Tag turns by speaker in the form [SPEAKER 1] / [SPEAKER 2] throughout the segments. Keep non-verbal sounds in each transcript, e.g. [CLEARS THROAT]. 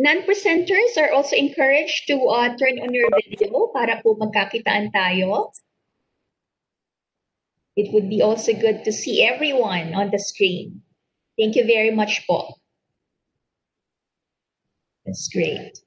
[SPEAKER 1] Non-presenters are also encouraged to uh, turn on your video para po magkakitaan tayo. It would be also good to see everyone on the screen. Thank you very much po. That's great.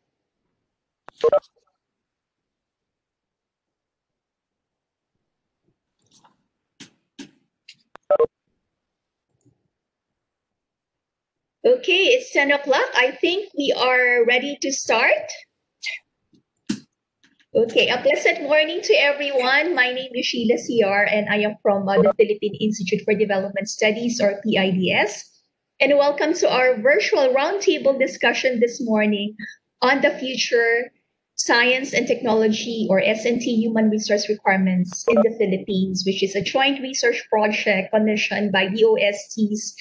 [SPEAKER 1] Okay, it's 10 o'clock. I think we are ready to start. Okay, a pleasant morning to everyone. My name is Sheila Siar and I am from uh, the Philippine Institute for Development Studies or PIDS. And welcome to our virtual roundtable discussion this morning on the future science and technology or S&T human resource requirements in the Philippines, which is a joint research project commissioned by DOST's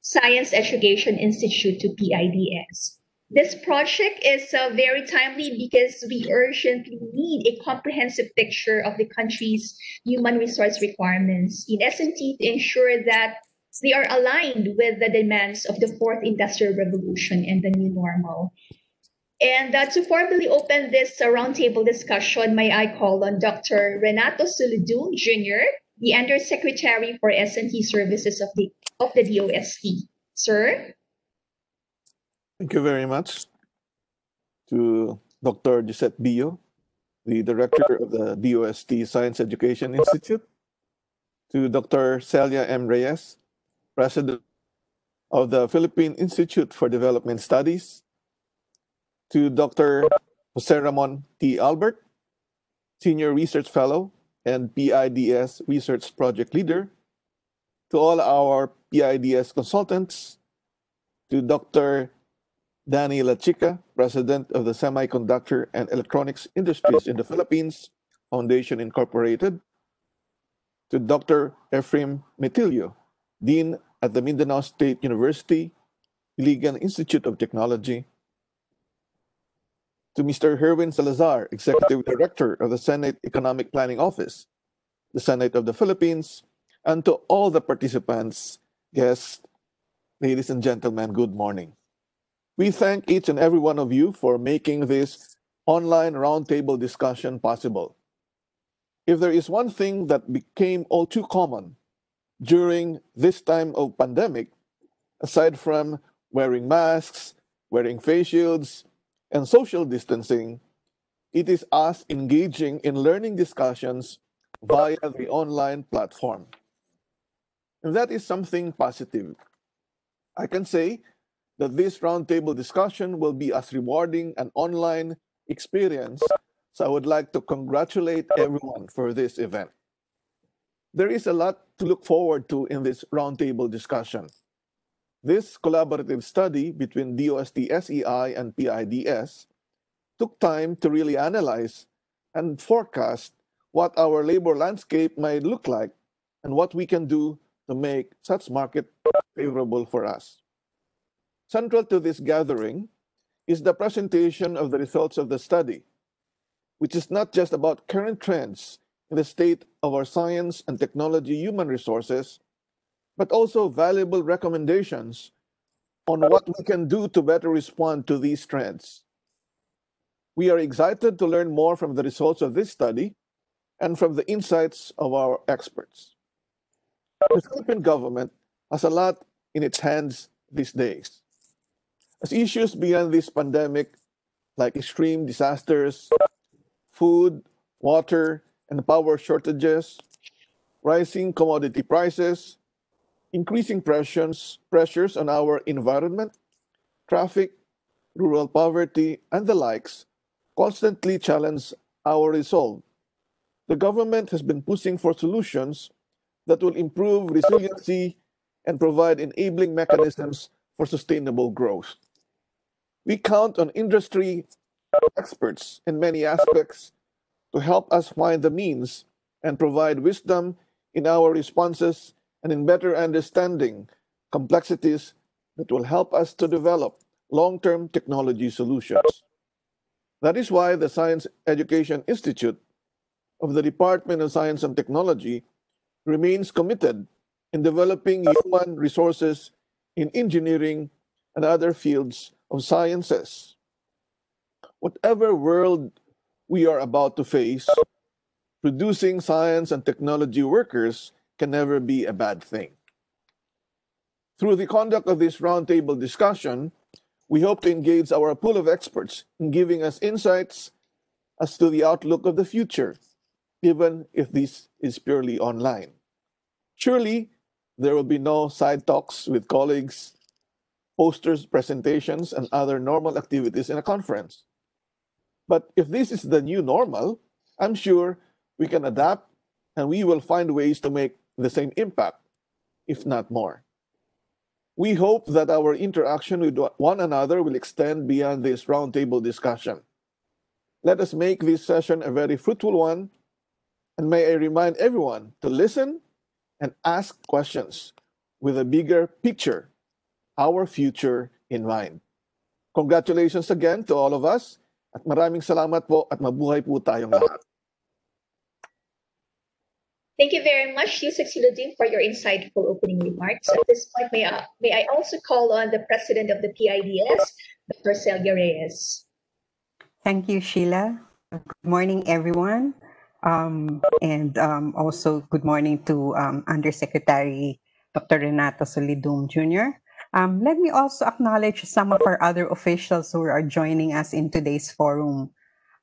[SPEAKER 1] Science Education Institute to PIDS. This project is uh, very timely because we urgently need a comprehensive picture of the country's human resource requirements in S&T to ensure that they are aligned with the demands of the fourth industrial revolution and the new normal. And uh, to formally open this uh, roundtable discussion, may I call on Dr. Renato Solidum Jr., the Undersecretary for S&T Services of the of the DOST. Sir?
[SPEAKER 2] Thank you very much to Dr. Josette Biyo, the Director of the DOST Science Education Institute, to Dr. Celia M. Reyes, President of the Philippine Institute for Development Studies, to Dr. Jose Ramon T. Albert, Senior Research Fellow and PIDS Research Project Leader, to all our PIDS consultants, to Dr. Danny Lachica, President of the Semiconductor and Electronics Industries in the Philippines Foundation Incorporated, to Dr. Ephraim Metilio, Dean at the Mindanao State University, Iligan Institute of Technology, to Mr. Herwin Salazar, Executive Director of the Senate Economic Planning Office, the Senate of the Philippines, and to all the participants, guests, ladies and gentlemen, good morning. We thank each and every one of you for making this online roundtable discussion possible. If there is one thing that became all too common during this time of pandemic, aside from wearing masks, wearing face shields, and social distancing, it is us engaging in learning discussions via the online platform. And that is something positive. I can say that this roundtable discussion will be as rewarding an online experience, so I would like to congratulate everyone for this event. There is a lot to look forward to in this roundtable discussion. This collaborative study between DOST SEI and PIDS took time to really analyze and forecast what our labor landscape might look like and what we can do to make such market favorable for us. Central to this gathering is the presentation of the results of the study, which is not just about current trends in the state of our science and technology human resources, but also valuable recommendations on what we can do to better respond to these trends. We are excited to learn more from the results of this study and from the insights of our experts. The Philippine government has a lot in its hands these days. As issues beyond this pandemic, like extreme disasters, food, water, and power shortages, rising commodity prices, increasing pressures, pressures on our environment, traffic, rural poverty, and the likes constantly challenge our resolve. The government has been pushing for solutions that will improve resiliency and provide enabling mechanisms for sustainable growth. We count on industry experts in many aspects to help us find the means and provide wisdom in our responses and in better understanding complexities that will help us to develop long term technology solutions. That is why the Science Education Institute of the Department of Science and Technology remains committed in developing human resources in engineering and other fields of sciences. Whatever world we are about to face, producing science and technology workers can never be a bad thing. Through the conduct of this roundtable discussion, we hope to engage our pool of experts in giving us insights as to the outlook of the future, even if this is purely online. Surely, there will be no side talks with colleagues, posters, presentations, and other normal activities in a conference. But if this is the new normal, I'm sure we can adapt and we will find ways to make the same impact, if not more. We hope that our interaction with one another will extend beyond this roundtable discussion. Let us make this session a very fruitful one, and may I remind everyone to listen and ask questions with a bigger picture, our future in mind. Congratulations again to all of us at maraming salamat po at mabuhay po tayong lahat.
[SPEAKER 1] Thank you very much, Yusek Solidum, for your insightful opening remarks. At this point, may I, may I also call on the president of the PIDS, Dr. Celia Reyes.
[SPEAKER 3] Thank you, Sheila. Good morning, everyone. Um, and um, also good morning to um, Undersecretary Dr. Renato Solidum Jr. Um, let me also acknowledge some of our other officials who are joining us in today's forum.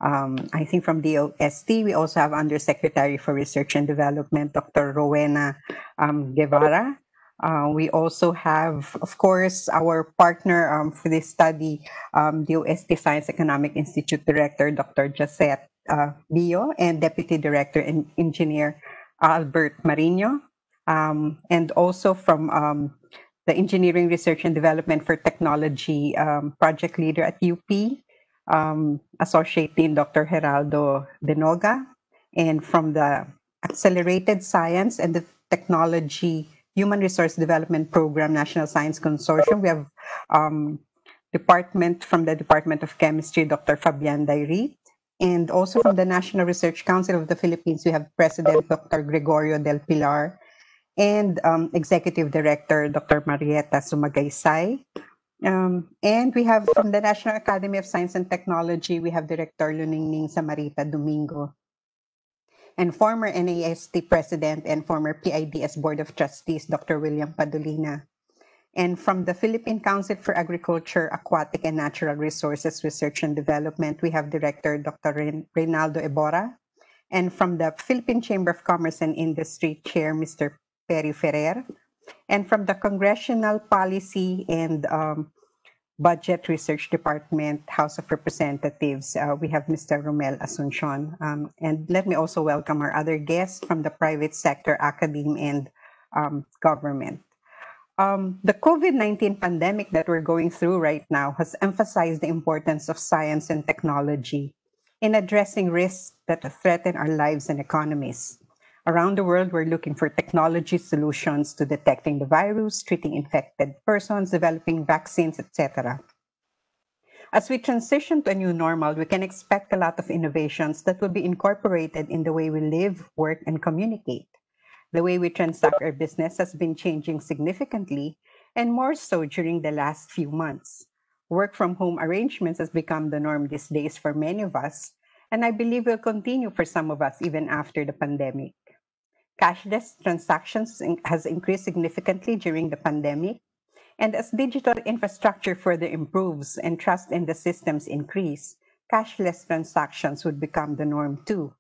[SPEAKER 3] Um, I think from DOST, we also have Undersecretary for Research and Development, Dr. Rowena um, Guevara. Uh, we also have, of course, our partner um, for this study, um, DOST Science Economic Institute Director, Dr. Josette uh, Biyo, and Deputy Director and Engineer Albert Marino. Um, and also from um, the Engineering Research and Development for Technology um, Project Leader at UP, um, Associate Dean Dr. Geraldo Denoga, and from the Accelerated Science and the Technology Human Resource Development Program National Science Consortium, we have um, department from the Department of Chemistry, Dr. Fabian Dayrit, and also from the National Research Council of the Philippines, we have President Dr. Gregorio Del Pilar and um, Executive Director Dr. Marietta Sumagaysay, um, and we have from the National Academy of Science and Technology, we have Director Luningning Samarita Domingo. And former NAST President and former PIDS Board of Trustees, Dr. William Padolina. And from the Philippine Council for Agriculture, Aquatic and Natural Resources Research and Development, we have Director Dr. Reynaldo Ebora. And from the Philippine Chamber of Commerce and Industry, Chair Mr. Perry Ferrer. And from the Congressional Policy and um, Budget Research Department, House of Representatives, uh, we have Mr. Romel Asuncion. Um, and let me also welcome our other guests from the private sector, academe, and um, government. Um, the COVID 19 pandemic that we're going through right now has emphasized the importance of science and technology in addressing risks that threaten our lives and economies. Around the world, we're looking for technology solutions to detecting the virus, treating infected persons, developing vaccines, etc. As we transition to a new normal, we can expect a lot of innovations that will be incorporated in the way we live, work, and communicate. The way we transact our business has been changing significantly, and more so during the last few months. Work from home arrangements has become the norm these days for many of us, and I believe will continue for some of us even after the pandemic. Cashless transactions has increased significantly during the pandemic. And as digital infrastructure further improves and trust in the systems increase, cashless transactions would become the norm too.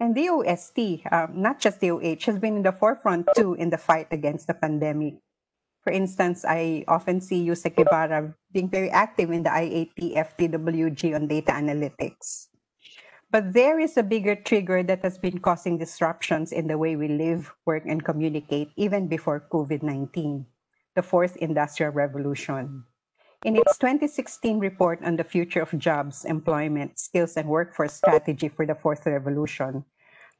[SPEAKER 3] And DOST, um, not just the OH, has been in the forefront too in the fight against the pandemic. For instance, I often see Yusek Guevara being very active in the IATF TWG on data analytics. But there is a bigger trigger that has been causing disruptions in the way we live, work, and communicate even before COVID 19 the fourth industrial revolution. In its 2016 report on the future of jobs, employment, skills, and workforce strategy for the fourth revolution,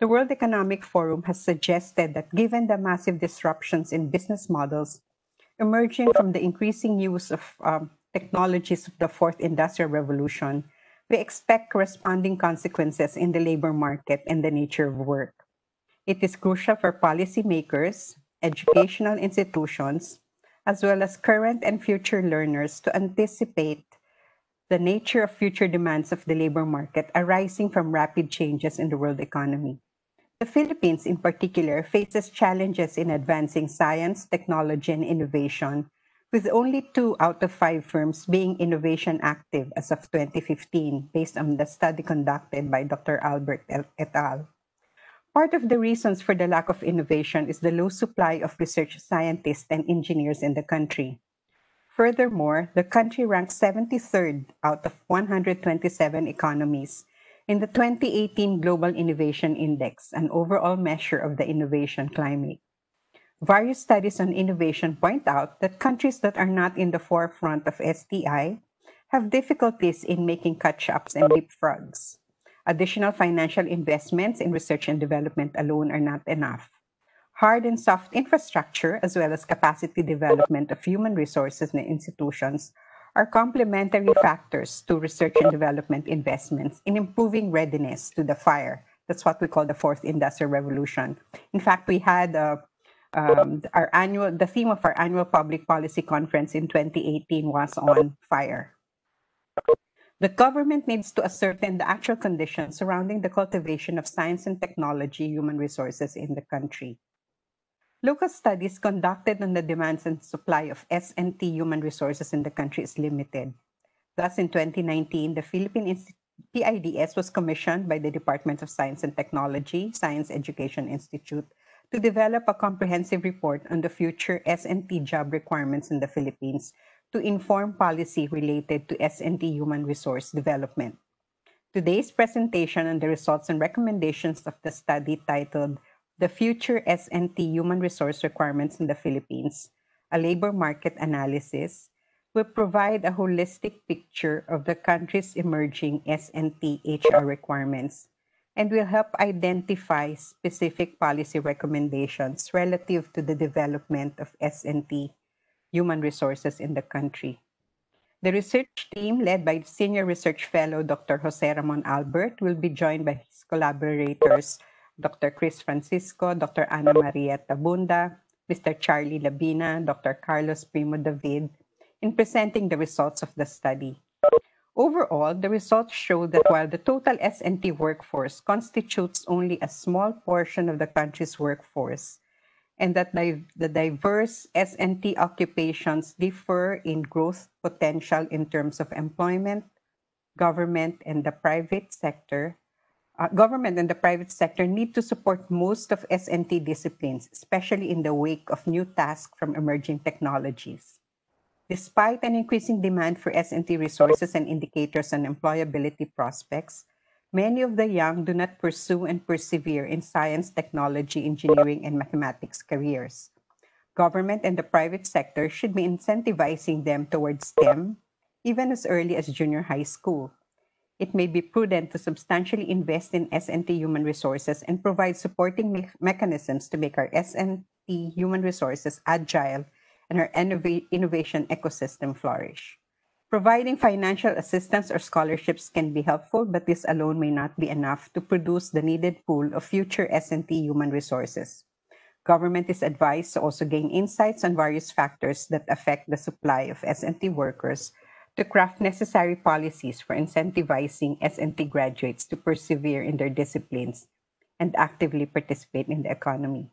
[SPEAKER 3] The World Economic Forum has suggested that given the massive disruptions in business models emerging from the increasing use of um, technologies of the fourth industrial revolution, we expect corresponding consequences in the labor market and the nature of work. It is crucial for policymakers, educational institutions, as well as current and future learners to anticipate the nature of future demands of the labor market arising from rapid changes in the world economy. The Philippines, in particular, faces challenges in advancing science, technology, and innovation, with only two out of five firms being innovation active as of 2015, based on the study conducted by Dr. Albert et al. Part of the reasons for the lack of innovation is the low supply of research scientists and engineers in the country. Furthermore, the country ranks 73rd out of 127 economies in the 2018 Global Innovation Index, an overall measure of the innovation climate. Various studies on innovation point out that countries that are not in the forefront of STI have difficulties in making catch-ups and leapfrogs. Additional financial investments in research and development alone are not enough. Hard and soft infrastructure, as well as capacity development of human resources and institutions, are complementary factors to research and development investments in improving readiness to the fire. That's what we call the fourth industrial revolution. In fact, we had uh, um, our annual, the theme of our annual public policy conference in 2018 was on fire. The government needs to ascertain the actual conditions surrounding the cultivation of science and technology human resources in the country. Local studies conducted on the demands and supply of S&T human resources in the country is limited. Thus, in 2019, the Philippine PIDS was commissioned by the Department of Science and Technology, Science Education Institute, to develop a comprehensive report on the future S&T job requirements in the Philippines to inform policy related to S&T human resource development. Today's presentation on the results and recommendations of the study titled the future S&T human resource requirements in the Philippines, a labor market analysis, will provide a holistic picture of the country's emerging S&T HR requirements and will help identify specific policy recommendations relative to the development of S&T human resources in the country. The research team, led by Senior Research Fellow Dr. Jose Ramon Albert, will be joined by his collaborators Dr. Kris Francisco, Dr. Ana Maria Tabunda, Mr. Charlie Labina, Dr. Carlos Primo David, in presenting the results of the study. Overall, the results show that while the total S&T workforce constitutes only a small portion of the country's workforce, and that the diverse S&T occupations differ in growth potential in terms of employment, government, and the private sector, uh, government and the private sector need to support most of S&T disciplines, especially in the wake of new tasks from emerging technologies. Despite an increasing demand for S&T resources and indicators on employability prospects, many of the young do not pursue and persevere in science, technology, engineering, and mathematics careers. Government and the private sector should be incentivizing them towards STEM even as early as junior high school it may be prudent to substantially invest in S&T human resources and provide supporting me- mechanisms to make our S&T human resources agile and our innovation ecosystem flourish. Providing financial assistance or scholarships can be helpful, but this alone may not be enough to produce the needed pool of future S&T human resources. Government is advised to also gain insights on various factors that affect the supply of S&T workers to craft necessary policies for incentivizing S&T graduates to persevere in their disciplines and actively participate in the economy.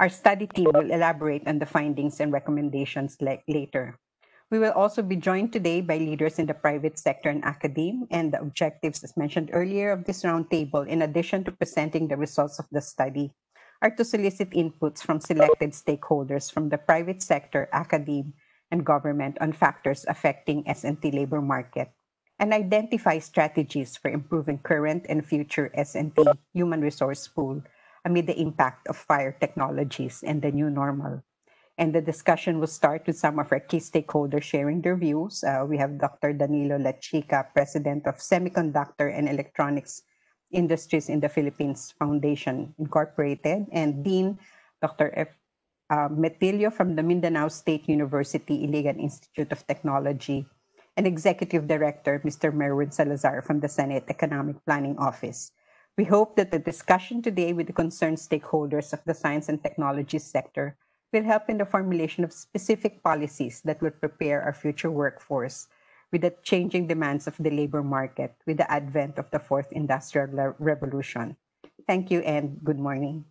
[SPEAKER 3] Our study team will elaborate on the findings and recommendations later. We will also be joined today by leaders in the private sector and academe, and the objectives, as mentioned earlier, of this roundtable, in addition to presenting the results of the study, are to solicit inputs from selected stakeholders from the private sector, academe, and government on factors affecting S&T labor market and identify strategies for improving current and future S&T human resource pool amid the impact of fire technologies and the new normal. And the discussion will start with some of our key stakeholders sharing their views. Uh, we have Dr. Danilo Lachica, President of Semiconductor and Electronics Industries in the Philippines Foundation Incorporated, and Dean Dr. F. Uh, Metilio from the Mindanao State University Iligan Institute of Technology, and Executive Director Mr. Merwin Salazar from the Senate Economic Planning Office. We hope that the discussion today with the concerned stakeholders of the science and technology sector will help in the formulation of specific policies that will prepare our future workforce with the changing demands of the labor market with the advent of the fourth industrial revolution. Thank you and good morning.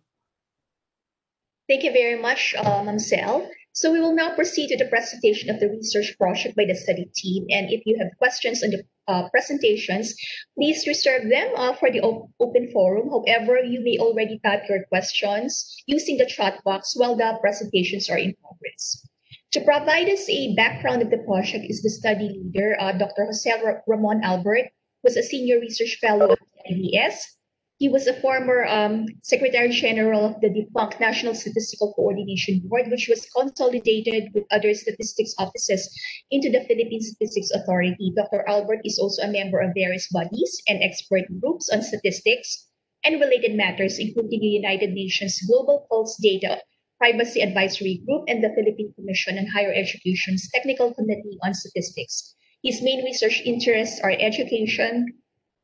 [SPEAKER 1] Thank you very much, uh, Mamsel. So we will now proceed to the presentation of the research project by the study team. And if you have questions on the uh, presentations, please reserve them uh, for the op open forum. However, you may already type your questions using the chat box while the presentations are in progress. To provide us a background of the project is the study leader, uh, Dr. Jose Ramon Albert, who's a senior research fellow at PIDS. He was a former um, Secretary General of the defunct National Statistical Coordination Board, which was consolidated with other statistics offices into the Philippine Statistics Authority. Dr. Albert is also a member of various bodies and expert groups on statistics and related matters, including the United Nations Global Pulse Data Privacy Advisory Group, and the Philippine Commission on Higher Education's Technical Committee on Statistics. His main research interests are education,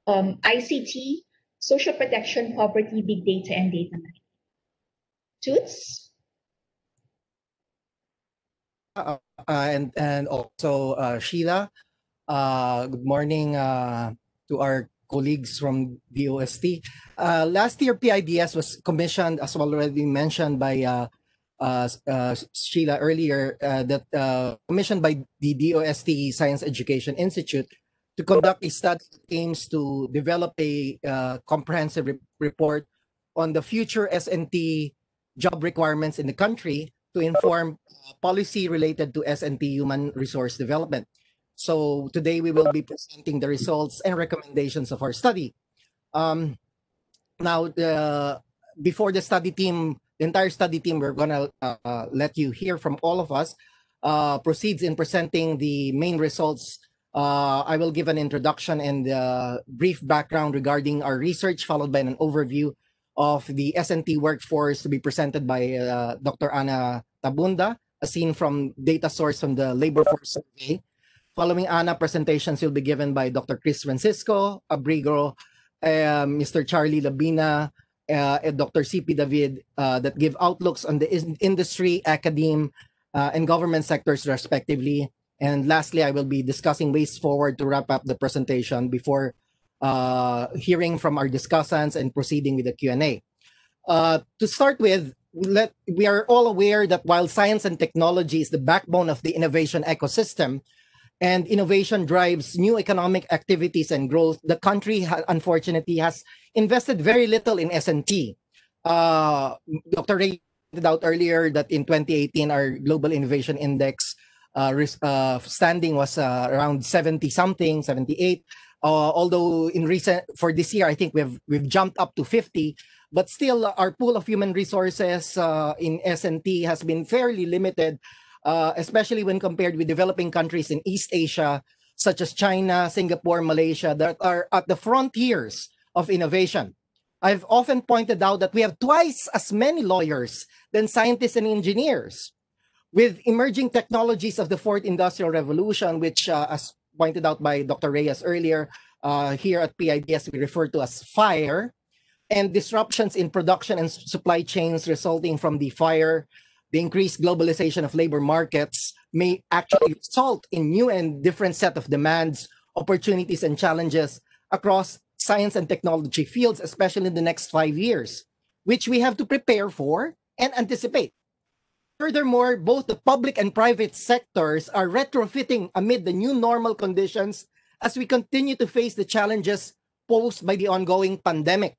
[SPEAKER 1] um, ICT, social protection, poverty, big data, and data mining. Toots?
[SPEAKER 4] Uh, uh, and and also uh, Sheila. Uh, good morning uh, to our colleagues from DOST. Uh, last year, PIDS was commissioned, as already mentioned by uh, uh, Sheila earlier, uh, that commissioned by the DOST Science Education Institute to conduct a study that aims to develop a uh, comprehensive re- report on the future S&T job requirements in the country to inform uh, policy related to S&T human resource development. So today we will be presenting the results and recommendations of our study. Um, now, the, before the study team the entire study team, we're going to uh, let you hear from all of us, uh, proceeds in presenting the main results. Uh, I will give an introduction and a brief background regarding our research, followed by an overview of the S&T workforce to be presented by uh, Dr. Ana Tabunda, a scene from data source from the Labor Force Survey. Following Ana, presentations will be given by Dr. Kris Francisco, Abrigo, uh, Mr. Charlie Labina, uh, and Dr. CP David uh, that give outlooks on the in- industry, academe, uh, and government sectors respectively. And lastly, I will be discussing ways forward to wrap up the presentation before uh, hearing from our discussants and proceeding with the Q&A. Uh, to start with, let, we are all aware that while science and technology is the backbone of the innovation ecosystem, and innovation drives new economic activities and growth, the country unfortunately has invested very little in S&T. Uh, Dr. Ray pointed out earlier that in 2018, our Global Innovation Index uh, uh, standing was uh, around 70 something, 78. Uh, although in recent for this year, I think we've we've jumped up to 50. But still, our pool of human resources uh, in S&T has been fairly limited uh, especially when compared with developing countries in East Asia, such as China, Singapore, Malaysia, that are at the frontiers of innovation. I've often pointed out that we have twice as many lawyers than scientists and engineers. With emerging technologies of the fourth industrial revolution, which, uh, as pointed out by Dr. Reyes earlier, uh, here at PIDS, we refer to as FIRE, and disruptions in production and supply chains resulting from the fire the increased globalization of labor markets may actually result in new and different set of demands, opportunities, and challenges across science and technology fields, especially in the next five years, which we have to prepare for and anticipate. Furthermore, both the public and private sectors are retrofitting amid the new normal conditions as we continue to face the challenges posed by the ongoing pandemic.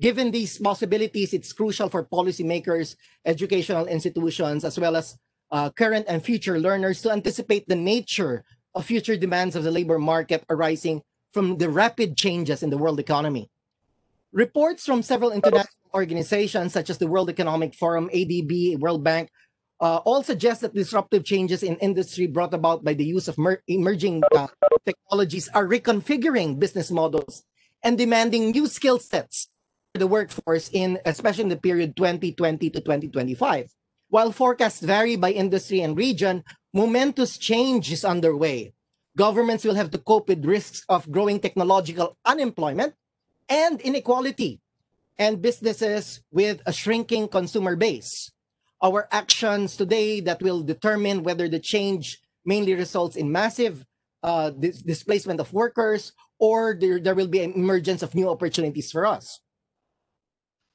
[SPEAKER 4] Given these possibilities, it's crucial for policymakers, educational institutions, as well as uh, current and future learners to anticipate the nature of future demands of the labor market arising from the rapid changes in the world economy. Reports from several international organizations, such as the World Economic Forum, ADB, World Bank, uh, all suggest that disruptive changes in industry brought about by the use of mer- emerging uh, technologies are reconfiguring business models and demanding new skill sets for the workforce in especially in the period 2020 to 2025. While forecasts vary by industry and region, momentous change is underway. Governments will have to cope with risks of growing technological unemployment and inequality, and businesses with a shrinking consumer base. Our actions today that will determine whether the change mainly results in massive uh, dis- displacement of workers or there, there will be an emergence of new opportunities for us.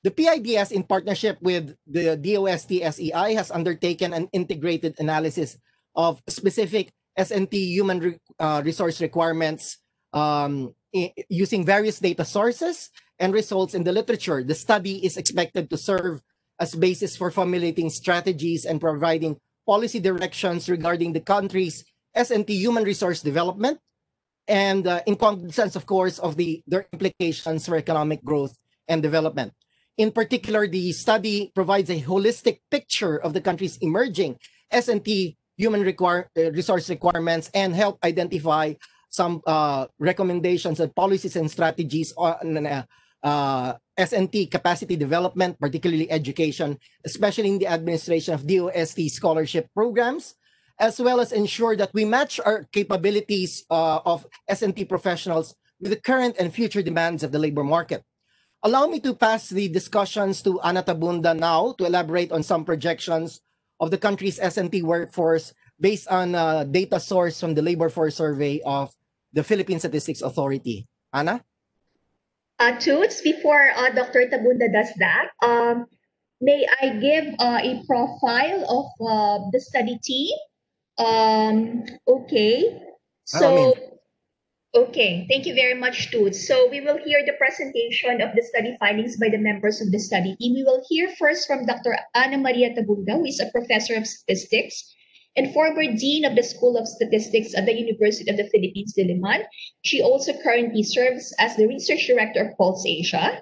[SPEAKER 4] The PIDS, in partnership with the DOST SEI, has undertaken an integrated analysis of specific S&T human re- uh, resource requirements um, using various data sources and results in the literature. The study is expected to serve as basis for formulating strategies and providing policy directions regarding the country's S&T human resource development and uh, in cognizance, of course, of the their implications for economic growth and development. In particular, the study provides a holistic picture of the country's emerging S&T human require, uh, resource requirements and help identify some uh, recommendations and policies and strategies on uh, uh, S&T capacity development, particularly education, especially in the administration of DOST scholarship programs, as well as ensure that we match our capabilities uh, of S&T professionals with the current and future demands of the labor market. Allow me to pass the discussions to Ana Tabunda now to elaborate on some projections of the country's S&T workforce based on uh, data source from the Labor Force Survey of the Philippine Statistics Authority. Ana?
[SPEAKER 1] Uh, Toots, before uh, Dr. Tabunda does that, um, may I give uh, a profile of uh, the study team? Um, okay. So, okay, thank you very much, Toots. So we will hear the presentation of the study findings by the members of the study team. We will hear first from Dr. Ana Maria Tabunda, who is a professor of statistics and former dean of the School of Statistics at the University of the Philippines, Diliman. She also currently serves as the research director of Pulse Asia.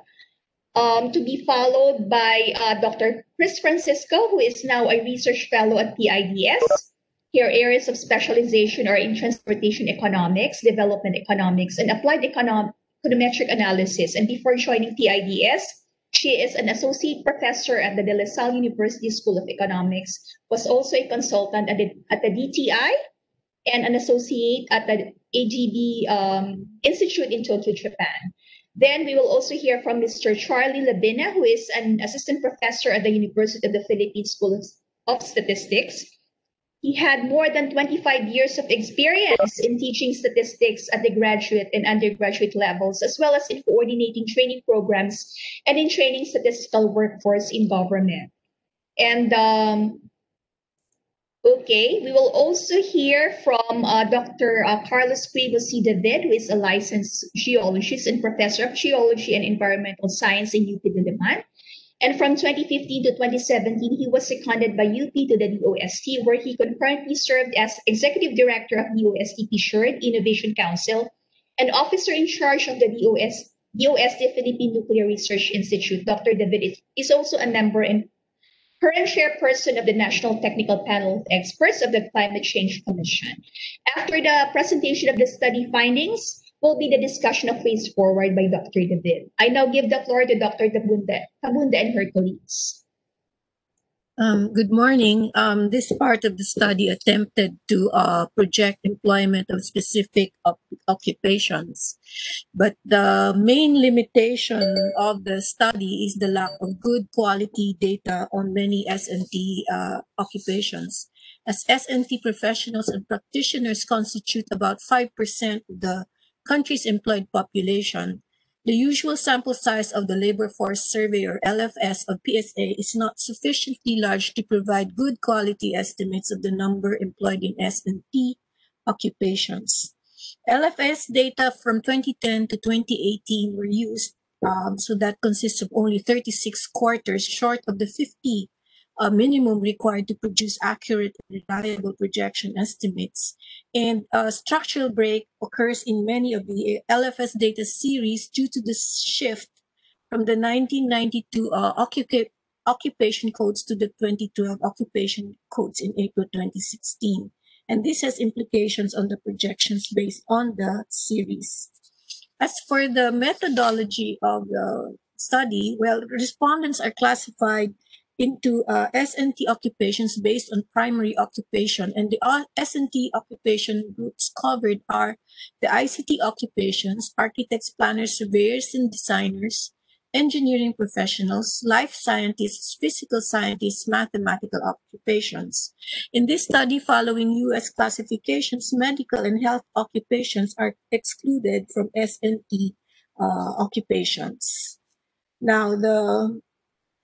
[SPEAKER 1] Um, to be followed by uh, Dr. Kris Francisco, who is now a research fellow at PIDS. Her areas of specialization are in transportation economics, development economics, and applied econom- econometric analysis. And before joining PIDS, she is an associate professor at the De La Salle University School of Economics, was also a consultant at the, at the DTI, and an associate at the ADB um, Institute in Tokyo, Japan. Then we will also hear from Mr. Charlie Labina, who is an assistant professor at the University of the Philippines School of, of Statistics. He had more than 25 years of experience in teaching statistics at the graduate and undergraduate levels, as well as in coordinating training programs and in training statistical workforce in government. And um, okay, we will also hear from uh, Dr. Uh, Carlos Cuevas. David, who is a licensed geologist and professor of geology and environmental science in UP Diliman. And from 2015 to 2017, he was seconded by UP to the DOST, where he concurrently served as executive director of DOST T-Shirt Innovation Council and officer in charge of the DOS, DOST Philippine Nuclear Research Institute. Dr. David is also a member and current chairperson of the National Technical Panel of Experts of the Climate Change Commission. After the presentation of the study findings, will be the discussion of ways forward by Dr. David. I now give the floor to Dr. Tabunda, Tabunda and her colleagues.
[SPEAKER 5] Um, good morning. Um, this part of the study attempted to uh, project employment of specific op- occupations, but the main limitation of the study is the lack of good quality data on many S&T uh, occupations. As S&T professionals and practitioners constitute about 5% of the country's employed population, the usual sample size of the labor force survey or LFS of PSA is not sufficiently large to provide good quality estimates of the number employed in S&T occupations. LFS data from 2010 to 2018 were used, um, so that consists of only 36 quarters short of the 50 uh, minimum required to produce accurate and reliable projection estimates. And a structural break occurs in many of the LFS data series due to the shift from the 1992 uh, occupa- occupation codes to the 2012 occupation codes in April 2016. And this has implications on the projections based on the series. As for the methodology of the study, well, respondents are classified into uh, S&T occupations based on primary occupation, and the uh, S&T occupation groups covered are the ICT occupations, architects, planners, surveyors, and designers, engineering professionals, life scientists, physical scientists, mathematical occupations. In this study, following US classifications, medical and health occupations are excluded from S&T uh, occupations. Now, the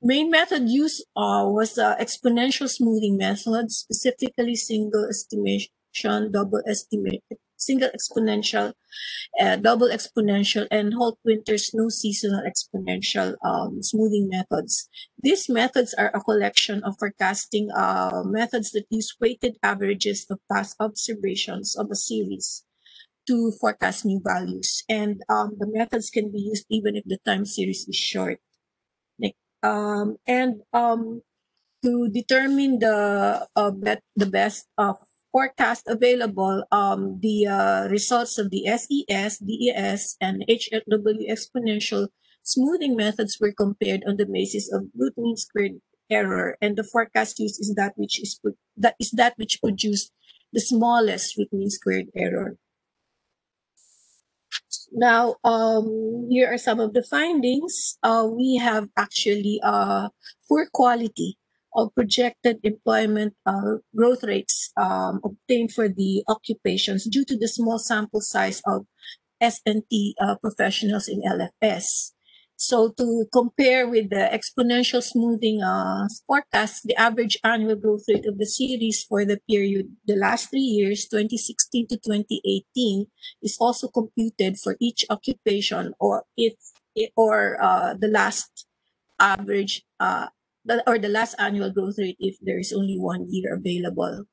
[SPEAKER 5] main method used uh, was the exponential smoothing method, specifically single estimation, double estimate, single exponential, uh, double exponential, and Holt-Winter snow seasonal exponential um, smoothing methods. These methods are a collection of forecasting uh, methods that use weighted averages of past observations of a series to forecast new values. And um, the methods can be used even if the time series is short. Um, and um, to determine the uh, bet- the best uh, forecast available, um, the uh, results of the SES, DES, and HFW exponential smoothing methods were compared on the basis of root mean squared error, and the forecast used is that which is that is that which produced the smallest root mean squared error. Now, um, here are some of the findings. Uh, we have actually uh, poor quality of projected employment uh, growth rates um, obtained for the occupations due to the small sample size of S&T uh, professionals in LFS. So to compare with the exponential smoothing uh, forecast, the average annual growth rate of the series for the period, the last three years, 2016 to 2018, is also computed for each occupation or if or uh, the last average uh, or the last annual growth rate if there is only one year available.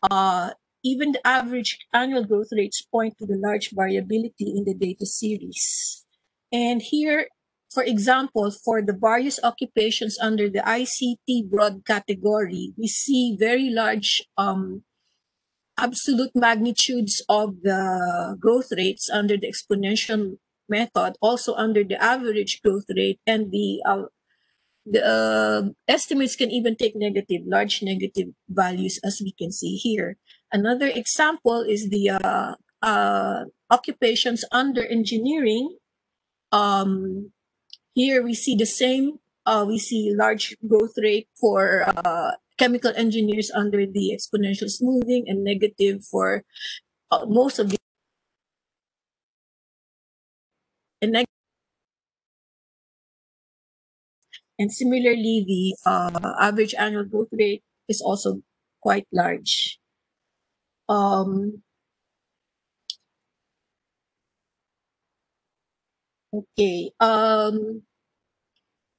[SPEAKER 5] Uh, even the average annual growth rates point to the large variability in the data series. And here, for example, for the various occupations under the ICT broad category, we see very large um, absolute magnitudes of the growth rates under the exponential method, also under the average growth rate, and the uh, the uh, estimates can even take negative, large negative values, as we can see here. Another example is the uh, uh, occupations under engineering um, here we see the same. Uh, we see large growth rate for uh, chemical engineers under the exponential smoothing and negative for uh, most of the and, neg- and similarly the uh, average annual growth rate is also quite large. Um, Okay. Um,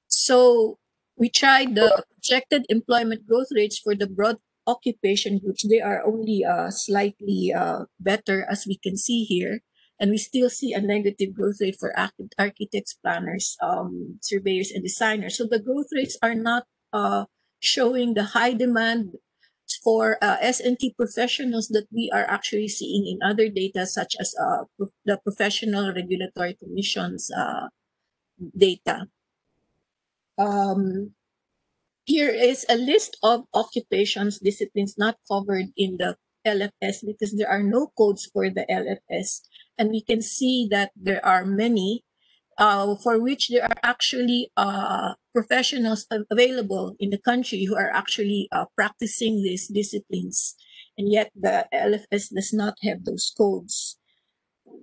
[SPEAKER 5] so we tried the projected employment growth rates for the broad occupation groups. They are only uh, slightly uh, better, as we can see here. And we still see a negative growth rate for architects, planners, um, surveyors, and designers. So the growth rates are not uh, showing the high demand for uh, S&T professionals that we are actually seeing in other data, such as uh, the Professional Regulatory Commission's uh, data. Um, here is a list of occupations disciplines not covered in the LFS because there are no codes for the LFS. And we can see that there are many uh, for which there are actually uh, professionals available in the country who are actually uh, practicing these disciplines. And yet the LFS does not have those codes.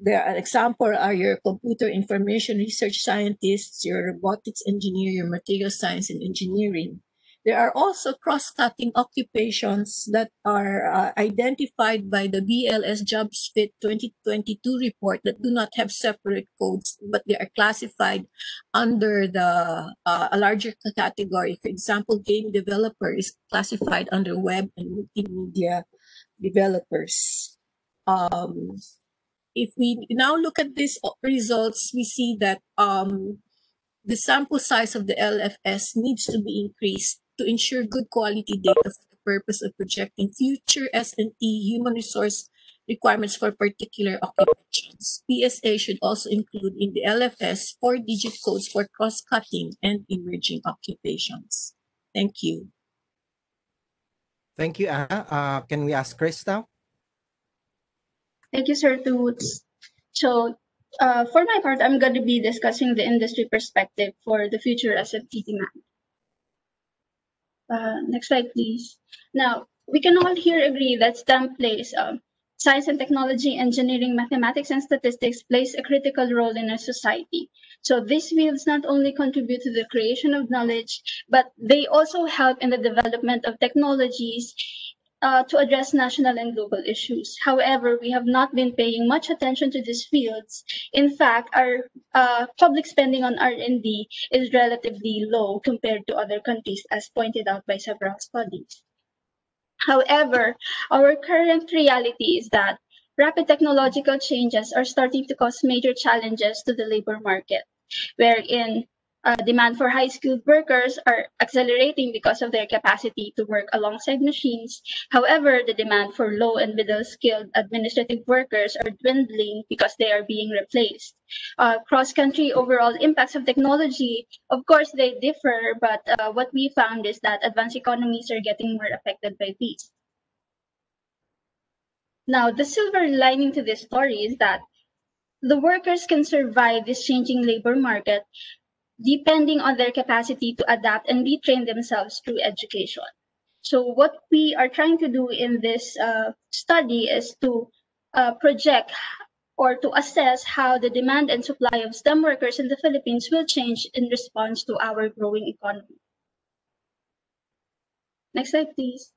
[SPEAKER 5] There are example are your computer information research scientists, your robotics engineer, your material science and engineering. There are also cross-cutting occupations that are uh, identified by the BLS Jobs Fit 2022 report that do not have separate codes, but they are classified under the uh, a larger category. For example, game developer is classified under web and multimedia developers. Um, if we now look at these results, we see that um, the sample size of the LFS needs to be increased to ensure good quality data for the purpose of projecting future S&T human resource requirements for particular occupations. PSA should also include in the LFS four-digit codes for cross-cutting and emerging occupations. Thank you.
[SPEAKER 4] Thank you, Anna. Uh, can we ask Kris now?
[SPEAKER 6] Thank you, Sir Toots. So, uh, for my part, I'm going to be discussing the industry perspective for the future S&T demand. Uh, next slide, please. Now, we can all here agree that STEM plays um, science and technology, engineering, mathematics, and statistics plays a critical role in our society. So these fields not only contribute to the creation of knowledge, but they also help in the development of technologies uh, to address national and global issues. However, we have not been paying much attention to these fields. In fact, our uh, public spending on R&D is relatively low compared to other countries, as pointed out by several studies. However, our current reality is that rapid technological changes are starting to cause major challenges to the labor market, wherein uh, demand for high-skilled workers are accelerating because of their capacity to work alongside machines. However, the demand for low and middle-skilled administrative workers are dwindling because they are being replaced. Uh, cross-country overall impacts of technology, of course, they differ, but uh, what we found is that advanced economies are getting more affected by these. Now, the silver lining to this story is that the workers can survive this changing labor market depending on their capacity to adapt and retrain themselves through education. So what we are trying to do in this uh, study is to uh, project or to assess how the demand and supply of STEM workers in the Philippines will change in response to our growing economy. Next slide, please.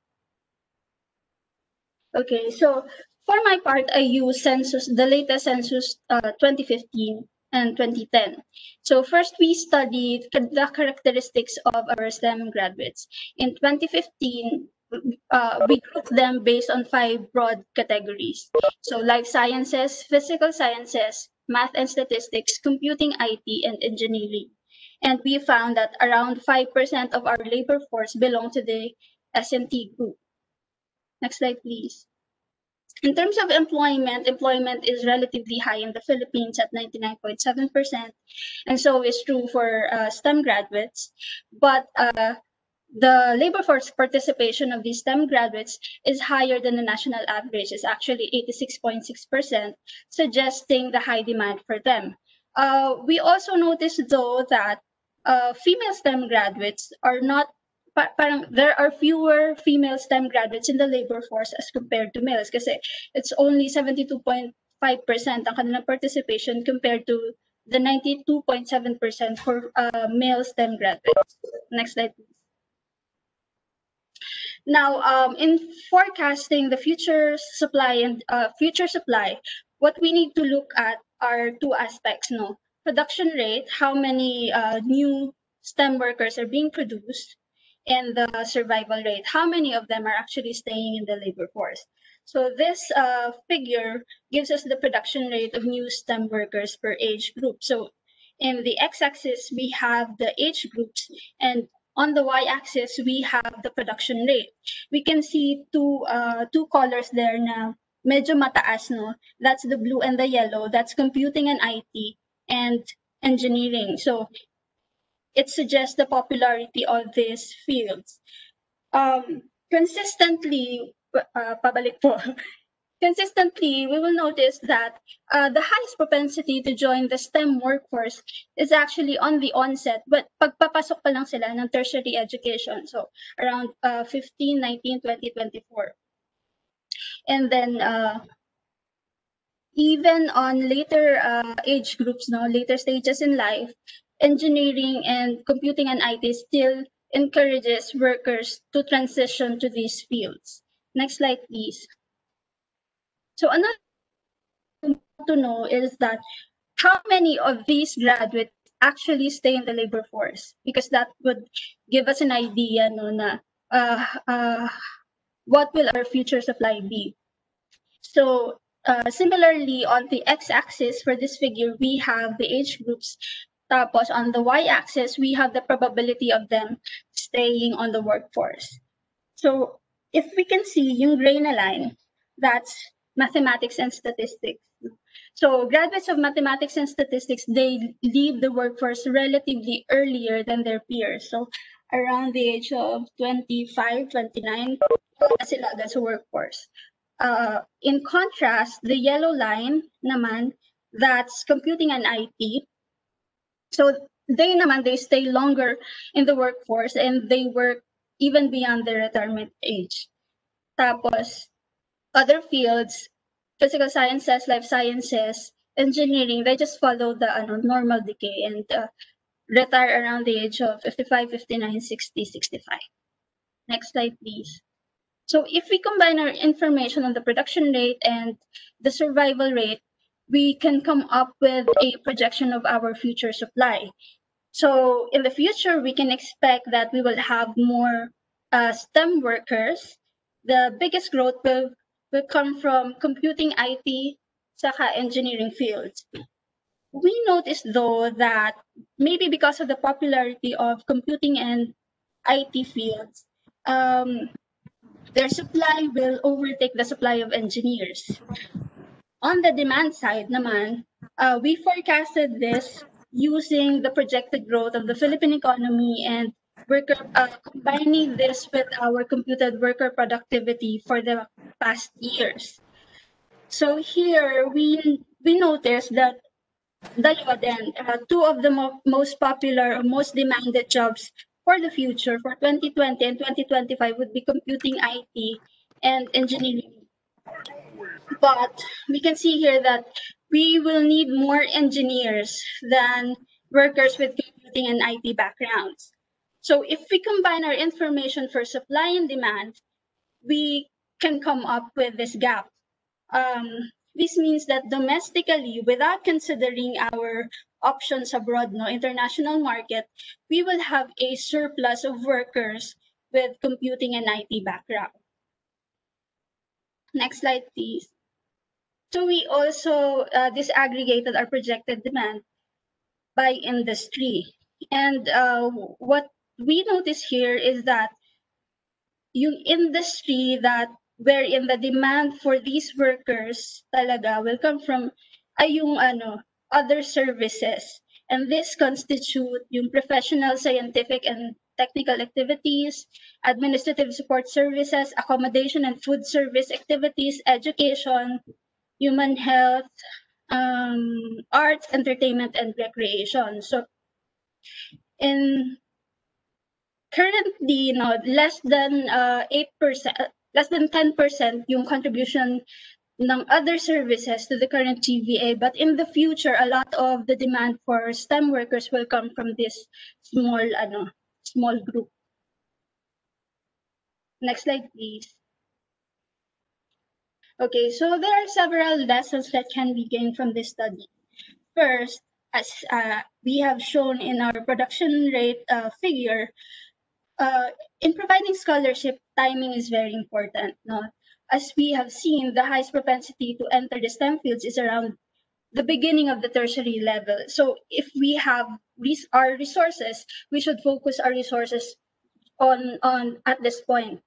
[SPEAKER 6] Okay, so for my part, I use census, the latest census uh, 2015 and 2010. So first we studied the characteristics of our STEM graduates. In 2015, uh, we grouped them based on five broad categories. So life sciences, physical sciences, math and statistics, computing, IT, and engineering. And we found that around 5% of our labor force belong to the S&T group. Next slide, please. In terms of employment, employment is relatively high in the Philippines at 99.7%, and so is true for uh, STEM graduates. But uh, the labor force participation of these STEM graduates is higher than the national average, is actually 86.6%, suggesting the high demand for them. Uh, we also noticed, though, that uh, female STEM graduates are not pa- parang there are fewer female STEM graduates in the labor force as compared to males kasi it's only 72.5% ang kanilang participation compared to the 92.7% for uh, male STEM graduates. Next slide, please. Now, um, in forecasting the future supply and uh, future supply, what we need to look at are two aspects. No, production rate, how many uh, new STEM workers are being produced, and the survival rate, how many of them are actually staying in the labor force. So this uh, figure gives us the production rate of new STEM workers per age group. So in the x-axis, we have the age groups, and on the y-axis, we have the production rate. We can see two uh, two colors there now. Medyo mataas, no? That's the blue and the yellow. That's computing and IT and engineering. So it suggests the popularity of these fields. Um, consistently, uh, pabalik po, [LAUGHS] consistently, we will notice that uh, the highest propensity to join the STEM workforce is actually on the onset, but pagpapasok pa lang sila ng tertiary education, so around uh, 15, 19, 20, 24. And then, uh, even on later uh, age groups, no, later stages in life, engineering and computing and IT still encourages workers to transition to these fields. Next slide, please. So another thing to know is that how many of these graduates actually stay in the labor force because that would give us an idea no, na, uh, uh, what will our future supply be. So uh, similarly, on the x-axis for this figure, we have the age groups Tapos on the y-axis, we have the probability of them staying on the workforce. So if we can see yung gray na line, that's mathematics and statistics. So graduates of mathematics and statistics, they leave the workforce relatively earlier than their peers. So around the age of 25, 29, sila agad sa workforce. Uh, in contrast, the yellow line naman, that's computing and IT. So they naman, they stay longer in the workforce and they work even beyond their retirement age. Tapos, other fields, physical sciences, life sciences, engineering, they just follow the ano, normal decay and uh, retire around the age of 55, 59, 60, 65. Next slide, please. So if we combine our information on the production rate and the survival rate, we can come up with a projection of our future supply. So in the future, we can expect that we will have more uh, STEM workers. The biggest growth will, will come from computing IT, saka engineering fields. We noticed though that maybe because of the popularity of computing and IT fields, um, their supply will overtake the supply of engineers. On the demand side naman, uh, we forecasted this using the projected growth of the Philippine economy and worker uh, combining this with our computed worker productivity for the past years. So here we we noticed that dalawa uh, two of the mo most popular most demanded jobs for the future for 2020 and 2025 would be computing IT and engineering. But we can see here that we will need more engineers than workers with computing and IT backgrounds. So if we combine our information for supply and demand, we can come up with this gap. Um, this means that domestically, without considering our options abroad, no international market, we will have a surplus of workers with computing and IT background. Next slide, please. So we also uh, disaggregated our projected demand by industry. And uh, what we notice here is that yung industry that wherein the demand for these workers talaga will come from ay yung ano other services and this constitute yung professional scientific and technical activities administrative support services accommodation and food service activities education human health, um, arts, entertainment, and recreation. So, in currently, you know, less than uh, 8%, less than 10% yung contribution ng other services to the current TVA. But in the future, a lot of the demand for STEM workers will come from this small, ano, small group. Next slide, please. Okay, so there are several lessons that can be gained from this study. First, as uh, we have shown in our production rate uh, figure, uh, in providing scholarship, timing is very important. No? As we have seen, the highest propensity to enter the STEM fields is around the beginning of the tertiary level. So if we have res our resources, we should focus our resources on, on at this point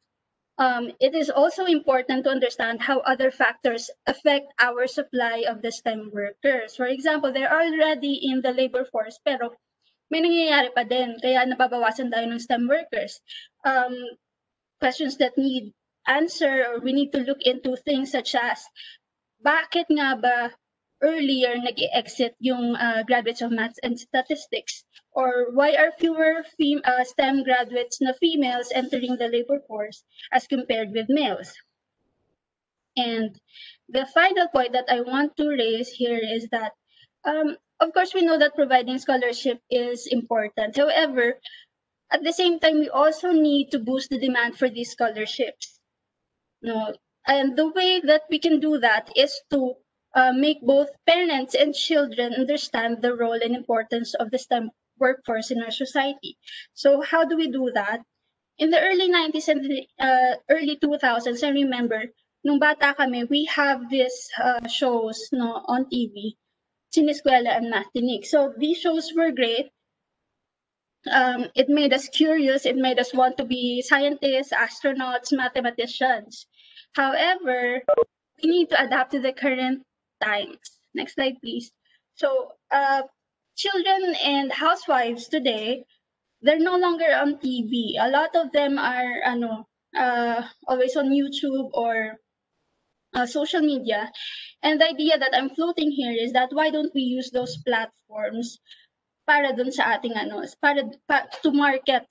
[SPEAKER 6] um, it is also important to understand how other factors affect our supply of the STEM workers. For example, they're already in the labor force, pero may nangyayari pa din, kaya nababawasan tayo ng STEM workers. Um, questions that need answer or we need to look into things such as, bakit nga ba earlier nag-exit yung uh, graduates of maths and statistics? Or why are fewer fem uh, STEM graduates na females entering the labor force as compared with males? And the final point that I want to raise here is that, um, of course, we know that providing scholarship is important. However, at the same time, we also need to boost the demand for these scholarships. No, and the way that we can do that is to uh, make both parents and children understand the role and importance of the STEM workforce in our society. So how do we do that? In the early 90s and the, uh, early 2000s, I remember, nung bata kami, we have these uh, shows no, on TV, Sineskwela and Math-Tinik. So these shows were great. Um, it made us curious. It made us want to be scientists, astronauts, mathematicians. However, we need to adapt to the current times. Next slide, please. So, uh, children and housewives today, they're no longer on TV. A lot of them are, ano, uh, always on YouTube or uh, social media. And the idea that I'm floating here is that why don't we use those platforms para dun sa ating ano, para, pa, to market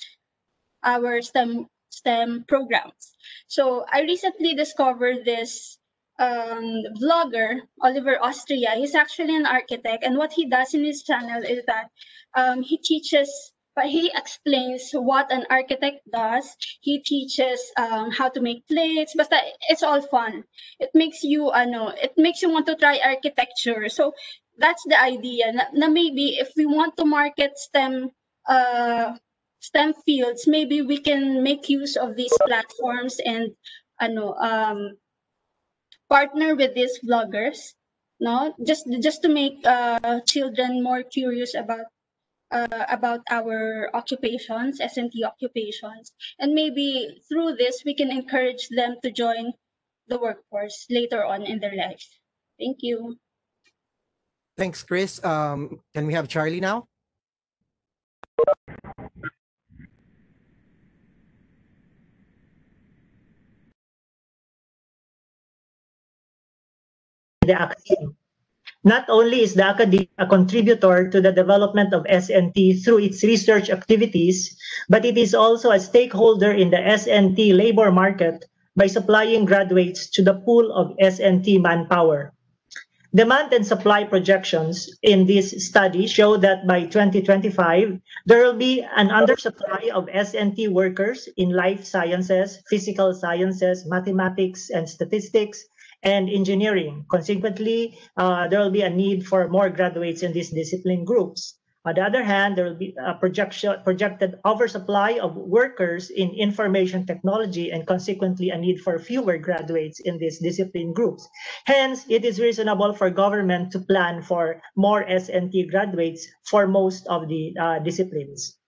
[SPEAKER 6] our STEM STEM programs. So I recently discovered this um, vlogger, Oliver Austria. He's actually an architect, and what he does in his channel is that um, he teaches, but he explains what an architect does. He teaches um, how to make plates, but it's all fun. It makes you, ano, it makes you want to try architecture. So that's the idea. Na, maybe if we want to market STEM uh, STEM fields, maybe we can make use of these platforms and ano um partner with these vloggers, no? Just just to make uh, children more curious about uh, about our occupations, S&T occupations, and maybe through this we can encourage them to join the workforce later on in their lives. Thank you.
[SPEAKER 4] Thanks, Kris. Um, can we have Charlie now?
[SPEAKER 7] The academe. Not only is the academe a contributor to the development of S&T through its research activities, but it is also a stakeholder in the S&T labor market by supplying graduates to the pool of S&T manpower. Demand and supply projections in this study show that by 2025, there will be an undersupply of S&T workers in life sciences, physical sciences, mathematics, and statistics, and engineering. Consequently, uh, there will be a need for more graduates in these discipline groups. On the other hand, there will be a projection, projected oversupply of workers in information technology and consequently a need for fewer graduates in these discipline groups. Hence, it is reasonable for government to plan for more S&T graduates for most of the uh, disciplines.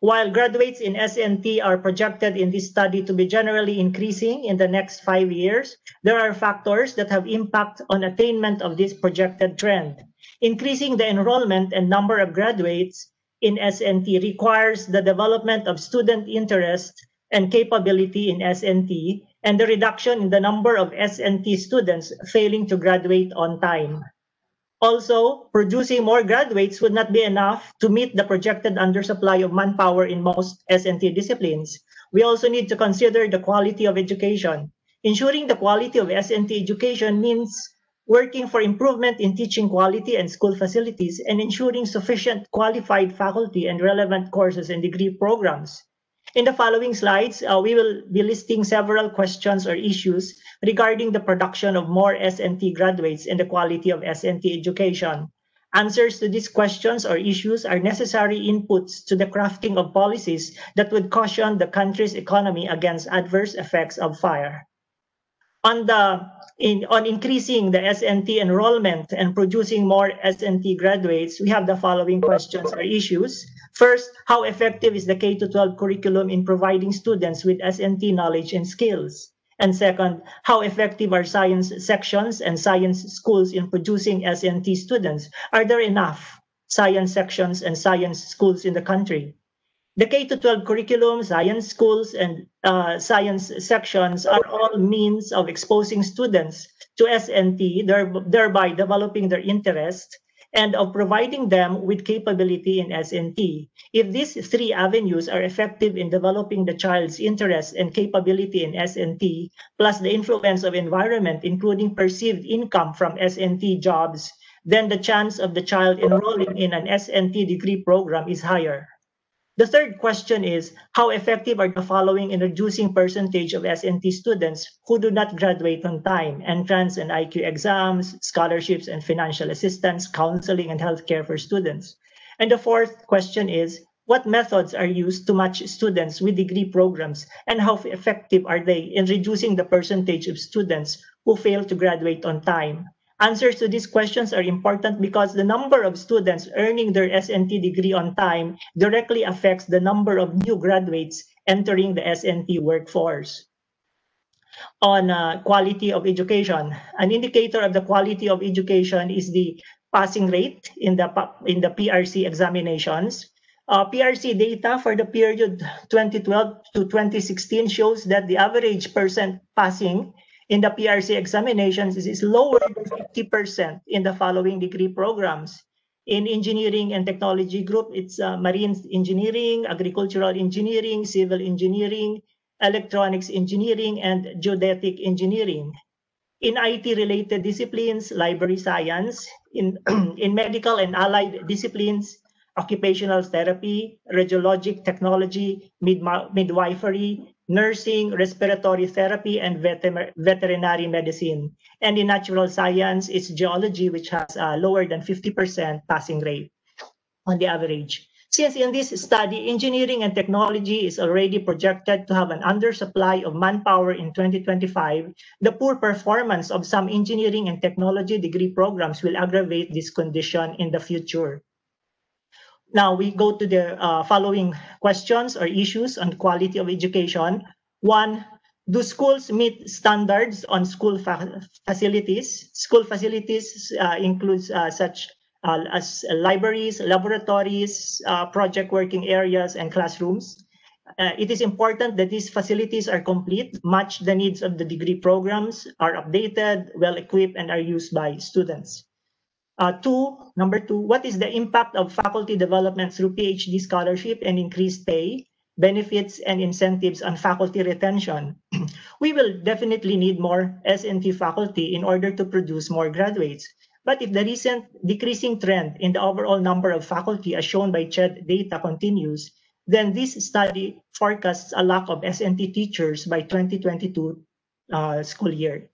[SPEAKER 7] While graduates in S&T are projected in this study to be generally increasing in the next five years, there are factors that have impact on attainment of this projected trend. Increasing the enrollment and number of graduates in S&T requires the development of student interest and capability in S&T and the reduction in the number of S&T students failing to graduate on time. Also, producing more graduates would not be enough to meet the projected undersupply of manpower in most S&T disciplines. We also need to consider the quality of education. Ensuring the quality of S&T education means working for improvement in teaching quality and school facilities and ensuring sufficient qualified faculty and relevant courses and degree programs. In the following slides, uh, we will be listing several questions or issues regarding the production of more S&T graduates and the quality of S&T education. Answers to these questions or issues are necessary inputs to the crafting of policies that would caution the country's economy against adverse effects of FIRe. On the in, on increasing the S&T enrollment and producing more S&T graduates, we have the following questions or issues. First, how effective is the K-12 curriculum in providing students with S&T knowledge and skills? And second, how effective are science sections and science schools in producing S&T students? Are there enough science sections and science schools in the country? The K-12 curriculum, science schools, and uh, science sections are all means of exposing students to S&T, thereby developing their interest and of providing them with capability in S&T. If these three avenues are effective in developing the child's interest and capability in S&T, plus the influence of environment, including perceived income from S&T jobs, then the chance of the child enrolling in an SNT degree program is higher. The third question is, how effective are the following in reducing percentage of S&T students who do not graduate on time, entrance and IQ exams, scholarships and financial assistance, counseling and healthcare for students? And the fourth question is, what methods are used to match students with degree programs and how effective are they in reducing the percentage of students who fail to graduate on time? Answers to these questions are important because the number of students earning their S&T degree on time directly affects the number of new graduates entering the S&T workforce. on uh, quality of education. An indicator of the quality of education is the passing rate in the in the PRC examinations. Uh, PRC data for the period 2012 to 2016 shows that the average percent passing in the PRC examinations is, lower than 50% in the following degree programs. In engineering and technology group, it's uh, marine engineering, agricultural engineering, civil engineering, electronics engineering, and geodetic engineering. In IT-related disciplines, library science, in, [CLEARS THROAT] in medical and allied disciplines, occupational therapy, radiologic technology, mid midwifery, nursing, respiratory therapy, and veter veterinary medicine. And in natural science, it's geology, which has a lower than 50% passing rate on the average. Since in this study, engineering and technology is already projected to have an undersupply of manpower in 2025, the poor performance of some engineering and technology degree programs will aggravate this condition in the future. Now we go to the uh, following questions or issues on quality of education. One, do schools meet standards on school fa facilities? School facilities uh, includes uh, such uh, as libraries, laboratories, uh, project working areas, and classrooms. Uh, it is important that these facilities are complete, match the needs of the degree programs, are updated, well equipped, and are used by students. Uh, two, number two, what is the impact of faculty development through PhD scholarship and increased pay, benefits, and incentives on faculty retention? [CLEARS THROAT] we will definitely need more S&T faculty in order to produce more graduates. But if the recent decreasing trend in the overall number of faculty as shown by CHED data continues, then this study forecasts a lack of S&T teachers by 2022 uh, school year.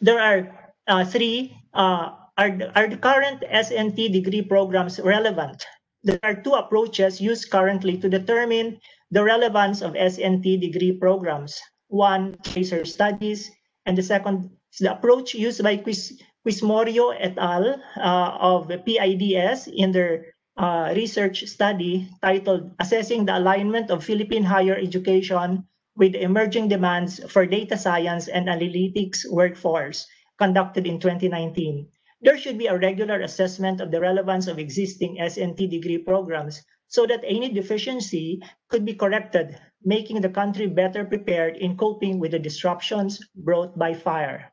[SPEAKER 7] There are uh, three uh, are the, are the current S&T degree programs relevant? There are two approaches used currently to determine the relevance of S&T degree programs. One, tracer studies, and the second is the approach used by Quis, Quismorio et al. Uh, of PIDS in their uh, research study titled Assessing the Alignment of Philippine Higher Education with Emerging Demands for Data Science and Analytics Workforce, conducted in 2019 there should be a regular assessment of the relevance of existing S&T degree programs so that any deficiency could be corrected, making the country better prepared in coping with the disruptions brought by FIRe.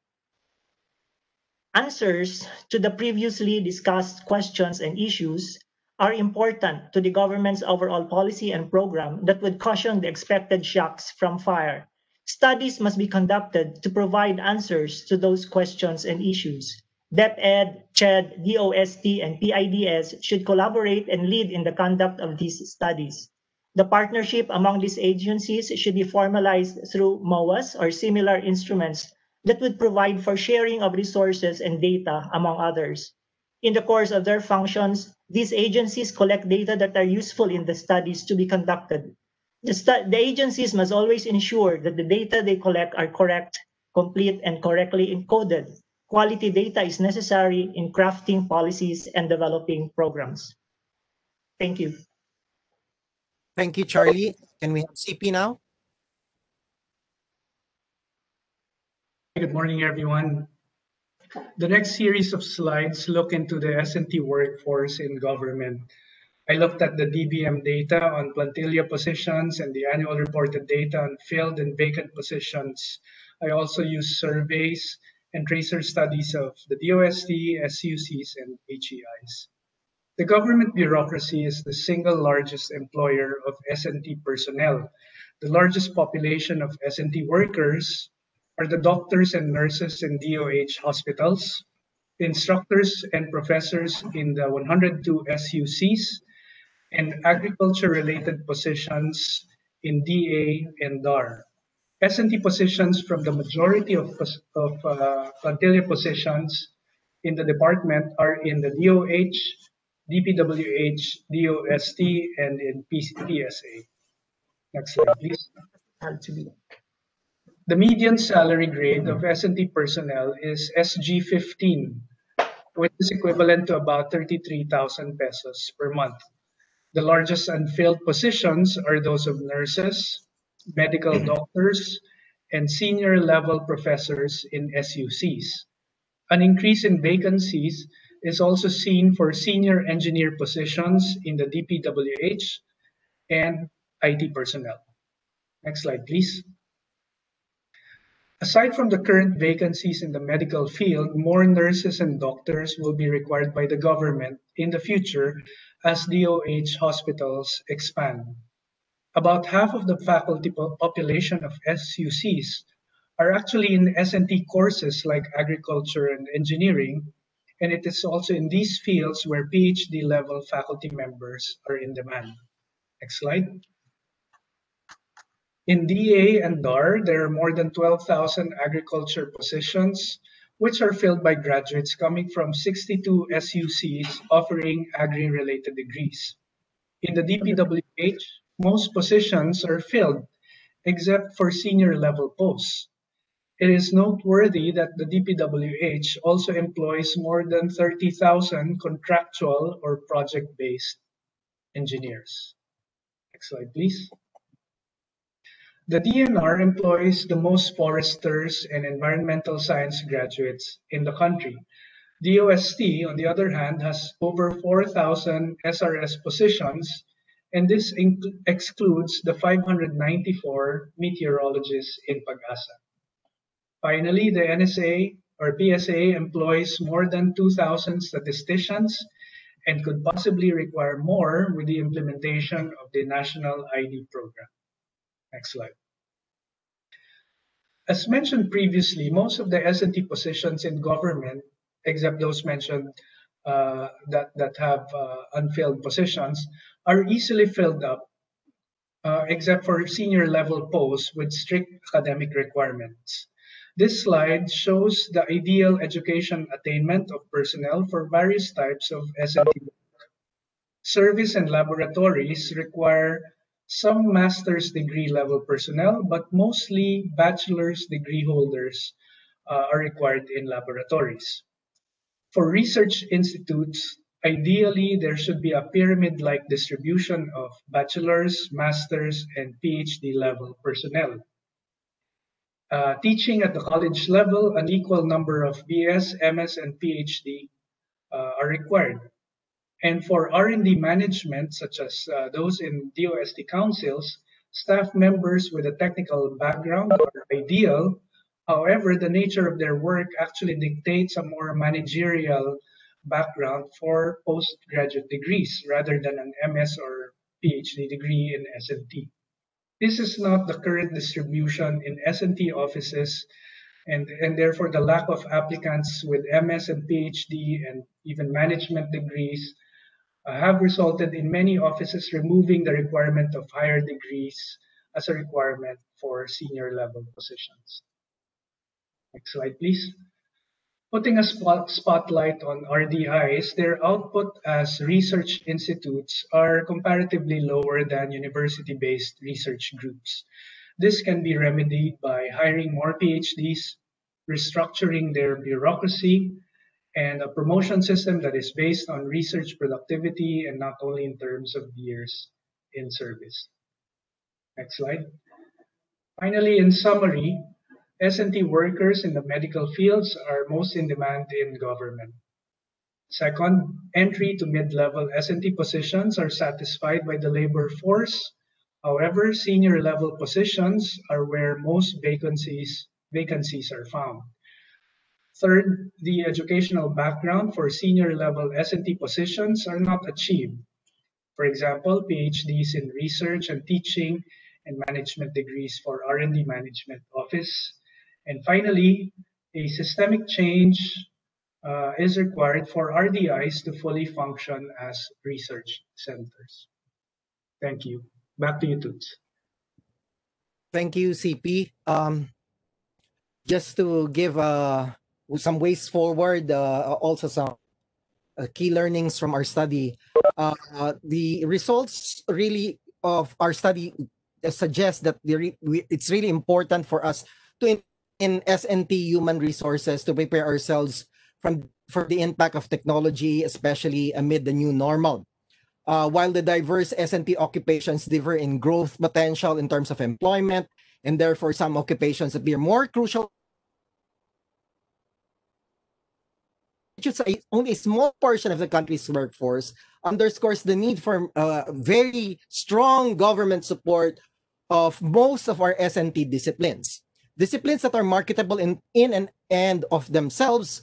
[SPEAKER 7] Answers to the previously discussed questions and issues are important to the government's overall policy and program that would cushion the expected shocks from FIRe. Studies must be conducted to provide answers to those questions and issues. DepEd, CHED, DOST, and PIDS should collaborate and lead in the conduct of these studies. The partnership among these agencies should be formalized through MOAs or similar instruments that would provide for sharing of resources and data, among others. In the course of their functions, these agencies collect data that are useful in the studies to be conducted. The, the agencies must always ensure that the data they collect are correct, complete, and correctly encoded quality data is necessary in crafting policies and developing programs. Thank you.
[SPEAKER 4] Thank you, Charlie. Can we have CP now?
[SPEAKER 8] Good morning, everyone. The next series of slides look into the S&T workforce in government. I looked at the DBM data on plantilla positions and the annual reported data on filled and vacant positions. I also used surveys and tracer studies of the DOST, SUCs, and HEIs. The government bureaucracy is the single largest employer of S&T personnel. The largest population of S&T workers are the doctors and nurses in DOH hospitals, the instructors and professors in the 102 SUCs, and agriculture-related positions in DA and DAR. S&T positions from the majority of, of uh, positions in the department are in the DOH, DPWH, DOST, and in PSA. Next slide, please. The median salary grade of S&T personnel is SG15, which is equivalent to about 33,000 pesos per month. The largest unfilled positions are those of nurses, medical [CLEARS THROAT] doctors, and senior level professors in SUCs. An increase in vacancies is also seen for senior engineer positions in the DPWH and IT personnel. Next slide, please. Aside from the current vacancies in the medical field, more nurses and doctors will be required by the government in the future as DOH hospitals expand. About half of the faculty population of SUCs are actually in S&T courses like agriculture and engineering, and it is also in these fields where PhD level faculty members are in demand. Next slide. In DA and DAR, there are more than 12,000 agriculture positions, which are filled by graduates coming from 62 SUCs offering agri-related degrees. In the DPWH, most positions are filled except for senior level posts. It is noteworthy that the DPWH also employs more than 30,000 contractual or project-based engineers. Next slide, please. The DNR employs the most foresters and environmental science graduates in the country. DOST, on the other hand, has over 4,000 SRS positions, and this excludes the 594 meteorologists in Pag-asa. Finally, the NSA or PSA employs more than 2,000 statisticians and could possibly require more with the implementation of the National ID program. Next slide. As mentioned previously, most of the S&T positions in government, except those mentioned uh, that, that have uh, unfilled positions, are easily filled up, uh, except for senior level posts with strict academic requirements. This slide shows the ideal education attainment of personnel for various types of S&T. Service and laboratories require some master's degree level personnel, but mostly bachelor's degree holders uh, are required in laboratories. For research institutes, ideally there should be a pyramid-like distribution of bachelor's, master's, and PhD level personnel. Uh, teaching at the college level, an equal number of BS, MS, and PhD uh, are required. And for R&D management, such as uh, those in DOST councils, staff members with a technical background are ideal. However, the nature of their work actually dictates a more managerial background for postgraduate degrees rather than an MS or PhD degree in S&T. This is not the current distribution in S&T offices and, and therefore the lack of applicants with MS and PhD and even management degrees uh, have resulted in many offices removing the requirement of higher degrees as a requirement for senior level positions. Next slide, please. Putting a spot, spotlight on RDIs, their output as research institutes are comparatively lower than university-based research groups. This can be remedied by hiring more PhDs, restructuring their bureaucracy, and a promotion system that is based on research productivity and not only in terms of years in service. Next slide. Finally, in summary, S&T workers in the medical fields are most in demand in government. Second, entry to mid-level S&T positions are satisfied by the labor force. However, senior level positions are where most vacancies vacancies are found. Third, the educational background for senior level S&T positions are not achieved. For example, PhDs in research and teaching and management degrees for R&D management office. And finally, a systemic change uh, is required for RDIs to fully function as research centers. Thank you. Back to you, Toots.
[SPEAKER 4] Thank you, CP. Um, just to give a some ways forward, uh, also some uh, key learnings from our study. Uh, the results really of our study suggest that re it's really important for us to in, S&T human resources to prepare ourselves from for the impact of technology, especially amid the new normal. Uh, while the diverse S&T occupations differ in growth potential in terms of employment and therefore some occupations appear more crucial only a small portion of the country's workforce underscores the need for uh, very strong government support of most of our S&T disciplines. Disciplines that are marketable in, in and, of themselves,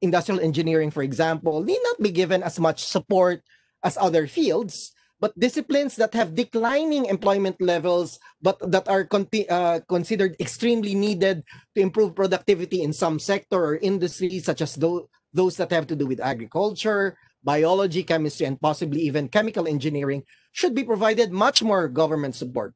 [SPEAKER 4] industrial engineering, for example, need not be given as much support as other fields, but disciplines that have declining employment levels, but that are con- uh, considered extremely needed to improve productivity in some sector or industry, such as those that have to do with agriculture, biology, chemistry, and possibly even chemical engineering, should be provided much more government support.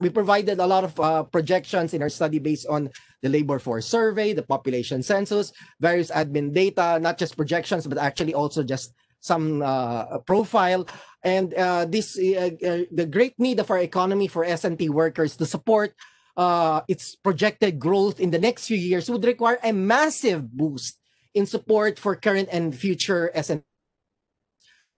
[SPEAKER 4] We provided a lot of uh, projections in our study based on the labor force survey, the population census, various admin data, not just projections, but actually also just some uh, profile. And uh, this uh, uh, the great need of our economy for S&T workers to support uh, its projected growth in the next few years would require a massive boost in support for current and future S&T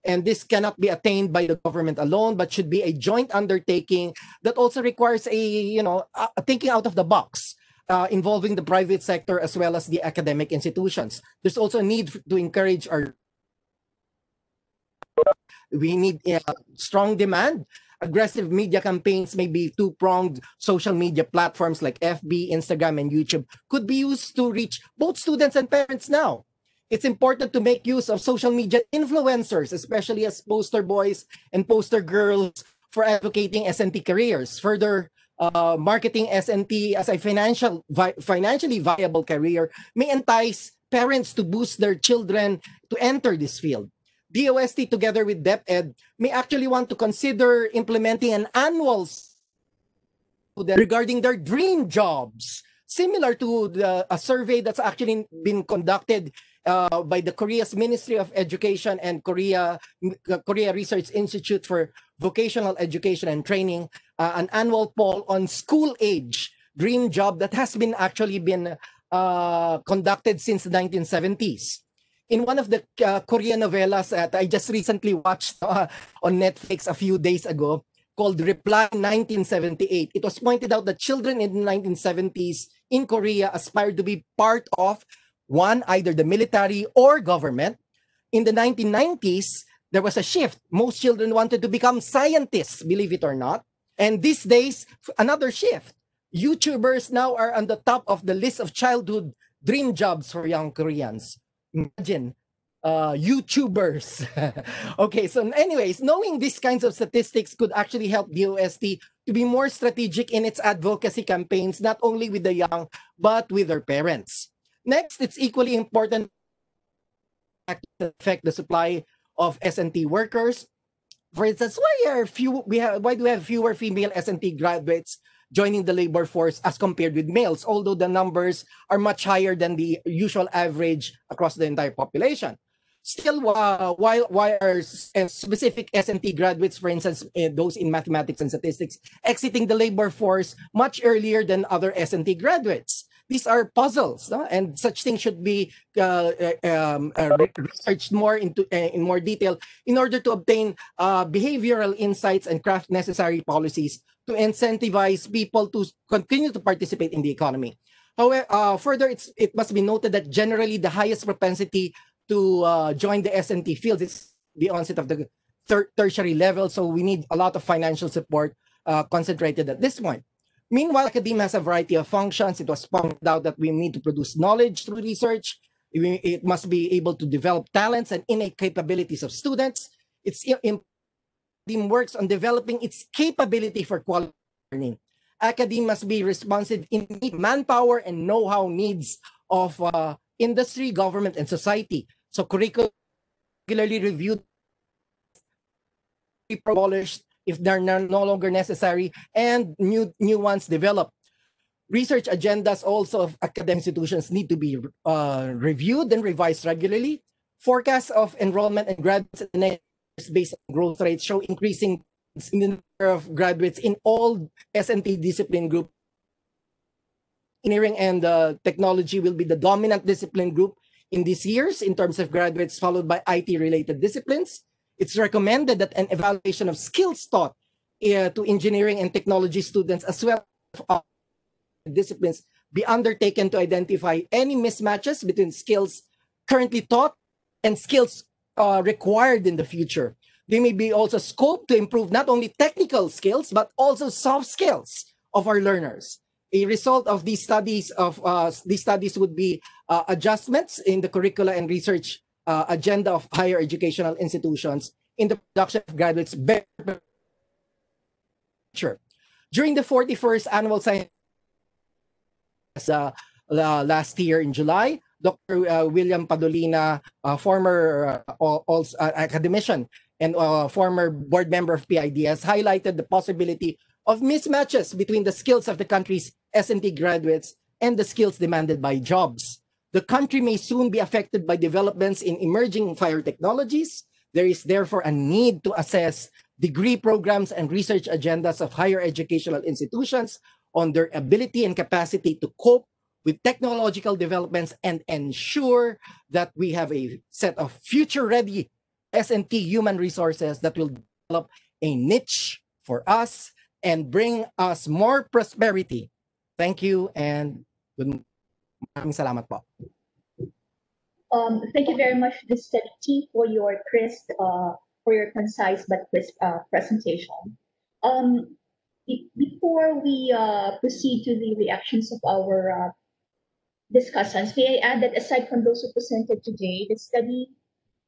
[SPEAKER 4] and this cannot be attained by the government alone but should be a joint undertaking that also requires a you know a thinking out of the box uh, involving the private sector as well as the academic institutions. There's also a need to encourage our we need uh, strong demand. Aggressive media campaigns maybe two-pronged social media platforms like fb instagram and youtube could be used to reach both students and parents now it's important to make use of social media influencers, especially as poster boys and poster girls for advocating S&T careers. Further, uh, marketing S&T as a financial vi- financially viable career may entice parents to boost their children to enter this field. DOST together with DepEd may actually want to consider implementing an annual regarding their dream jobs, similar to the, a survey that's actually been conducted uh, by the Korea's Ministry of Education and Korea Korea Research Institute for Vocational Education and Training, uh, an annual poll on school age dream job that has been actually been uh, conducted since the 1970s. In one of the uh, Korean novellas that I just recently watched [LAUGHS] uh, on Netflix a few days ago, called Reply 1978. It was pointed out that children in the 1970s in Korea aspired to be part of one, either the military or government. In the 1990s, there was a shift. Most children wanted to become scientists, believe it or not. And these days, another shift. YouTubers now are on the top of the list of childhood dream jobs for young Koreans. Imagine uh, YouTubers. [LAUGHS] okay, so anyways, knowing these kinds of statistics could actually help DOST to be more strategic in its advocacy campaigns, not only with the young, but with their parents. Next, it's equally important to affect the supply of S&T workers. For instance, why are few we have why do we have fewer female S&T graduates joining the labor force as compared with males, although the numbers are much higher than the usual average across the entire population. Still, uh, while why are specific S&T graduates, for instance, uh, those in mathematics and statistics, exiting the labor force much earlier than other S&T graduates? These are puzzles no? and such things should be uh, uh um, uh, researched more into uh, in more detail in order to obtain uh, behavioral insights and craft necessary policies to incentivize people to continue to participate in the economy. However uh, further it must be noted that generally the highest propensity to join the S&T field is the onset of the ter- tertiary level. So we need a lot of financial support concentrated at this point Meanwhile, academia has a variety of functions. It was pointed out that we need to produce knowledge through research. It must be able to develop talents and innate capabilities of students. It's team works on developing its capability for quality learning. Academia must be responsive in manpower and know-how needs of uh, industry, government, and society. So curriculum regularly reviewed, abolished, if they're no longer necessary and new new ones developed. Research agendas also of academic institutions need to be uh, reviewed and revised regularly. Forecasts of enrollment and graduates based on growth rates show increasing in the number of graduates in all S&T discipline group. Engineering and uh, technology will be the dominant discipline group in these years in terms of graduates, followed by IT-related disciplines. It's recommended that an evaluation of skills taught uh, to engineering and technology students as well as disciplines be undertaken to identify any mismatches between skills currently taught and skills uh, required in the future. They may be also scope to improve not only technical skills, but also soft skills of our learners. A result of these studies of uh, these studies would be uh, adjustments in the curricula and research uh, agenda of higher educational institutions in the production of graduates better. During the 41st annual science uh, last year in July, Dr. Uh, William Padolina, uh, former uh, uh, academician and uh, former board member of PIDS, highlighted the possibility of mismatches between the skills of the country's S&T graduates and the skills demanded by jobs. The country may soon be affected by developments in emerging FIRe technologies. There is therefore a need to assess degree programs and research agendas of higher educational institutions on their ability and capacity to cope with technological developments and ensure that we have a set of future ready S&T human resources that will develop a niche for us and bring us more prosperity. Thank you and good maraming salamat po.
[SPEAKER 1] Um, thank you very much, Mr. For your crisp, uh, for your concise but crisp uh, presentation. Um, before we uh, proceed to the reactions of our uh, discussants, may I add that aside from those who presented today, the study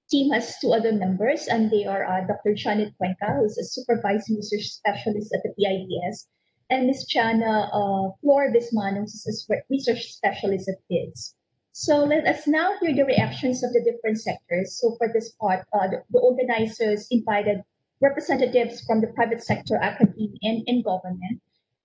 [SPEAKER 1] team has two other members, and they are uh, Dr. Janet Cuenca, who is a supervising research specialist at the PIDS, and Ms. Jana uh, Flor Bisman, who is a research specialist at PIDS. So let us now hear the reactions of the different sectors. So for this part, uh, the, the, organizers invited representatives from the private sector, academia, and, and government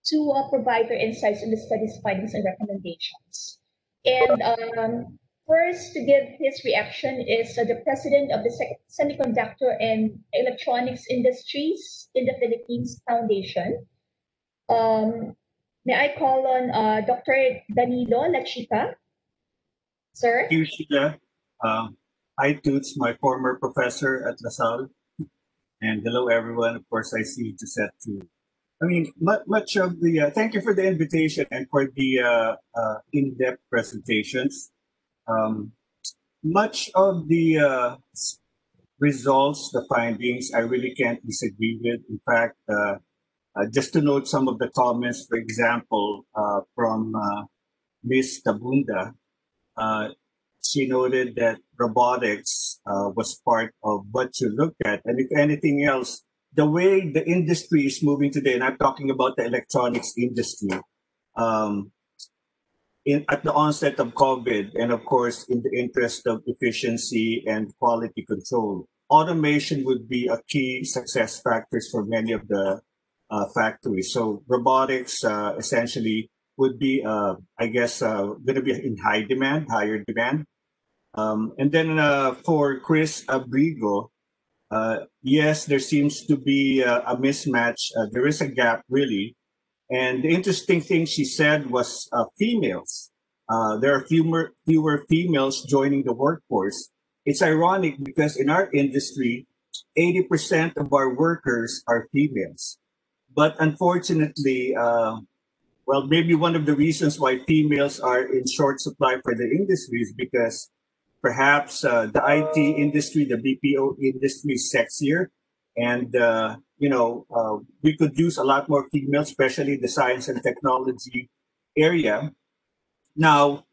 [SPEAKER 1] to uh, provide their insights on the study's findings and recommendations. And um, first to give his reaction is uh, the president of the Semiconductor and Electronics Industries in the Philippines Foundation. Um, may I call on uh, Dr. Danilo Lachica? Sir?
[SPEAKER 9] Thank you, Sheila. Um, hi, Toots, my former professor at LaSalle. And hello, everyone. Of course, I see Josette too. I mean, much, of the, uh, thank you for the invitation and for the uh, uh, in-depth presentations. Um, much of the uh, results, the findings, I really can't disagree with. In fact, uh, just to note some of the comments, for example, from Ms. Tabunda, uh, she noted that robotics uh, was part of what you look at. And if anything else, the way the industry is moving today, and I'm talking about the electronics industry, um, in, at the onset of COVID, and of course, in the interest of efficiency and quality control, automation would be a key success factors for many of the uh, factories. So robotics uh, essentially would be, uh, I guess, uh, going to be in high demand, higher demand. Um, and then uh, for Kris Abrigo, uh, yes, there seems to be a, mismatch. There is a gap, really. And the interesting thing she said was females. there are fewer, fewer females joining the workforce. It's ironic because in our industry, 80% of our workers are females. But unfortunately, well, maybe one of the reasons why females are in short supply for the industry is because perhaps uh, the IT industry, the BPO industry is sexier. And, uh, you know, uh, we could use a lot more females, especially the science and technology area. Now,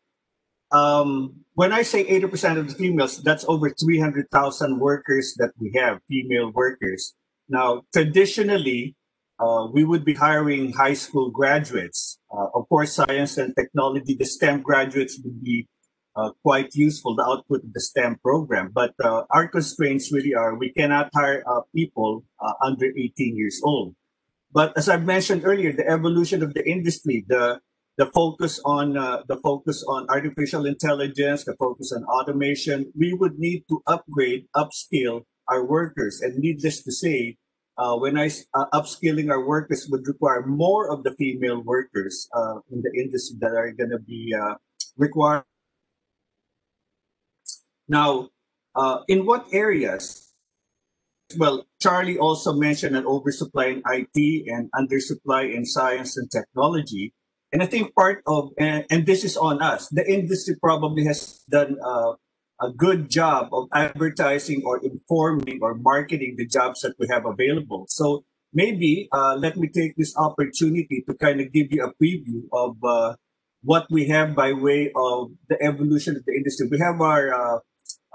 [SPEAKER 9] um, when I say 80% of the females, that's over 300,000 workers that we have, female workers. Now, traditionally, uh, we would be hiring high school graduates. Uh, of course, science and technology, the STEM graduates would be uh, quite useful, the output of the STEM program. But uh, our constraints really are we cannot hire uh, people under 18 years old. But as I've mentioned earlier, the evolution of the industry, the the focus on the focus on artificial intelligence, the focus on automation, we would need to upgrade, upskill our workers. And needless to say, uh, when I uh, upskilling our workers would require more of the female workers uh, in the industry that are going to be uh, required. Now, uh, in what areas? Well, Charlie also mentioned an oversupply in IT and undersupply in science and technology. And I think part of, and, and this is on us, the industry probably has done uh, a good job of advertising or informing or marketing the jobs that we have available. So maybe uh, let me take this opportunity to kind of give you a preview of uh, what we have by way of the evolution of the industry. We have our uh,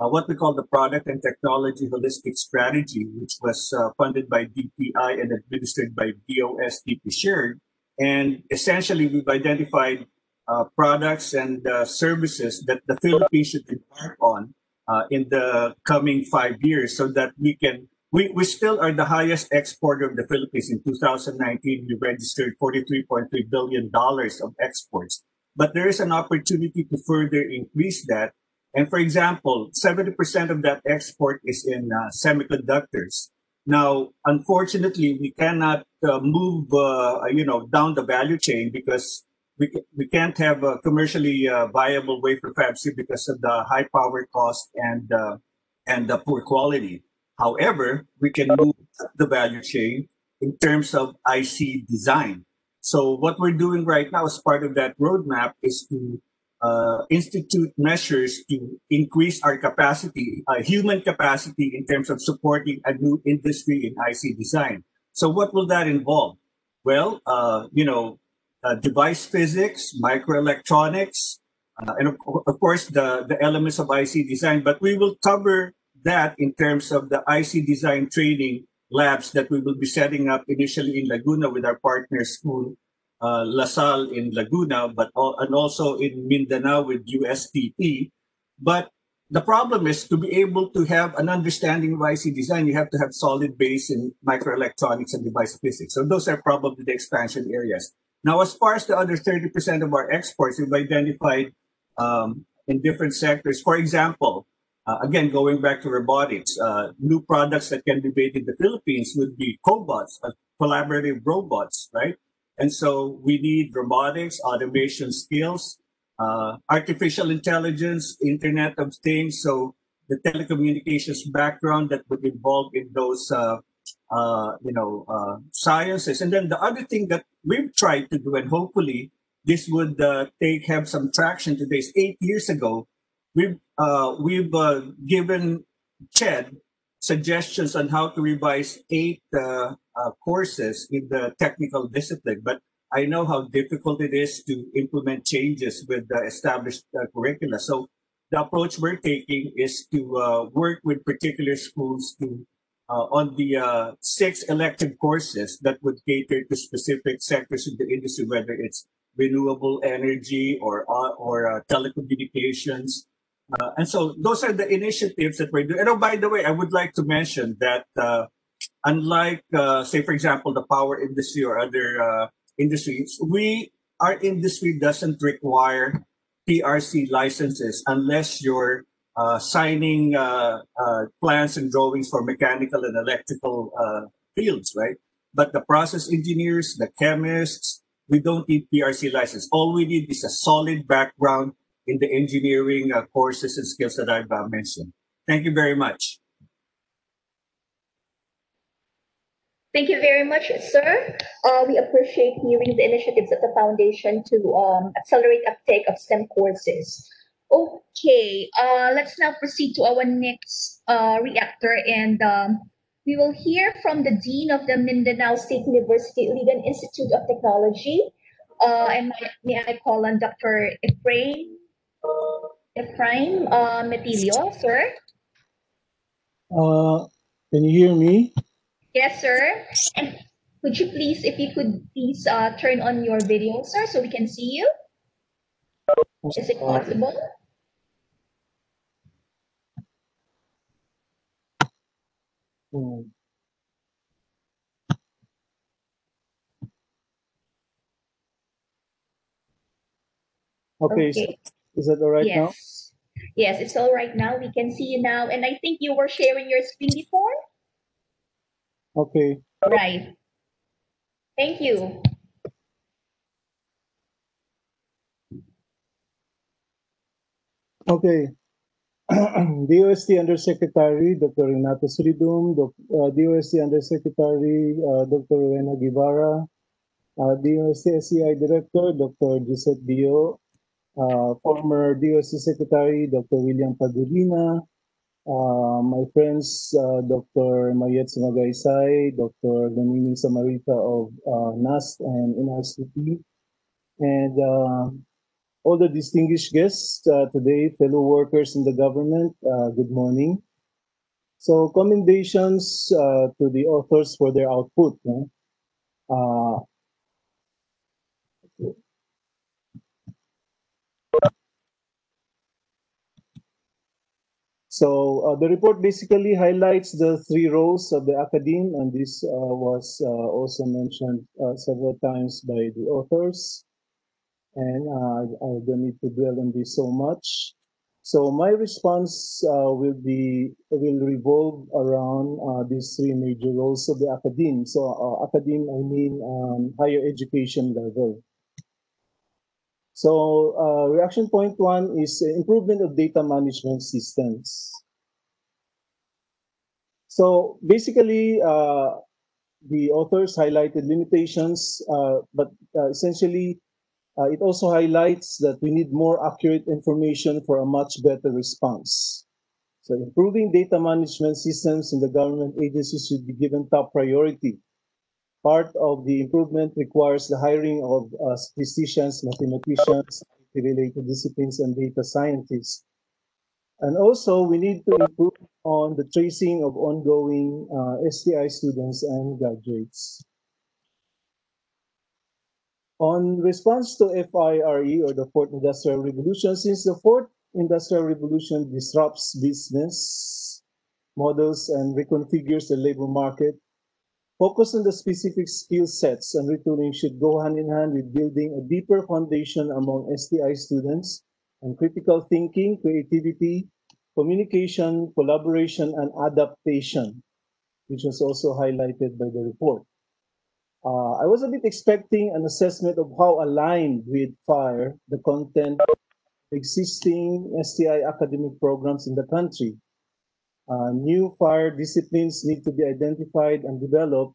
[SPEAKER 9] uh what we call the product and technology holistic strategy, which was uh, funded by DTI and administered by DOST shared. And essentially, we've identified uh, products and uh, services that the Philippines should embark on uh, in the coming five years so that we can. We, we still are the highest exporter of the Philippines. In 2019, we registered $43.3 billion of exports. But there is an opportunity to further increase that. And for example, 70% of that export is in uh, semiconductors. Now, unfortunately, we cannot uh, move, uh, you know, down the value chain because we, we can't have a commercially uh, viable wafer fab because of the high power cost and uh, and the poor quality. However, we can move the value chain in terms of IC design. So what we're doing right now as part of that roadmap is to uh, institute measures to increase our capacity, uh, human capacity in terms of supporting a new industry in IC design. So what will that involve? Well, uh, you know, uh, device physics, microelectronics, uh, and of, of, course the, the elements of IC design. But we will cover that in terms of the IC design training labs that we will be setting up initially in Laguna with our partner school, uh, LaSalle in Laguna, but all, and also in Mindanao with USTP. But the problem is to be able to have an understanding of IC design, you have to have solid base in microelectronics and device physics. So those are probably the expansion areas. Now, as far as the other 30% of our exports, we've identified um, in different sectors. For example, uh, again, going back to robotics, uh, new products that can be made in the Philippines would be cobots, uh, collaborative robots, right? And so we need robotics, automation skills, uh, artificial intelligence, Internet of Things. So the telecommunications background that would involve in those uh, you know, uh, sciences. And then the other thing that we've tried to do, and hopefully this would uh, take have some traction today, is eight years ago, we've uh, we've uh, given CHED suggestions on how to revise eight uh, courses in the technical discipline. But I know how difficult it is to implement changes with the established curricula. So the approach we're taking is to work with particular schools to uh, on the uh, six elective courses that would cater to specific sectors in the industry, whether it's renewable energy or uh, or uh, telecommunications. Uh, and so those are the initiatives that we're doing. And oh, by the way, I would like to mention that unlike, say, for example, the power industry or other industries, we our industry doesn't require PRC licenses unless you're signing uh, uh, plans and drawings for mechanical and electrical uh, fields, right? But the process engineers, the chemists, we don't need PRC license. All we need is a solid background in the engineering uh, courses and skills that I've uh, mentioned. Thank you very much.
[SPEAKER 1] Thank you very much, sir. Uh, we appreciate hearing the initiatives of the foundation to um, accelerate uptake of STEM courses. Okay, uh, let's now proceed to our next uh, reactor and um, we will hear from the Dean of the Mindanao State University Iligan Institute of Technology. Uh, and may, may I call on Dr. Ephrime, Ephrime uh, Metillo, sir?
[SPEAKER 10] Uh, can you hear me?
[SPEAKER 1] Yes, sir. And could you please, if you could please uh, turn on your video, sir, so we can see you? Is it possible?
[SPEAKER 10] Hmm. Okay,
[SPEAKER 1] Okay.
[SPEAKER 10] is that all right now?
[SPEAKER 1] Yes. Yes, it's all right now. We can see you now. And I think you were sharing your screen before?
[SPEAKER 10] Okay,
[SPEAKER 1] Right. Thank you.
[SPEAKER 10] okay. [CLEARS THROAT] DOST Undersecretary Dr. Renato Solidum, uh, DOST Undersecretary uh, Dr. Rowena Guevara, uh, DOST SEI Director, Dr. Josette Biyo, uh, former DOST Secretary, Dr. William Padolina, uh, my friends, uh, Dr. Mayet Sumagaysay, Dr. Ganini Samarita of uh, NAST and NRCP, and uh, all the distinguished guests uh, today, fellow workers in the government, uh, good morning. So commendations uh, to the authors for their output. Uh, So uh, the report basically highlights the three roles of the academe, and this uh, was also mentioned several times by the authors. And uh, I don't need to dwell on this so much. So my response uh, will be will revolve around uh, these three major roles of the academe. So uh, academe, I mean um, higher education level. So uh, reaction point one is improvement of data management systems. So basically, uh, the authors highlighted limitations, uh, but uh, essentially, uh, it also highlights that we need more accurate information for a much better response. So improving data management systems in the government agencies should be given top priority. Part of the improvement requires the hiring of uh, statisticians, mathematicians, related disciplines, and data scientists. And also, we need to improve on the tracing of ongoing uh, STI students and graduates. On response to FIRE or the fourth industrial revolution, since the fourth industrial revolution disrupts business models and reconfigures the labor market, focus on the specific skill sets and retooling should go hand in hand with building a deeper foundation among STI students and critical thinking, creativity, communication, collaboration, and adaptation, which was also highlighted by the report. Uh, I was a bit expecting an assessment of how aligned with FIRE the content existing STI academic programs in the country. Uh, new FIRE disciplines need to be identified and developed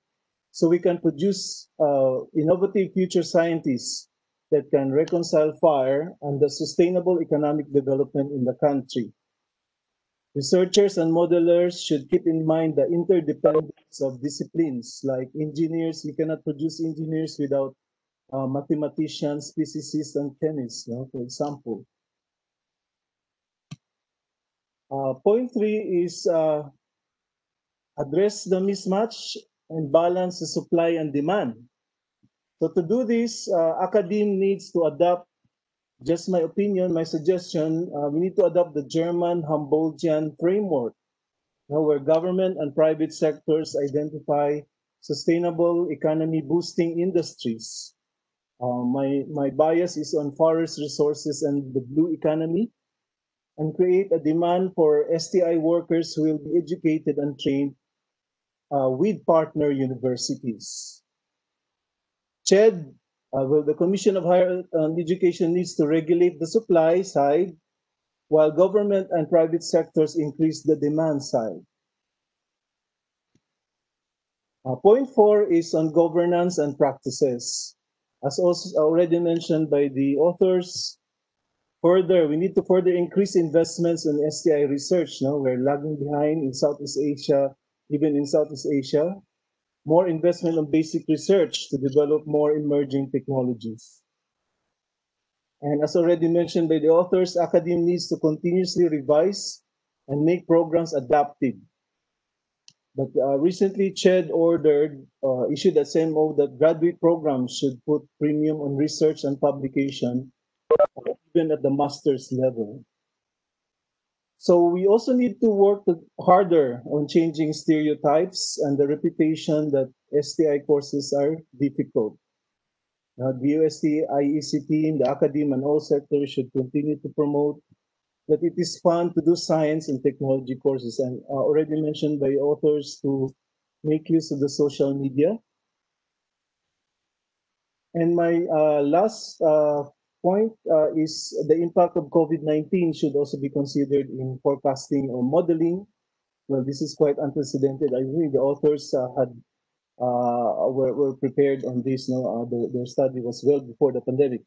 [SPEAKER 10] so we can produce uh, innovative future scientists that can reconcile FIRE and the sustainable economic development in the country. Researchers and modelers should keep in mind the of disciplines like engineers. You cannot produce engineers without uh, mathematicians, physicists, and chemists, you know, for example. Uh, point three is uh, address the mismatch and balance the supply and demand. So to do this, uh, academe needs to adopt just my opinion, my suggestion, uh, we need to adopt the German Humboldtian framework, know, where government and private sectors identify sustainable economy boosting industries. Uh, my, my bias is on forest resources and the blue economy, and create a demand for STI workers who will be educated and trained uh, with partner universities. CHED uh, well, the Commission of Higher um, Education needs to regulate the supply side while government and private sectors increase the demand side. Uh, point four is on governance and practices. As also already mentioned by the authors, further, we need to further increase investments in STI research. Now We're lagging behind in Southeast Asia, even in Southeast Asia more investment on basic research to develop more emerging technologies. And as already mentioned by the authors, academia needs to continuously revise and make programs adaptive. But uh, recently, CHED ordered, uh, issued a CMO that graduate programs should put premium on research and publication, even at the master's level. So we also need to work harder on changing stereotypes and the reputation that STI courses are difficult. Now, the UST IEC team, the academe, and all sectors should continue to promote that it is fun to do science and technology courses, and uh, already mentioned by authors to make use of the social media. And my uh, last uh, point uh, is the impact of COVID-19 should also be considered in forecasting or modeling. Well, this is quite unprecedented. I think the authors uh, had were, were prepared on this. No, uh, the, their study was well before the pandemic.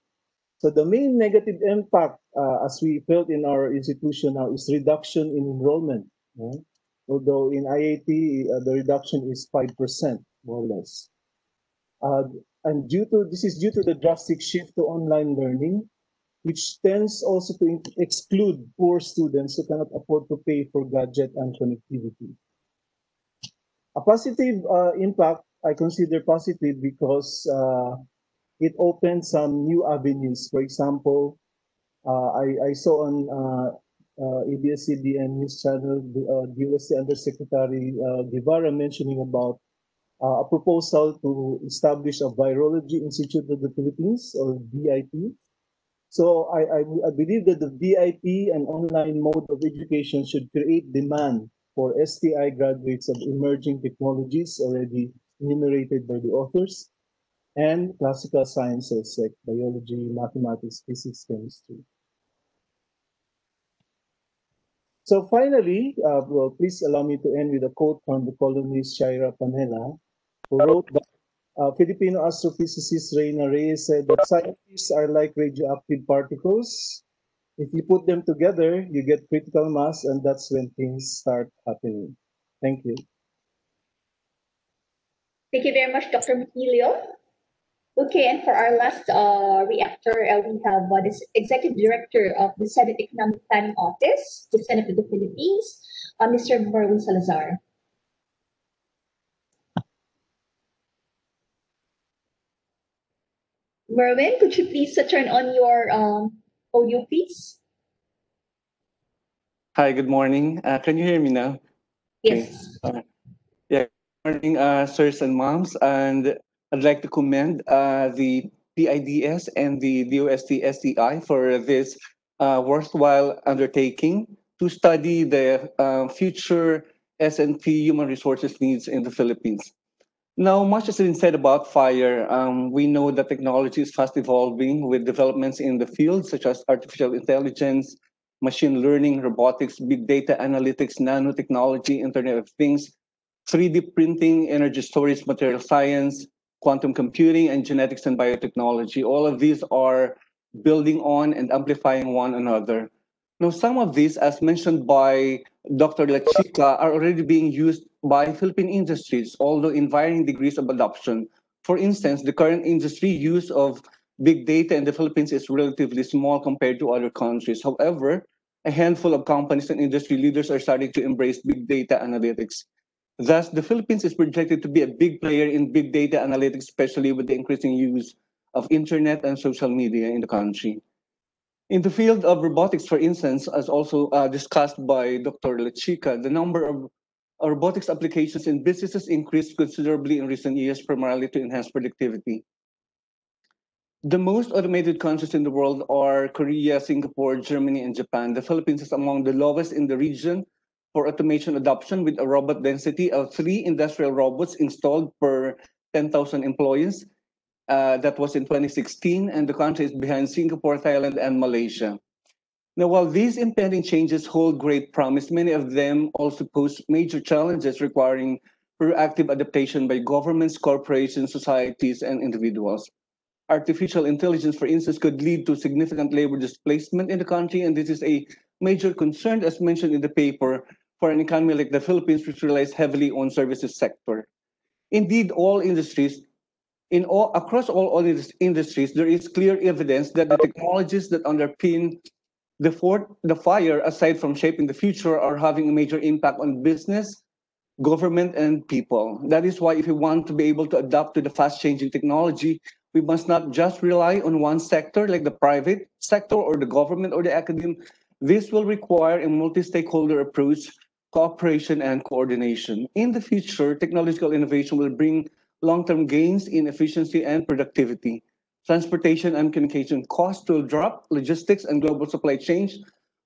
[SPEAKER 10] So the main negative impact, uh, as we felt in our institution now, is reduction in enrollment. no? Although in IAT, uh, the reduction is 5%, more or less. Uh, and due to this is due to the drastic shift to online learning, which tends also to exclude poor students who cannot afford to pay for gadget and connectivity. A positive uh, impact I consider positive because uh, it opens some new avenues. For example, uh, I, I saw on uh, uh, ABS-CBN news channel the uh, DOST Undersecretary uh, Guevara mentioning about uh, a proposal to establish a Virology Institute of the Philippines or VIP. So I, I, I believe that the VIP and online mode of education should create demand for STI graduates of emerging technologies already enumerated by the authors and classical sciences like biology, mathematics, physics, chemistry. So finally, uh, well, please allow me to end with a quote from the columnist Shaira Panela, who wrote that uh, Filipino astrophysicist Reina Reyes said that scientists are like radioactive particles. If you put them together, you get critical mass, and that's when things start happening. Thank you.
[SPEAKER 1] Thank you very much, Dr. Metillo. Okay, and for our last uh, reactor, uh, we have uh, this Executive Director of the Senate Economic Planning Office, the Senate of the Philippines, uh, Mr. Merwin Salazar. Merwin, could you please turn on your um, audio, please?
[SPEAKER 11] Hi, good morning. Uh, can you hear me now?
[SPEAKER 1] Yes.
[SPEAKER 11] Uh, yeah, good morning, uh, sirs and moms. And I'd like to commend uh, the PIDS and the DOST STI for this uh, worthwhile undertaking to study the uh, future S&T human resources needs in the Philippines. Now, much has been said about FIRe. Um, we know that technology is fast evolving with developments in the field such as artificial intelligence, machine learning, robotics, big data analytics, nanotechnology, Internet of Things, 3D printing, energy storage, material science, quantum computing, and genetics and biotechnology. All of these are building on and amplifying one another. Now, some of these, as mentioned by Dr. Lachica, are already being used by Philippine industries, although in varying degrees of adoption. For instance, the current industry use of big data in the Philippines is relatively small compared to other countries. However, a handful of companies and industry leaders are starting to embrace big data analytics. Thus, the Philippines is projected to be a big player in big data analytics, especially with the increasing use of internet and social media in the country. In the field of robotics, for instance, as also uh, discussed by Dr. Lachica, the number of uh, robotics applications in businesses increased considerably in recent years, primarily to enhance productivity. The most automated countries in the world are Korea, Singapore, Germany, and Japan. The Philippines is among the lowest in the region for automation adoption with a robot density of three industrial robots installed per 10,000 employees. Uh, that was in 2016, and the country is behind Singapore, Thailand, and Malaysia. Now, while these impending changes hold great promise, many of them also pose major challenges requiring proactive adaptation by governments, corporations, societies, and individuals. Artificial intelligence, for instance, could lead to significant labor displacement in the country, and this is a major concern, as mentioned in the paper, for an economy like the Philippines, which relies heavily on services sector. Indeed, all industries, in all across all, all indus- industries, there is clear evidence that the technologies that underpin the fort, the FIRe, aside from shaping the future, are having a major impact on business, government, and people. That is why, if we want to be able to adapt to the fast-changing technology, we must not just rely on one sector, like the private sector or the government or the academe. This will require a multi-stakeholder approach, cooperation, and coordination. In the future, technological innovation will bring long-term gains in efficiency and productivity. Transportation and communication costs will drop, logistics and global supply chains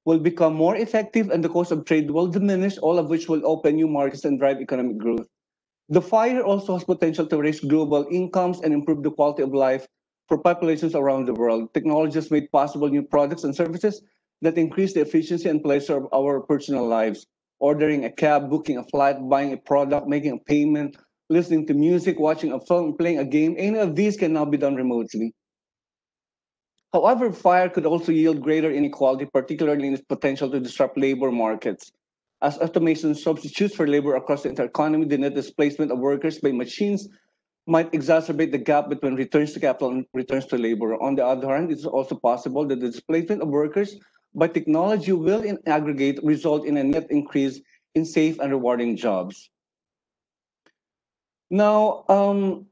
[SPEAKER 11] will become more effective, and the cost of trade will diminish, all of which will open new markets and drive economic growth. The FIRe also has potential to raise global incomes and improve the quality of life for populations around the world. Technology has made possible new products and services that increase the efficiency and pleasure of our personal lives. Ordering a cab, booking a flight, buying a product, making a payment, listening to music, watching a film, playing a game, any of these can now be done remotely. However, FIRe could also yield greater inequality, particularly in its potential to disrupt labor markets. As automation substitutes for labor across the entire economy, the net displacement of workers by machines might exacerbate the gap between returns to capital and returns to labor. On the other hand, it's also possible that the displacement of workers by technology will, in aggregate, result in a net increase in safe and rewarding jobs. Now, um,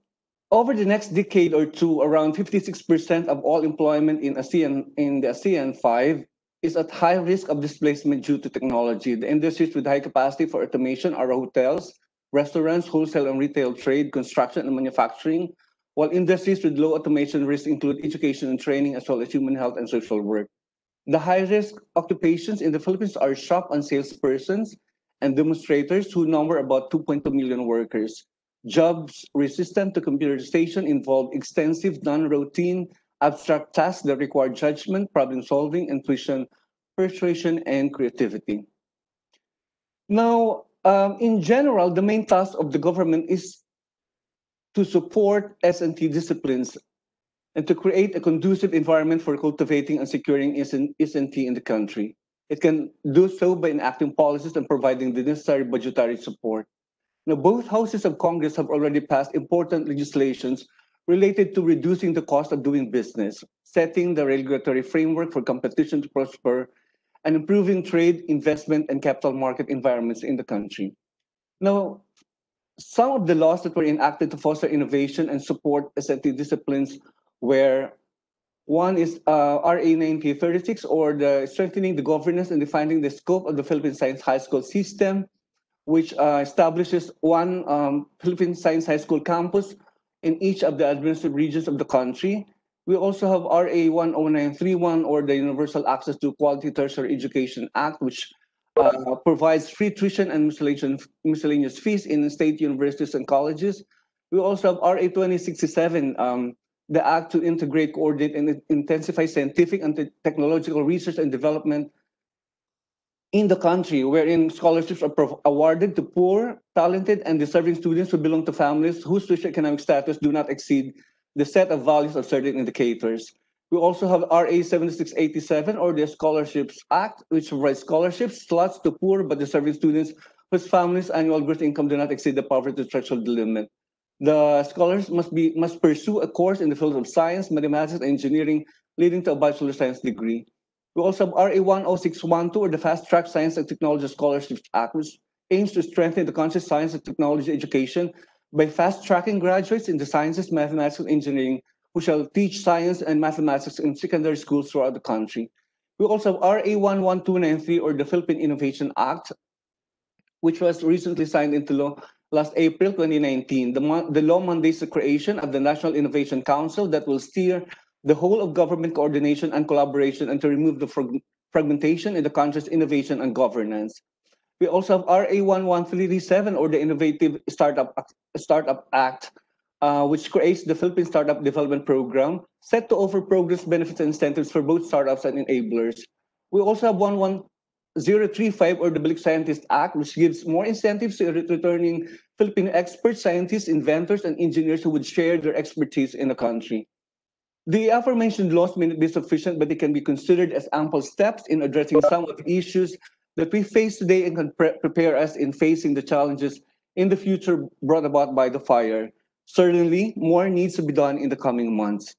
[SPEAKER 11] over the next decade or two, around 56% of all employment in ASEAN in the ASEAN 5 is at high risk of displacement due to technology. The industries with high capacity for automation are hotels, restaurants, wholesale and retail trade, construction and manufacturing, while industries with low automation risk include education and training, as well as human health and social work. The high-risk occupations in the Philippines are shop and salespersons and demonstrators who number about 2.2 million workers. Jobs resistant to computerization involve extensive, non-routine, abstract tasks that require judgment, problem solving, intuition, persuasion, and creativity. Now, um, in general, the main task of the government is to support S&T disciplines and to create a conducive environment for cultivating and securing S&T in the country. It can do so by enacting policies and providing the necessary budgetary support. Now, both houses of Congress have already passed important legislations related to reducing the cost of doing business, setting the regulatory framework for competition to prosper, and improving trade, investment, and capital market environments in the country. Now, some of the laws that were enacted to foster innovation and support S&T disciplines were one is uh, RA 1936, or the strengthening the governance and defining the scope of the Philippine Science High School system, which uh, establishes one um, Philippine Science High School campus in each of the administrative regions of the country. We also have RA 10931, or the Universal Access to Quality Tertiary Education Act, which uh, provides free tuition and miscellaneous, miscellaneous fees in state universities and colleges. We also have RA 2067, um, the act to integrate, coordinate, and intensify scientific and technological research and development in the country, wherein scholarships are awarded to poor, talented, and deserving students who belong to families whose socioeconomic status do not exceed the set of values of certain indicators. We also have RA 7687, or the Scholarships Act, which provides scholarships, slots to poor but deserving students whose families' annual gross income do not exceed the poverty threshold limit. The scholars must be must pursue a course in the field of science, mathematics, and engineering, leading to a bachelor science degree. We also have RA 10612, or the Fast Track Science and Technology Scholarships Act, which aims to strengthen the country's science and technology education by fast tracking graduates in the sciences, mathematics, and engineering who shall teach science and mathematics in secondary schools throughout the country. We also have RA 11293, or the Philippine Innovation Act, which was recently signed into law last April 2019. The, the law mandates the creation of the National Innovation Council that will steer the whole of government coordination and collaboration and to remove the frag fragmentation in the country's innovation and governance. We also have RA 11337, or the Innovative Startup, Startup Act, uh, which creates the Philippine Startup Development Program, set to offer progress, benefits, and incentives for both startups and enablers. We also have 11035, or the Balik Scientist Act, which gives more incentives to returning Filipino experts, scientists, inventors, and engineers who would share their expertise in the country. The aforementioned laws may not be sufficient, but they can be considered as ample steps in addressing some of the issues that we face today and can pre prepare us in facing the challenges in the future brought about by the FIRe. Certainly, more needs to be done in the coming months.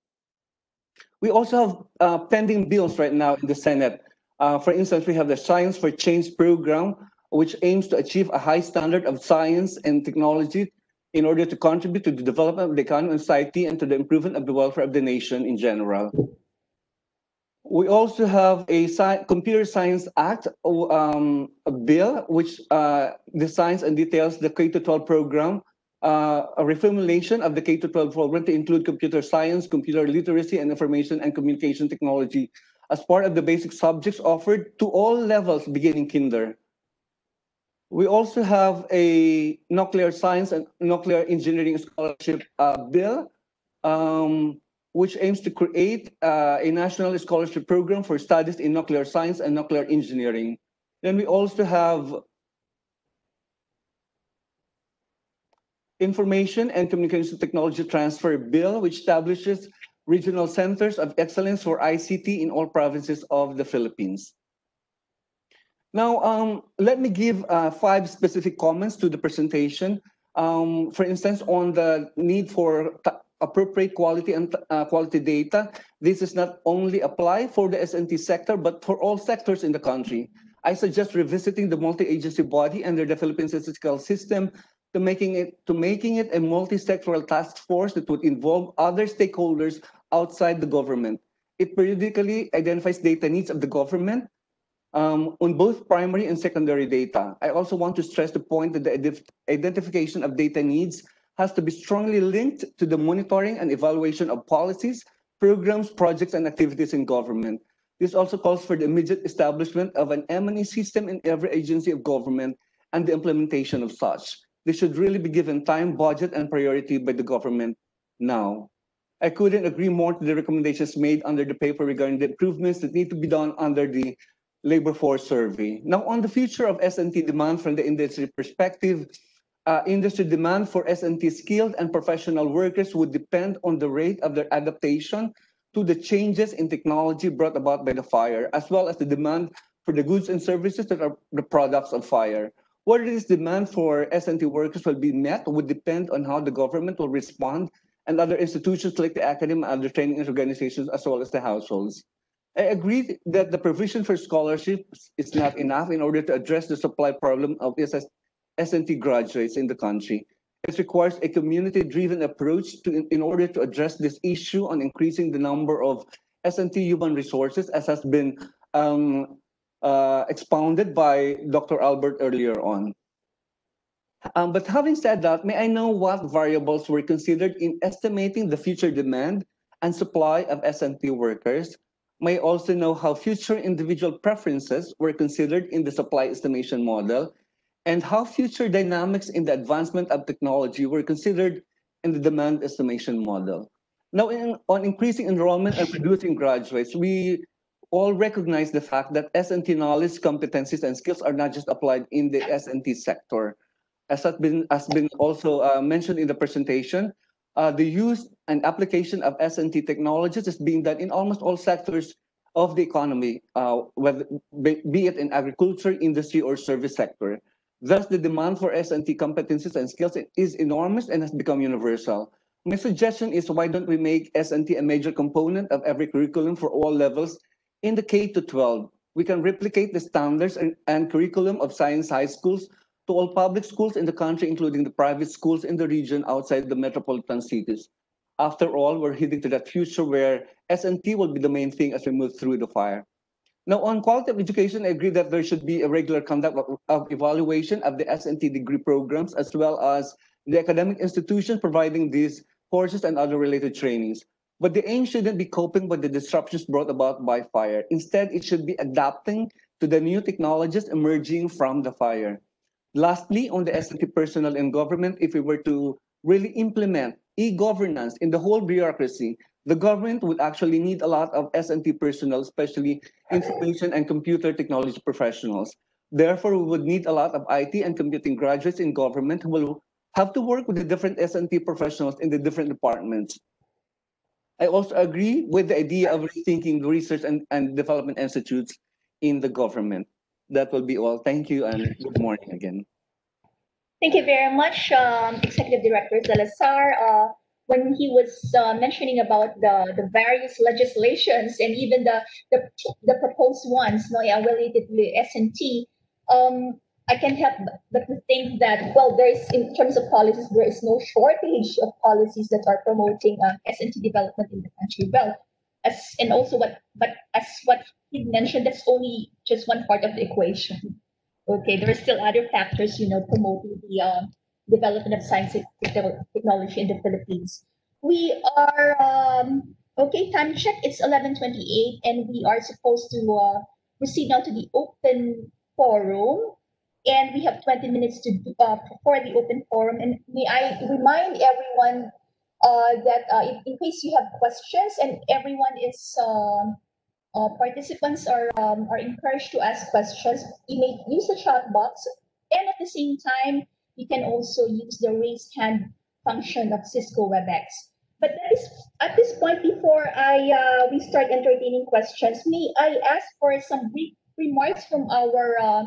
[SPEAKER 11] We also have uh, pending bills right now in the Senate. Uh, for instance, we have the Science for Change program, which aims to achieve a high standard of science and technology in order to contribute to the development of the economy and society and to the improvement of the welfare of the nation in general. We also have a sci Computer Science Act um, bill which uh, designs and details the K-12 program, uh, a reformulation of the K-12 program to include computer science, computer literacy, and information and communication technology as part of the basic subjects offered to all levels beginning kinder. We also have a nuclear science and nuclear engineering scholarship uh, bill, um, which aims to create uh, a national scholarship program for studies in nuclear science and nuclear engineering. Then we also have Information and Communication Technology Transfer Bill, which establishes regional centers of excellence for ICT in all provinces of the Philippines. Now, um, let me give uh, five specific comments to the presentation. Um, for instance, on the need for appropriate quality and uh, quality data, this is not only apply for the S&T sector, but for all sectors in the country. I suggest revisiting the multi-agency body under the Philippine Statistical System to making it to making it a multi-sectoral task force that would involve other stakeholders outside the government. It periodically identifies data needs of the government um, on both primary and secondary data. I also want to stress the point that the identification of data needs has to be strongly linked to the monitoring and evaluation of policies, programs, projects, and activities in government. This also calls for the immediate establishment of an M&E system in every agency of government and the implementation of such. This should really be given time, budget, and priority by the government now. I couldn't agree more to the recommendations made under the paper regarding the improvements that need to be done under the labor force survey. Now, on the future of S&T demand from the industry perspective, uh, industry demand for S&T skilled and professional workers would depend on the rate of their adaptation to the changes in technology brought about by the FIRe, as well as the demand for the goods and services that are the products of FIRe. Whether this demand for S&T workers will be met would depend on how the government will respond and other institutions like the academy and other training organizations as well as the households. I agree that the provision for scholarships is not enough in order to address the supply problem of SS S&T graduates in the country. It requires a community-driven approach to, in order to address this issue on increasing the number of S&T human resources, as has been um, uh, expounded by Dr. Albert earlier on. Um, but having said that, may I know what variables were considered in estimating the future demand and supply of S&T workers? May also know how future individual preferences were considered in the supply estimation model and how future dynamics in the advancement of technology were considered in the demand estimation model. Now, in, on increasing enrollment and producing graduates, we all recognize the fact that S&T knowledge, competencies, and skills are not just applied in the S&T sector. As has been, has been also uh, mentioned in the presentation, uh, the use and application of S&T technologies is being done in almost all sectors of the economy, uh, whether, be it in agriculture, industry, or service sector. Thus, the demand for S&T competencies and skills is enormous and has become universal. My suggestion is why don't we make S&T a major component of every curriculum for all levels in the K to 12, we can replicate the standards and, and curriculum of science high schools to all public schools in the country, including the private schools in the region outside the metropolitan cities. After all, we're heading to that future where S&T will be the main thing as we move through the FIRe. Now, on quality of education, I agree that there should be a regular conduct of, evaluation of the S&T degree programs, as well as the academic institutions providing these courses and other related trainings. But the aim shouldn't be coping with the disruptions brought about by FIRe. Instead, it should be adapting to the new technologies emerging from the FIRe. Lastly, on the S&T personnel and government, if we were to really implement e-governance in the whole bureaucracy, the government would actually need a lot of S&T personnel, especially information and computer technology professionals. Therefore, we would need a lot of IT and computing graduates in government who will have to work with the different S&T professionals in the different departments. I also agree with the idea of rethinking the research and, and development institutes in the government. That will be all. Thank you and good morning again.
[SPEAKER 1] Thank you very much, um, Executive Director Salazar. Uh, when he was uh, mentioning about the, the various legislations and even the, the, the proposed ones no, yeah, related to S&T, um, I can't help but to think that, well, there is, in terms of policies, there is no shortage of policies that are promoting uh, S&T development in the country. Well, as and also what, but as what he mentioned, that's only just one part of the equation. Okay, there are still other factors, you know, promoting the uh, development of science and technology in the Philippines. We are um, okay. Time check. It's eleven twenty-eight, and we are supposed to uh, proceed now to the open forum and we have 20 minutes to uh, for the open forum. And may I remind everyone that uh, in, in, case you have questions, and everyone is um, uh, participants are um, are encouraged to ask questions. You may use the chat box, and at the same time, you can also use the raise hand function of Cisco WebEx. But at this point, before I uh, we start entertaining questions, may I ask for some brief remarks from our uh,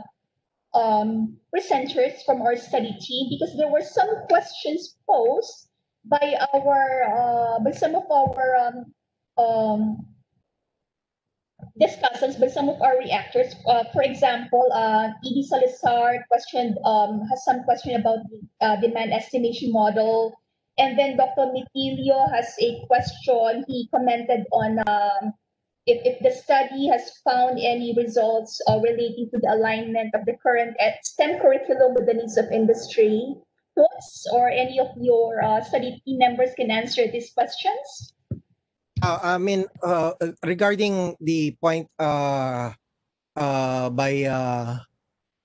[SPEAKER 1] um, presenters from our study team because there were some questions posed by our uh, by some of our um, um, discussants, by some of our reactors. Uh, for example, uh, E.D. Salazar questioned um, has some question about the uh, demand estimation model, and then Dr. Metillo has a question. He commented on um, if, if the study has found any results uh, relating to the alignment of the current STEM curriculum with the needs of industry. Thoughts or any of your uh, study team members can answer these questions?
[SPEAKER 4] Uh, I mean, uh, regarding the point uh, uh, by uh,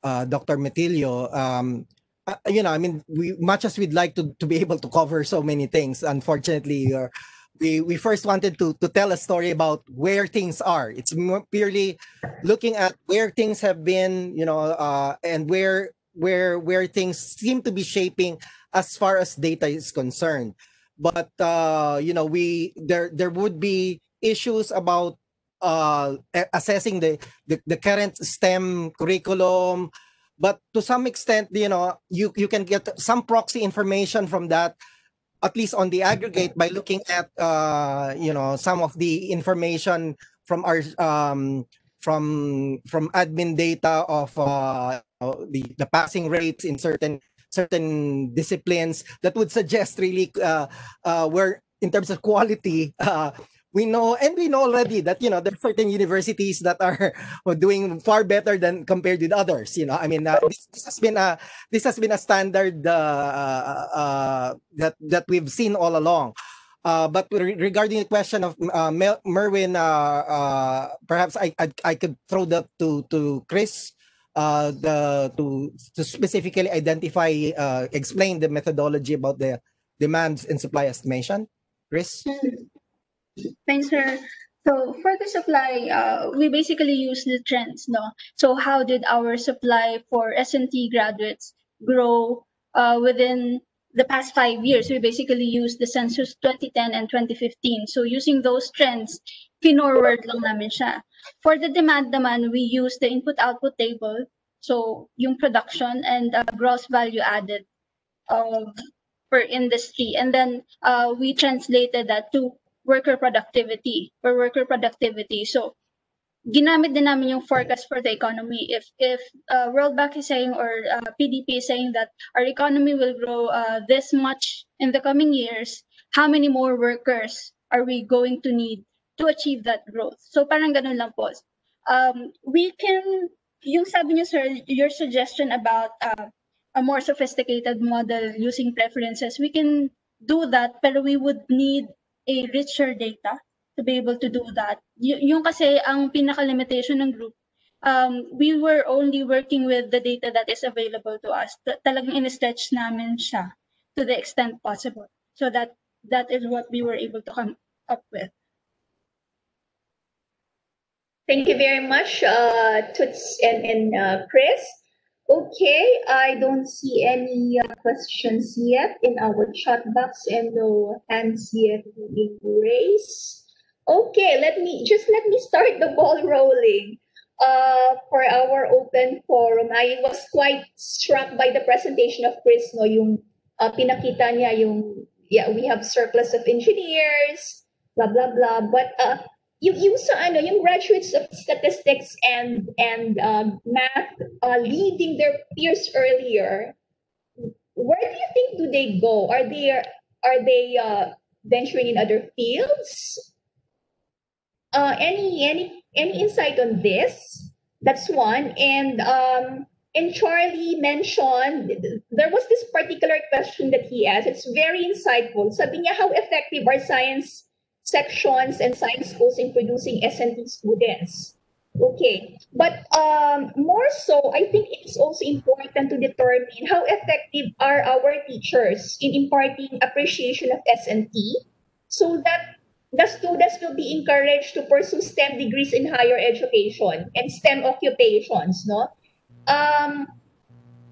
[SPEAKER 4] uh, Dr. Metillo, um, uh, you know, I mean, we much as we'd like to, to be able to cover so many things, unfortunately, uh, we we first wanted to to tell a story about where things are. It's purely looking at where things have been, you know, uh, and where where where things seem to be shaping as far as data is concerned. But uh, you know, we there there would be issues about uh, assessing the, the the current STEM curriculum. But to some extent, you know, you you can get some proxy information from that at least on the aggregate by looking at uh, you know some of the information from our um, from from admin data of uh, the the passing rates in certain certain disciplines that would suggest really uh, uh, where in terms of quality [LAUGHS] uh, we know and we know already that you know there are certain universities that are [LAUGHS] doing far better than compared with others you know? I mean uh, this, this, has been a this has been a standard uh, uh, that that we've seen all along uh, but re- regarding the question of uh, Merwin, uh, perhaps I, I, I could throw that to to Kris, the to to specifically identify, explain the methodology about the demands and supply estimation. Kris.
[SPEAKER 6] Thanks, sir. So for the supply, uh, we basically use the trends, no? So how did our supply for S&T graduates grow uh, within the past five years? We basically use the census 2010 and 2015. So using those trends, finorward lang namin siya. For the demand naman, we use the input-output table. So yung production and uh, gross value added um, per industry. And then uh, we translated that to worker productivity for worker productivity. So ginamit din namin yung forecast for the economy. If if uh, World Bank is saying or uh, PDP is saying that our economy will grow uh, this much in the coming years, how many more workers are we going to need to achieve that growth? So parang ganun lang po. Um, we can, yung sabi niyo sir, your suggestion about uh, a more sophisticated model using preferences, we can do that, pero we would need a richer data to be able to do that. Y- yung kasi ang pinaka-limitation ng group, um, we were only working with the data that is available to us. T- talagang in-stretch namin siya to the extent possible. So that that is what we were able to come up with.
[SPEAKER 1] Thank you very much, uh, Toots and, and uh, Kris. Okay, I don't see any uh, questions yet in our chat box and no hands yet being raised. Okay, let me just let me start the ball [LAUGHS] rolling. Uh, for our open forum, I was quite struck by the presentation of Kris. No, yung uh, pinakita niya yung yeah, we have surplus of engineers, blah blah blah. But uh, yung, yung sa ano, yung graduates of statistics and and um, math uh, leading their peers earlier, where do you think do they go? Are they are they uh, venturing in other fields? Uh, any any any insight on this? That's one. And um, and Charlie mentioned there was this particular question that he asked. It's very insightful. Sabi niya, how effective are science sections and science schools in producing S&T students. Okay, but um, more so, I think it's also important to determine how effective are our teachers in imparting appreciation of S&T so that the students will be encouraged to pursue STEM degrees in higher education and STEM occupations, no? Um,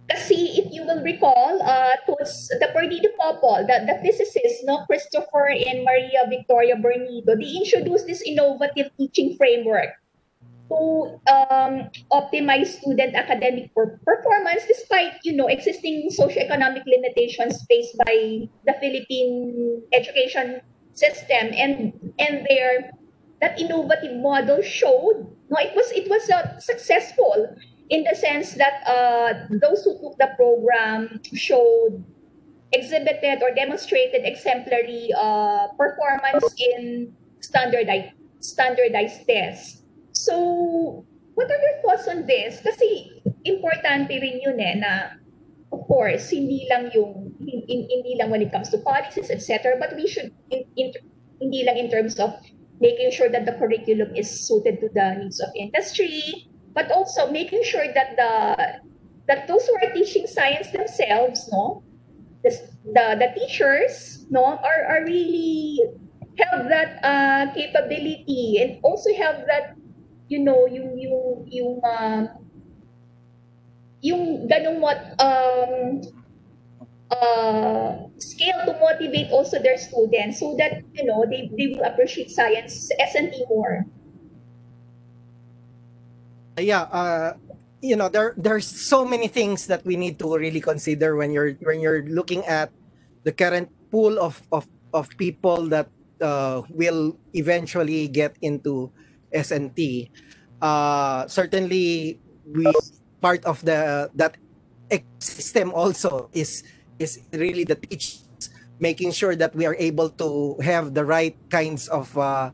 [SPEAKER 1] kasi if you will recall, uh, towards the Bernido couple, the, the physicists, no, Christopher and Maria Victoria Bernido, they introduced this innovative teaching framework to um, optimize student academic for performance despite you know existing socioeconomic limitations faced by the Philippine education system and and their that innovative model showed no it was it was uh, successful in the sense that uh, those who took the program showed exhibited or demonstrated exemplary uh, performance in standardized standardized tests So, what are your thoughts on this? Kasi importante rin yun eh na of course, hindi lang yung hindi, lang when it comes to policies, etc. But we should in, in, hindi lang in terms of making sure that the curriculum is suited to the needs of industry, but also making sure that the that those who are teaching science themselves, no, the the, the teachers, no, are are really have that uh, capability and also have that you know, yung yung yung uh, yung ganung what um uh, skill to motivate also their students so that you know they, they will appreciate science S&T more.
[SPEAKER 4] Yeah, uh, you know there there's so many things that we need to really consider when you're when you're looking at the current pool of of of people that uh, will eventually get into S&T, uh, certainly we part of the that system also is is really the teachers making sure that we are able to have the right kinds of uh,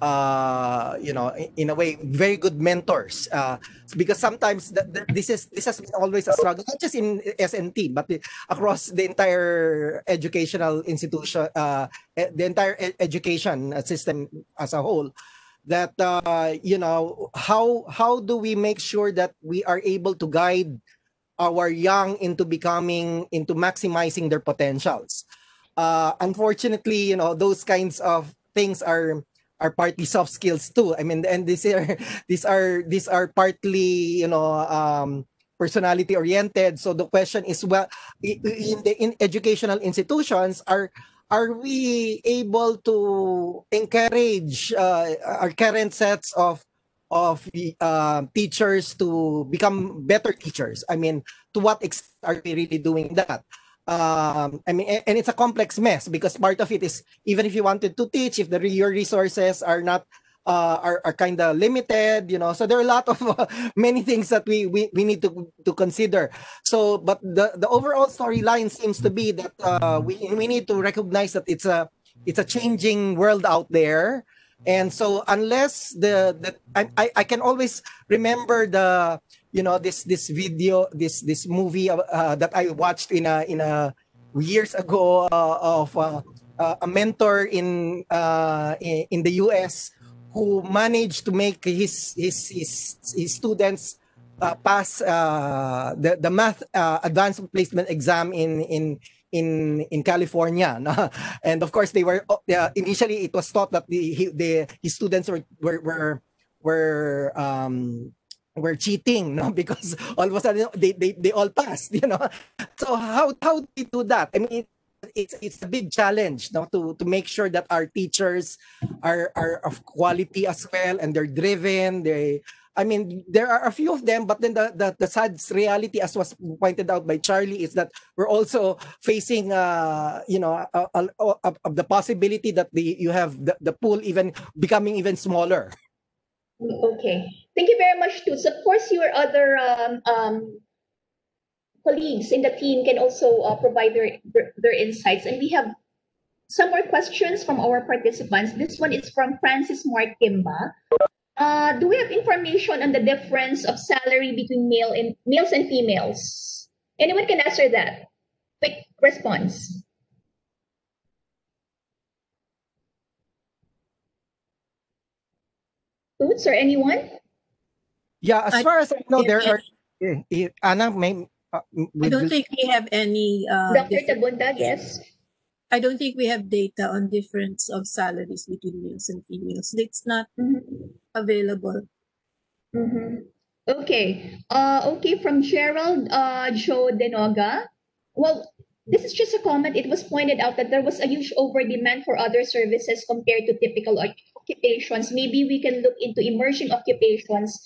[SPEAKER 4] uh, you know in a way very good mentors uh, because sometimes this is this has been always a struggle not just in S&T but across the entire educational institution uh, the entire education system as a whole that uh, you know how how do we make sure that we are able to guide our young into becoming into maximizing their potentials? Uh, unfortunately you know those kinds of things are are partly soft skills too. I mean and these are these are these are partly you know um, personality oriented so the question is well in the in educational institutions are are we able to encourage uh, our current sets of of uh, teachers to become better teachers? I mean to what extent are we really doing that? Um i mean and it's a complex mess because part of it is even if you wanted to teach if the your resources are not uh, are, are kind of limited you know? So there are a lot of uh, [LAUGHS] many things that we, we we need to to consider. So but the the overall storyline seems to be that uh, we we need to recognize that it's a it's a changing world out there. And so unless the the I, I can always remember the you know this this video this this movie uh, uh, that I watched in a in a years ago uh, of uh, uh, a mentor in uh, in, in the US who managed to make his his his, his students uh, pass uh, the the math uh, advanced placement exam in in in in California [LAUGHS] and of course they were uh, initially it was thought that the he, the his students were were were, were um were cheating no? [LAUGHS] Because all of a sudden they they, they all passed [LAUGHS] you know? So how how do we do that? I mean it's it's a big challenge no to to make sure that our teachers are are of quality as well and they're driven they I mean, there are a few of them, but then the, the, the sad reality, as was pointed out by Charlie, is that we're also facing, uh, you know, a- the possibility that the you have the, the pool even becoming even smaller.
[SPEAKER 1] Okay. Thank you very much, Toots. Of course, your other um, um, colleagues in the team can also uh, provide their, their insights. And we have some more questions from our participants. This one is from Francis Mark Kimba. Uh, do we have information on the difference of salary between male and males and females? Anyone can answer that. Quick response. Toots or anyone?
[SPEAKER 4] Yeah, as
[SPEAKER 5] I-
[SPEAKER 4] far as I know, there are. eh, eh, Anna, may. Uh,
[SPEAKER 5] I don't
[SPEAKER 4] this-
[SPEAKER 5] think we have any. Uh,
[SPEAKER 1] Dr.
[SPEAKER 5] different-
[SPEAKER 1] Tabunda, yes.
[SPEAKER 5] I don't think we have data on difference of salaries between males and females. It's not
[SPEAKER 1] Mhm.
[SPEAKER 5] available.
[SPEAKER 1] Mhm. Okay. Uh, okay, from Gerald uh, Joe Denoga. Well, this is just a comment. It was pointed out that there was a huge over demand for other services compared to typical occupations. Maybe we can look into emerging occupations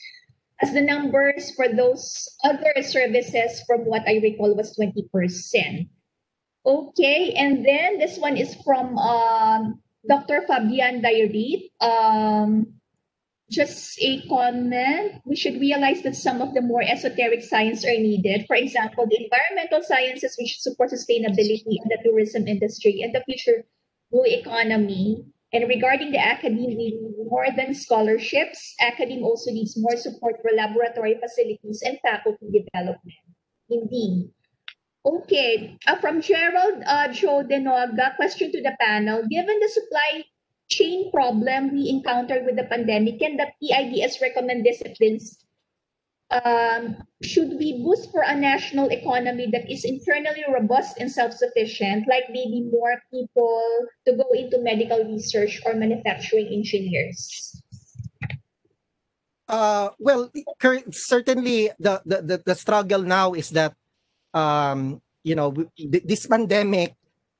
[SPEAKER 1] as the numbers for those other services from what I recall was 20%. Okay, and then this one is from um, Dr. Fabian Dayrit. Um, just a comment. We should realize that some of the more esoteric science are needed. For example, the environmental sciences, which support sustainability and the tourism industry and the future blue economy. And regarding the academe, we need more than scholarships. Academe also needs more support for laboratory facilities and faculty development. Indeed. Okay, uh, from Gerald uh, Joe Denoga, question to the panel. Given the supply chain problem we encountered with the pandemic, can the PIDS recommend disciplines? Um, should we boost for a national economy that is internally robust and self-sufficient, like maybe more people to go into medical research or manufacturing engineers?
[SPEAKER 4] Uh, well, certainly the, the, the, struggle now is that, um, you know, th- this pandemic,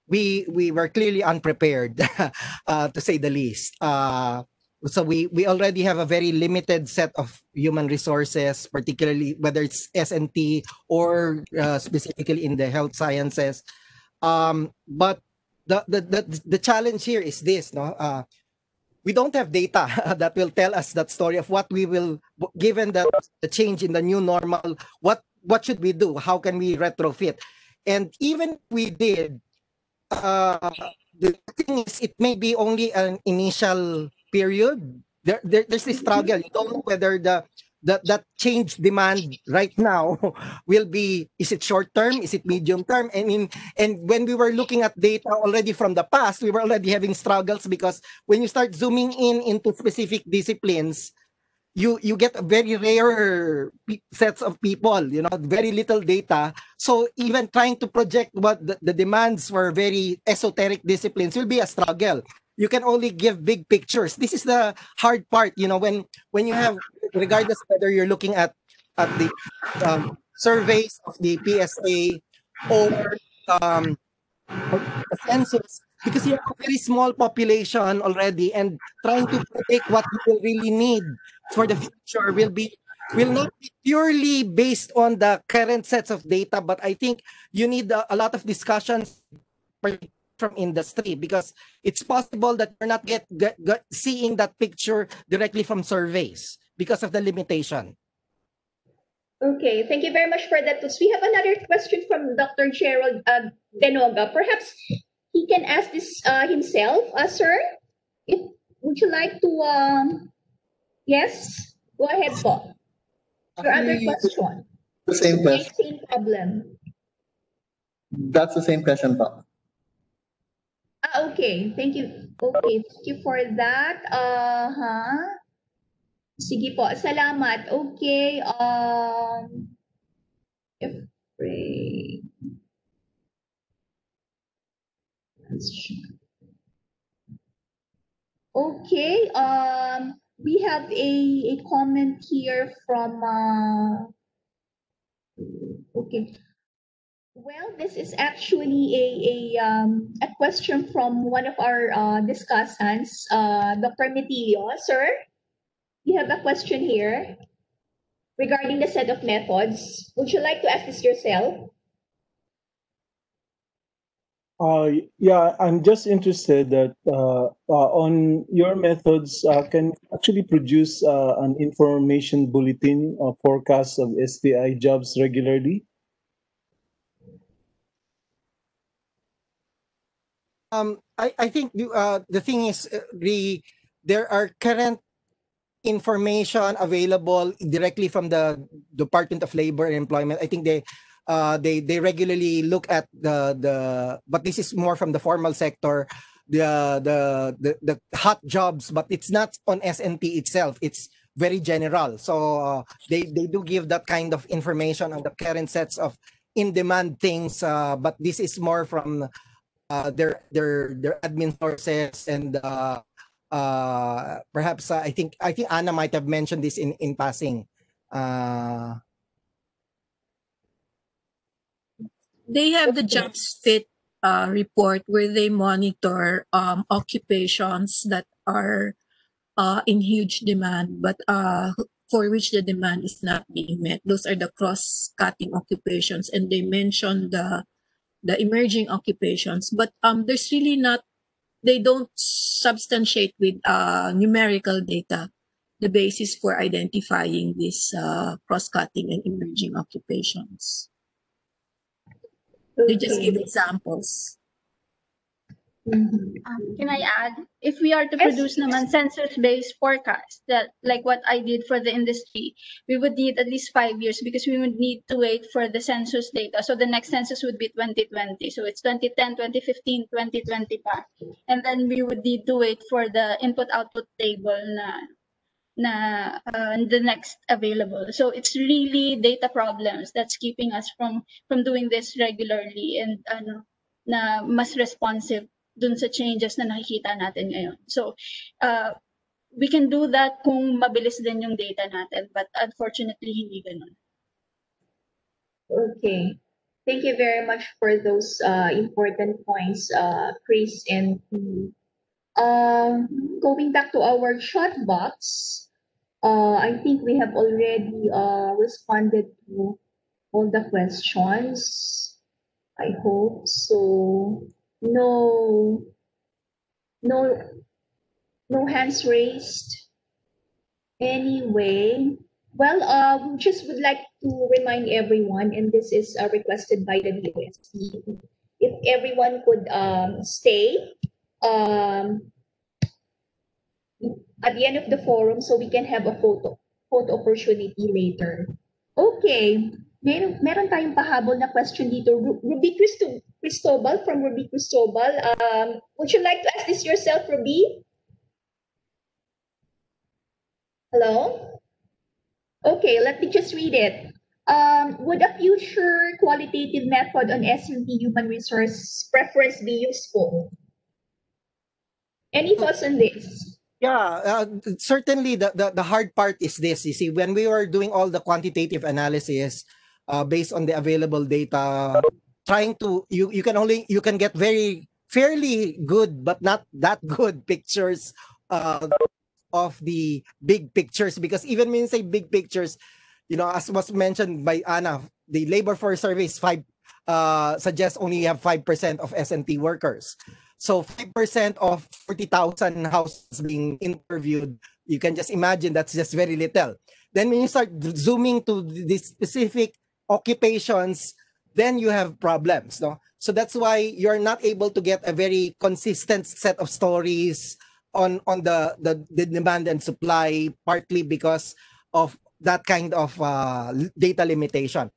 [SPEAKER 4] we we were clearly unprepared, [LAUGHS] uh, to say the least. Uh, so we we already have a very limited set of human resources, particularly whether it's S&T or uh, specifically in the health sciences. Um, but the, the the the challenge here is this, no. Uh, we don't have data [LAUGHS] that will tell us that story of what we will given the, the change in the new normal what what should we do how can we retrofit and even we did uh the thing is it may be only an initial period there, there there's this struggle. You don't know whether the that that change demand right now [LAUGHS] will be is it short term is it medium term? And in and when we were looking at data already from the past we were already having struggles because when you start zooming in into specific disciplines you you get very rare sets of people you know very little data. So even trying to project what the, the demands for very esoteric disciplines will be a struggle you can only give big pictures. This is the hard part you know when when you have regardless whether you're looking at at the um, surveys of the psa or um census because you have a very small population already and trying to predict what you will really need for the future will be will not be purely based on the current sets of data but i think you need a, a lot of discussions from industry because it's possible that you're not get, get, get seeing that picture directly from surveys because of the limitation
[SPEAKER 1] Okay, thank you very much for that. We have another question from Dr. Gerald uh, Denoga. Perhaps he can ask this uh, himself, uh, sir. If would you like to? Um, yes, go ahead, po. Your other question.
[SPEAKER 12] The same
[SPEAKER 1] Same,
[SPEAKER 12] question.
[SPEAKER 1] same problem.
[SPEAKER 12] That's the same question, pa.
[SPEAKER 1] Okay, thank you. Okay, thank you for that. Uh huh. Sige po, salamat. Okay, um, if Okay, um, we have a, a comment here from, uh, okay. Well, this is actually a, a, um, a question from one of our uh, discussants, uh, Dr. Metillo. Sir, you have a question here regarding the set of methods. Would you like to ask this yourself?
[SPEAKER 10] Uh, yeah, I'm just interested that uh, uh, on your methods uh, can actually produce uh, an information bulletin uh, forecast of STI jobs regularly.
[SPEAKER 4] Um i i think uh the thing is uh, the there are current information available directly from the department of labor and employment. I think they uh they they regularly look at the the but this is more from the formal sector the the the, the hot jobs but it's not on S&T itself. It's very general. So uh, they they do give that kind of information on the current sets of in demand things uh, but this is more from uh, their their their admin sources and uh, uh, perhaps uh, I think I think Anna might have mentioned this in in passing Uh,
[SPEAKER 5] They have the JobsFit uh, report where they monitor um, occupations that are in huge demand, but for which the demand is not being met. Those are the cross-cutting occupations, and they mention the the emerging occupations. But um, there's really not. They don't substantiate with uh, numerical data the basis for identifying these uh, cross-cutting and emerging occupations. They just give examples.
[SPEAKER 1] Mhm.
[SPEAKER 6] Um, can I add? If we are to
[SPEAKER 1] Yes,
[SPEAKER 6] produce naman census-based forecast, that like what I did for the industry, we would need at least five years because we would need to wait for the census data. So the next census would be 2020. So it's 2010, 2015, 2020 pa. And then we would need to wait for the input-output table na na uh, the next available. So it's really data problems that's keeping us from from doing this regularly and ano na mas responsive dun sa changes na nakikita natin ngayon. So, uh, we can do that kung mabilis din yung data natin, but unfortunately, hindi ganun.
[SPEAKER 1] Okay. Thank you very much for those uh, important points, uh, Chris and Pete. Um, going back to our chat box, uh, I think we have already uh, responded to all the questions. I hope so. No, no, no hands raised. Anyway, well, we just would like to remind everyone, and this is uh, requested by the DOST, if everyone could um, stay um, at the end of the forum so we can have a photo photo opportunity later. Okay. Meron, meron tayong pahabol na question dito. Ruby Cristo, Cristobal from Ruby Cristobal. Um, would you like to ask this yourself, Ruby? Hello? Okay, let me just read it. Um, would a future qualitative method on SUV human resource preference be useful? Any thoughts on this?
[SPEAKER 4] Yeah, uh, certainly the, the the hard part is this. You see, when we were doing all the quantitative analysis uh, based on the available data, trying to you you can only you can get very fairly good but not that good [LAUGHS] pictures uh, of the big pictures because even when you say big pictures, you know, as was mentioned by Anna, the labor force survey five uh, suggests only have five percent of S&T workers. So 5% of 40,000 houses being interviewed, you can just imagine that's just very little. Then when you start zooming to the specific occupations, then you have problems. No? So that's why you're not able to get a very consistent set of stories on, on the, the, the demand and supply, partly because of that kind of uh, data limitation.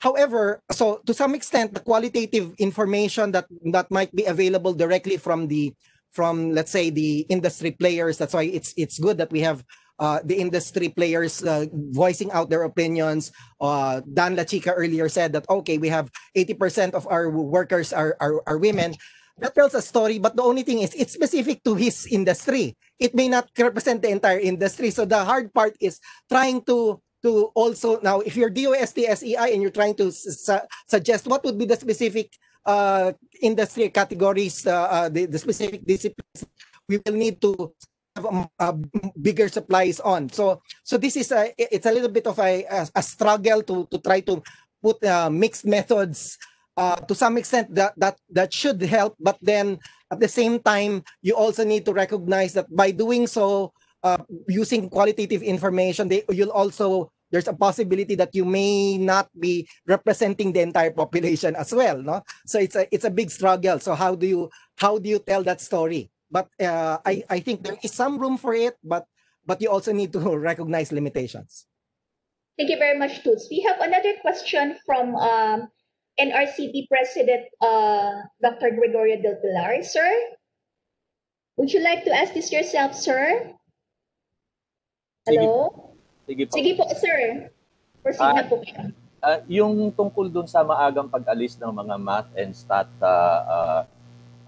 [SPEAKER 4] However, so to some extent, the qualitative information that that might be available directly from the from let's say the industry players. That's why it's it's good that we have uh, the industry players uh, voicing out their opinions. Uh, Dan Lachica earlier said that okay, we have 80% of our workers are, are are women. That tells a story, but the only thing is it's specific to his industry. It may not represent the entire industry. So the hard part is trying to to also now if you're DOST SEI and you're trying to su- suggest what would be the specific uh, industry categories, uh, uh, the, the specific disciplines, we will need to um, uh, bigger supplies on. So so this is a it's a little bit of a, a, a struggle to to try to put uh, mixed methods. Uh, to some extent that that that should help, but then at the same time you also need to recognize that by doing so, uh, using qualitative information, they, you'll also there's a possibility that you may not be representing the entire population as well no so it's a it's a big struggle so how do you how do you tell that story but uh, i i think there is some room for it but but you also need to [LAUGHS] recognize limitations
[SPEAKER 1] Thank you very much, Toots. We have another question from um, NRCP President uh, Dr. Gregorio Del Pilar. Sir, would you like to ask this yourself, sir? Hello?
[SPEAKER 13] Sige po.
[SPEAKER 1] Sige po, sir. Proceed na
[SPEAKER 13] Ah,
[SPEAKER 1] po kayo.
[SPEAKER 13] Ah, yung tungkol dun sa maagang pag-alis ng mga math and stat ah, ah,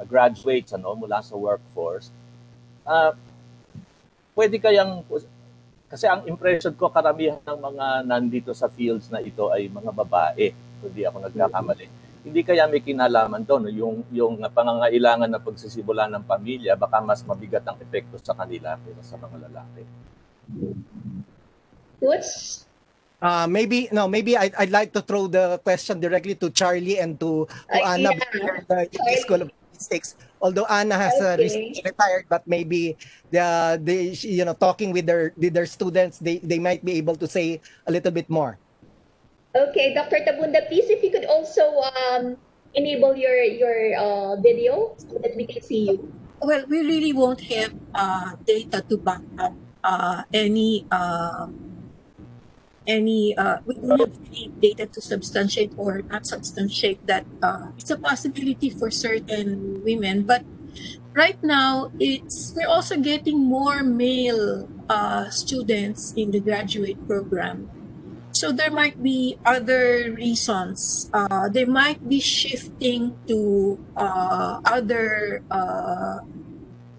[SPEAKER 13] graduates ano, mula sa workforce, ah, pwede kayang kasi ang impression ko karamihan ng mga nandito sa fields na ito ay mga babae. Hindi ako nagkakamali. Hindi kaya may kinalaman doon yung yung pangangailangan ng pagsisibulan ng pamilya baka mas mabigat ang epekto sa kanila kaysa sa mga lalaki.
[SPEAKER 1] What's
[SPEAKER 4] Uh, maybe no, maybe I'd, I'd like to throw the question directly to Charlie and to, to
[SPEAKER 1] Uh,
[SPEAKER 4] Anna
[SPEAKER 1] yeah.
[SPEAKER 4] the School of Statistics. Although Anna has uh,
[SPEAKER 1] Okay.
[SPEAKER 4] recently retired, but maybe the the you know talking with their with their students, they they might be able to say a little bit more.
[SPEAKER 1] Okay, Dr. Tabunda, please, if you could also um, enable your your uh, video so that we can see you.
[SPEAKER 5] Well, we really won't have uh, data to back up uh, any uh, any uh, we don't have any data to substantiate or not substantiate that uh, it's a possibility for certain women. But right now, it's we're also getting more male uh, students in the graduate program. So there might be other reasons. Uh, they might be shifting to uh, other uh,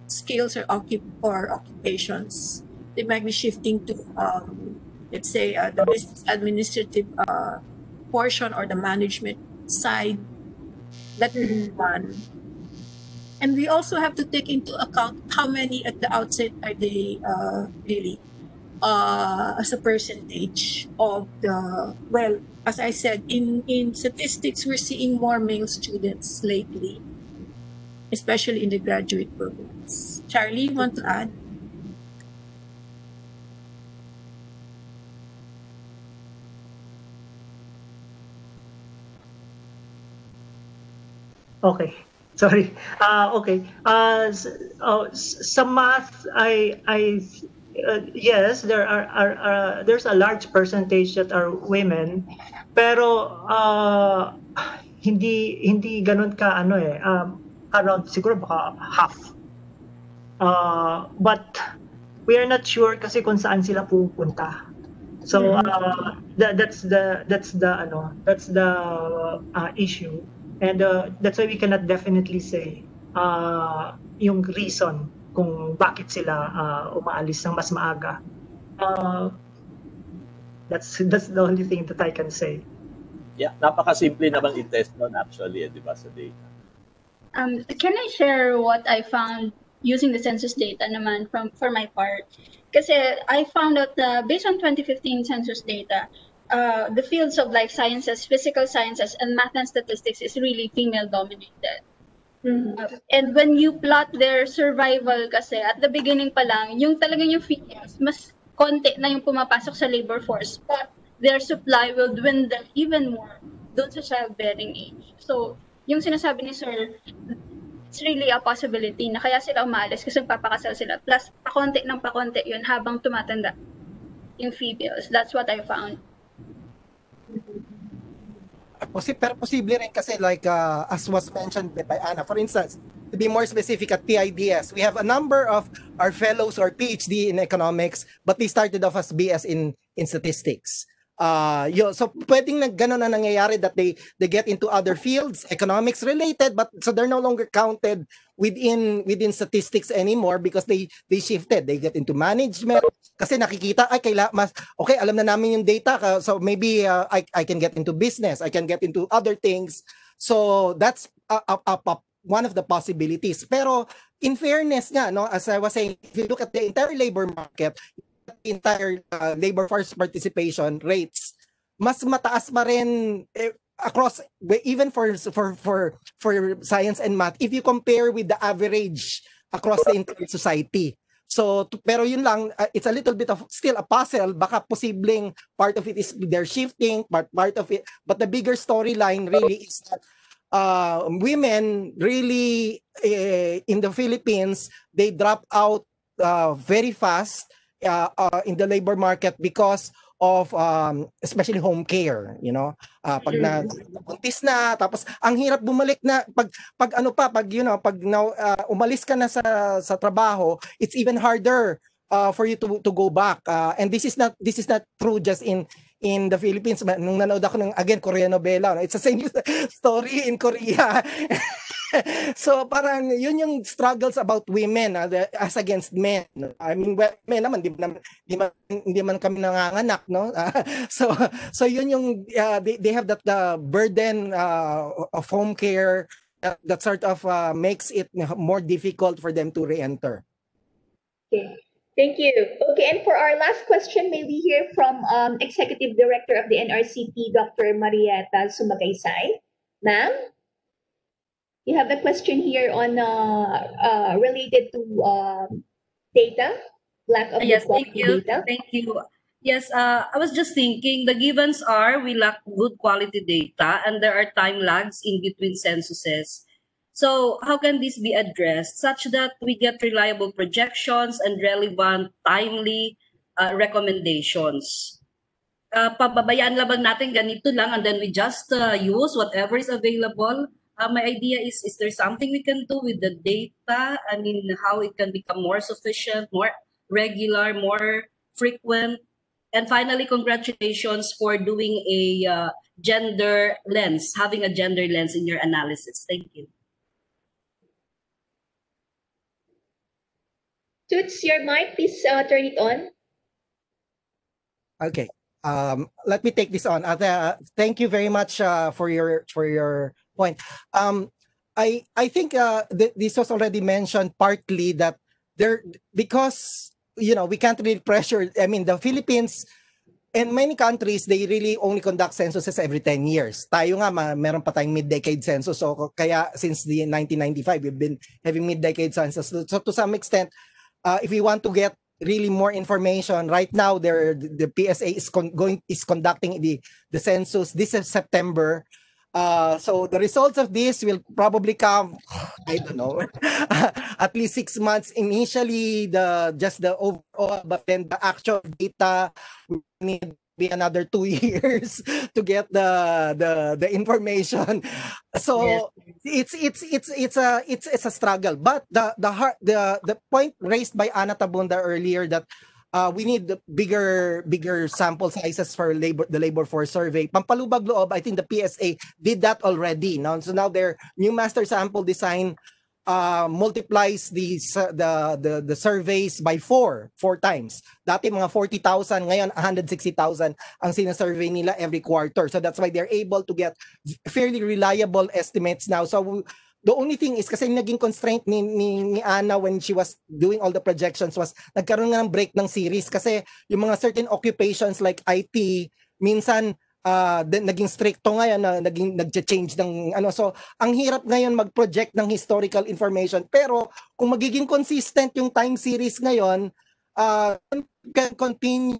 [SPEAKER 5] skills or, occup- or occupations. They might be shifting to, um, let's say, uh, the business administrative uh, portion or the management side. That would be one. And we also have to take into account how many at the outset are they uh, really uh, as a percentage of the well as i said in in statistics we're seeing more male students lately especially in the graduate programs charlie you want to add
[SPEAKER 7] Okay. Sorry. Uh, okay. Uh, s- sa math, I, I, uh, yes, there are, are, are, there's a large percentage that are women, pero uh, hindi hindi ganun ka ano eh um, around siguro baka half. Uh, but we are not sure kasi kung saan sila pupunta. So uh, that, that's the that's the ano that's the uh, issue and uh, that's why we cannot definitely say uh, yung reason kung bakit sila uh, umaalis ng mas maaga. Uh, that's that's the only thing that I can say.
[SPEAKER 13] Yeah, napakasimple naman i-test nun actually, eh, di ba, sa data.
[SPEAKER 6] Um, can I share what I found using the census data naman from for my part? Kasi I found out that based on 2015 census data, uh, the fields of life sciences, physical sciences, and math and statistics is really female dominated. Uh, and when you plot their survival kasi at the beginning pa lang, yung talagang yung females, mas konti na yung pumapasok sa labor force. But their supply will dwindle even more doon sa childbearing age. So, yung sinasabi ni Sir, it's really a possibility na kaya sila umalis kasi papakasal sila. Plus, pakonti ng pakonti yun habang tumatanda yung females. That's what I found.
[SPEAKER 4] Posi pero posible rin kasi like uh, as was mentioned by Anna, for instance, to be more specific at PIDS, we have a number of our fellows or PhD in economics, but they started off as BS in in statistics. Uh, yun, so pwedeng na ganun na nangyayari that they they get into other fields, economics related, but so they're no longer counted within within statistics anymore because they they shifted. They get into management kasi nakikita ay kaila mas okay, alam na namin yung data so maybe uh, I I can get into business, I can get into other things. So that's a, a, a- one of the possibilities. Pero in fairness nga no, as I was saying, if you look at the entire labor market, the entire uh, labor force participation rates, mas mataas pa rin eh, across even for for for for science and math if you compare with the average across the entire society. So pero yun lang uh, it's a little bit of still a puzzle baka posibleng part of it is they're shifting part part of it but the bigger storyline really is that uh, women really eh, in the Philippines they drop out uh, very fast uh, uh, in the labor market because of um, especially home care, you know. Uh, pag na buntis na tapos ang hirap bumalik na pag pag ano pa pag you know pag na, uh, umalis ka na sa sa trabaho, it's even harder uh, for you to to go back. Uh, and this is not this is not true just in in the Philippines. Nung nanood ako ng again Korean novela, no, it's the same [LAUGHS] story in Korea. [LAUGHS] [LAUGHS] so parang yun yung struggles about women uh, as against men. I mean, men naman, di, naman, di, man, hindi man kami nanganganak, no? [LAUGHS] so so yun yung, uh, they, they have that uh, burden uh, of home care that, that sort of uh, makes it more difficult for them to re-enter.
[SPEAKER 1] Okay. Thank you. Okay, and for our last question, may we hear from um, Executive Director of the NRCP, Dr. Marietta Sumagaysay. Ma'am, you have a question here on uh, uh, related to um, data, lack of
[SPEAKER 14] Yes,
[SPEAKER 1] good
[SPEAKER 14] thank
[SPEAKER 1] quality
[SPEAKER 14] you.
[SPEAKER 1] data.
[SPEAKER 14] Thank you. Yes, uh, I was just thinking the givens are we lack good quality data and there are time lags in between censuses. So how can this be addressed such that we get reliable projections and relevant, timely uh, recommendations? Uh, pababayaan labang natin ganito lang and then we just uh, use whatever is available. Uh, my idea is, is there something we can do with the data? I mean, how it can become more sufficient, more regular, more frequent? And finally, congratulations for doing a uh, gender lens, having a gender lens in your analysis. Thank you.
[SPEAKER 1] Toots, your mic, please uh, turn it on.
[SPEAKER 4] Okay. Um, let me take this on. Uh, the- thank you very much uh, for your for your point. Um, I I think uh, th- this was already mentioned partly that there because you know we can't really pressure. I mean, the Philippines and many countries they really only conduct censuses every 10 years. Tayo nga meron pa tayong mid-decade census. So kaya since the 1995 we've been having mid-decade census. So to some extent uh, if we want to get really more information right now there the PSA is con- going is conducting the the census this is September uh, so the results of this will probably come [SIGHS] I don't know [LAUGHS] at least six months. Initially the just the overall but then the actual data will need be another two [LAUGHS] years to get the the the information. [LAUGHS] So it's it's it's it's a it's it's a struggle. But the the heart the the point raised by Ana Tabunda earlier that uh, we need bigger bigger sample sizes for labor the labor force survey. Pampalubag loob I think the PSA did that already now so now their new master sample design uh, multiplies the, the the the surveys by four four times. Dati mga 40,000 ngayon 160,000 ang sinasurvey nila every quarter. So that's why they're able to get fairly reliable estimates now. So the only thing is kasi naging constraint ni, ni, ni Ana when she was doing all the projections was nagkaroon nga ng break ng series kasi yung mga certain occupations like IT minsan ah de- naging stricto ngayon na naging nagche-change ng ano. So ang hirap ngayon mag-project ng historical information. Pero kung magiging consistent yung time series ngayon uh, can continue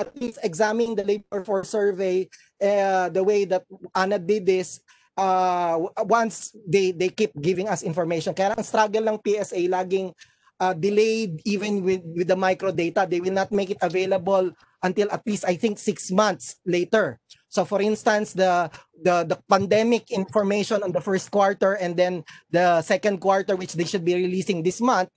[SPEAKER 4] at least examining the labor force survey uh, the way that Ana did this uh, once they they keep giving us information kaya ang struggle ng PSA laging uh, delayed even with with the micro data they will not make it available until at least I think six months later. So for instance, the the the pandemic information on the first quarter and then the second quarter, which they should be releasing this month,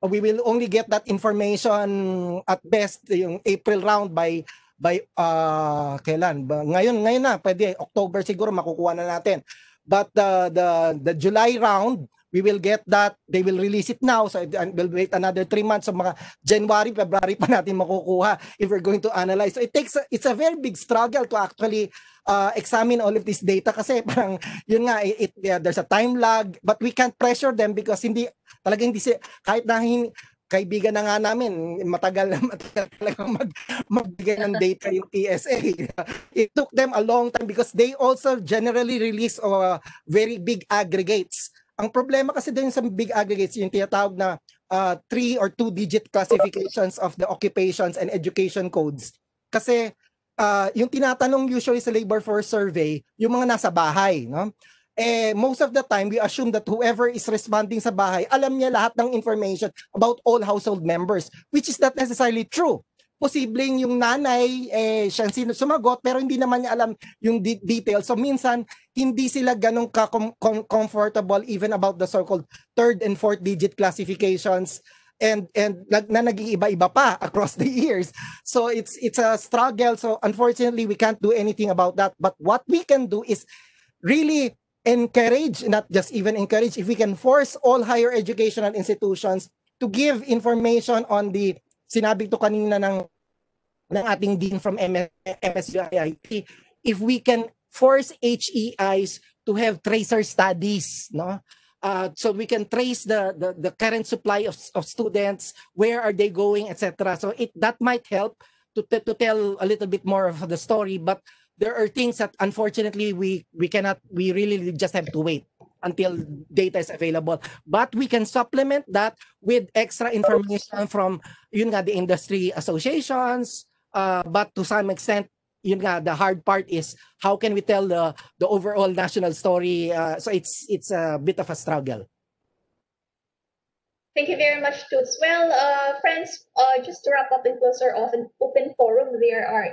[SPEAKER 4] uh, we will only get that information at best yung April round by by uh kailan? Ba ngayon ngayon na pwede October siguro makukuha na natin. But the the the July round we will get that. They will release it now. So we'll wait another three months. So mga January February pa natin makukuha if we're going to analyze. So it takes a- it's a very big struggle to actually uh, examine all of this data kasi parang yun nga it, it- yeah, there's a time lag. But we can't pressure them because hindi talagang hindi kahit na kaibigan na nga namin, matagal na [LAUGHS] matagal talaga mag, magbigay ng data yung PSA. [LAUGHS] It took them a long time because they also generally release uh, very big aggregates. Ang problema kasi din sa big aggregates, yung tinatawag na uh, three or two digit classifications of the occupations and education codes. Kasi uh, yung tinatanong usually sa labor force survey, yung mga nasa bahay, no? Eh most of the time we assume that whoever is responding sa bahay alam niya lahat ng information about all household members which is not necessarily true. Posibleng yung nanay eh siya sino sumagot pero hindi naman niya alam yung de- details. So minsan hindi sila ganong ka com- com- comfortable even about the so-called third and fourth digit classifications and and nag, na nag-iiba-iba pa across the years. So it's it's a struggle. So unfortunately we can't do anything about that. But what we can do is really encourage, not just even encourage, if we can force all higher educational institutions to give information on the, sinabi to kanina ng, ng ating dean from MS, if we can force HEIs to have tracer studies, no? Uh, so we can trace the, the, the current supply of, of students, where are they going, etc. So it that might help to, to tell a little bit more of the story, but there are things that unfortunately we we cannot we really just have to wait until data is available. But we can supplement that with extra information from yun nga the industry associations. Uh, but to some extent yun nga the hard part is how can we tell the the overall national story? Uh, so it's it's a bit of a struggle.
[SPEAKER 1] Thank you very much, Toots. Well, uh, friends, uh, just to wrap up and close our open, open forum, there are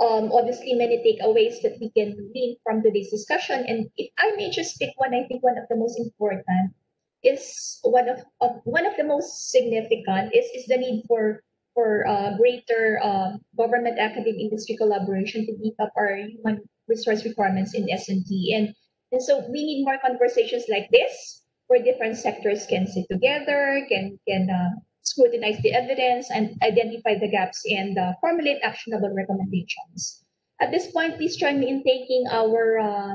[SPEAKER 1] um, obviously many takeaways that we can glean from today's discussion. And if I may just pick one, I think one of the most important is one of, of one of the most significant is, is the need for for uh, greater uh, government academic industry collaboration to beef up our human resource requirements in S&T. And, and so we need more conversations like this where different sectors can sit together, can can uh, scrutinize the evidence and identify the gaps and uh, formulate actionable recommendations. At this point, please join me in thanking our uh,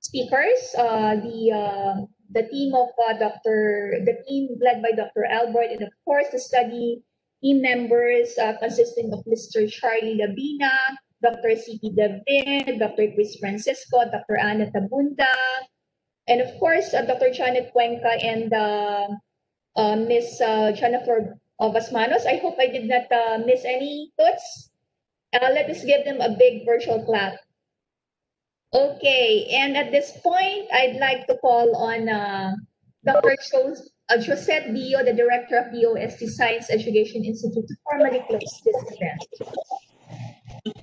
[SPEAKER 1] speakers, uh, the uh, the team of uh, Dr. the team led by Dr. Albert, and of course the study team members consisting of Mr. Charlie Labina, Dr. C.P. David, Dr. Kris Francisco, Dr. Ana Tabunda, and of course, uh, Dr. Janet Cuenca and uh, uh, Miss uh, Jennifer Ovasmanos. I hope I did not uh, miss any thoughts. Uh, let us give them a big virtual clap. Okay, and at this point, I'd like to call on uh, Dr. Uh, Josette Biyo, the Director of the DOST Science Education Institute, to formally close this event.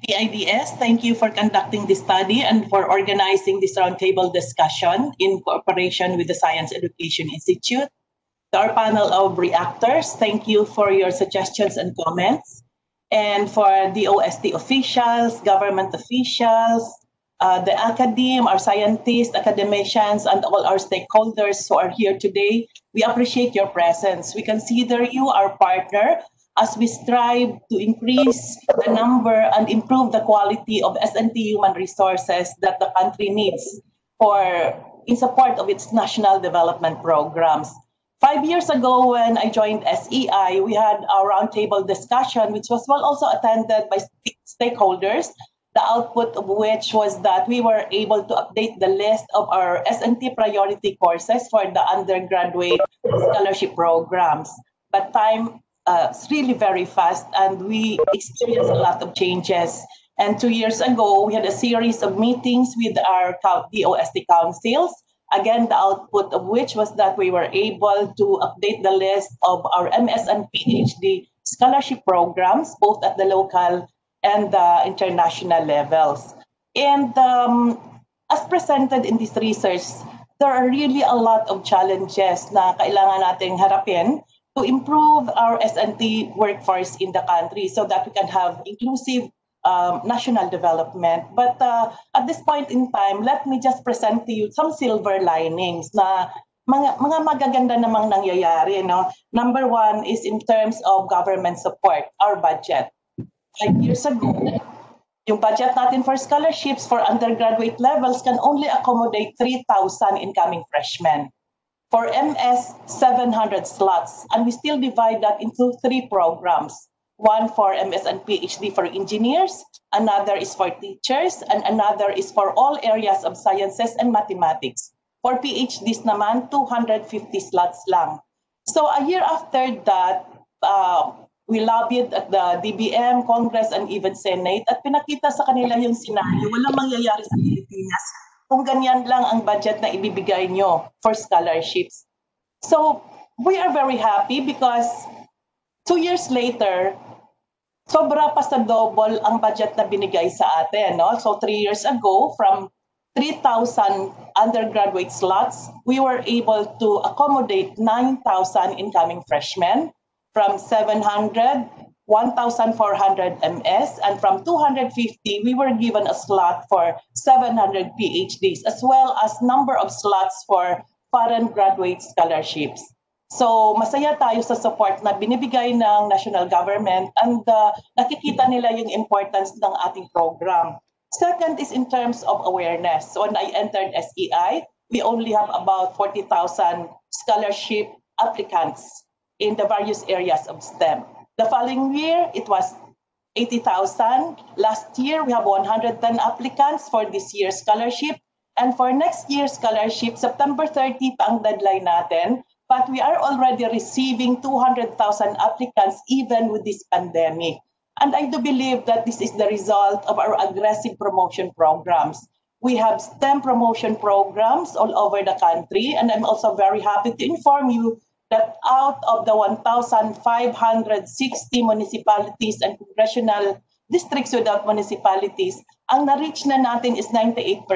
[SPEAKER 15] PIDS, thank you for conducting this study and for organizing this roundtable discussion in cooperation with the Science Education Institute. To our panel of reactors, thank you for your suggestions and comments. And for the DOST officials, government officials, uh, the academe, our scientists, academicians, and all our stakeholders who are here today, we appreciate your presence. We consider you our partner as we strive to increase the number and improve the quality of S&T human resources that the country needs for in support of its national development programs. Five years ago, when I joined SEI, we had a roundtable discussion, which was well also attended by st- stakeholders. The output of which was that we were able to update the list of our S&T priority courses for the undergraduate scholarship programs. But time uh, it's really very fast and we experienced a lot of changes. And two years ago, we had a series of meetings with our DOST councils. Again, the output of which was that we were able to update the list of our MS and PhD scholarship programs, both at the local and the international levels. And um, as presented in this research, there are really a lot of challenges na kailangan nating harapin to improve our S&T workforce in the country so that we can have inclusive um, national development. But uh, at this point in time, let me just present to you some silver linings na mga, mga magaganda namang nangyayari. No? Number one is in terms of government support, our budget. Five years ago, yung budget natin for scholarships for undergraduate levels can only accommodate 3,000 incoming freshmen. For MS, 700 slots, and we still divide that into three programs. One for MS and PhD for engineers, another is for teachers, and another is for all areas of sciences and mathematics. For PhDs naman, 250 slots lang. So a year after that, uh, we lobbied at the DBM, Congress, and even Senate at pinakita sa kanila yung scenario. Walang mangyayari sa Pilipinas kung ganyan lang ang budget na ibibigay nyo for scholarships. So we are very happy because two years later, sobra pa sa double ang budget na binigay sa atin. No? So three years ago, from 3,000 undergraduate slots, we were able to accommodate 9,000 incoming freshmen. From 700, 1,400 MS, and from 250, we were given a slot for 700 PhDs, as well as number of slots for foreign graduate scholarships. So masaya tayo sa support na binibigay ng national government and uh, nakikita nila yung importance ng ating program. Second is in terms of awareness. When I entered SEI, we only have about 40,000 scholarship applicants in the various areas of STEM. The following year, it was 80,000. Last year, we have 110 applicants for this year's scholarship. And for next year's scholarship, September 30 pa ang deadline natin. But we are already receiving 200,000 applicants even with this pandemic. And I do believe that this is the result of our aggressive promotion programs. We have STEM promotion programs all over the country, and I'm also very happy to inform you that out of the 1,560 municipalities and congressional districts without municipalities, ang na-reach na natin is 98%.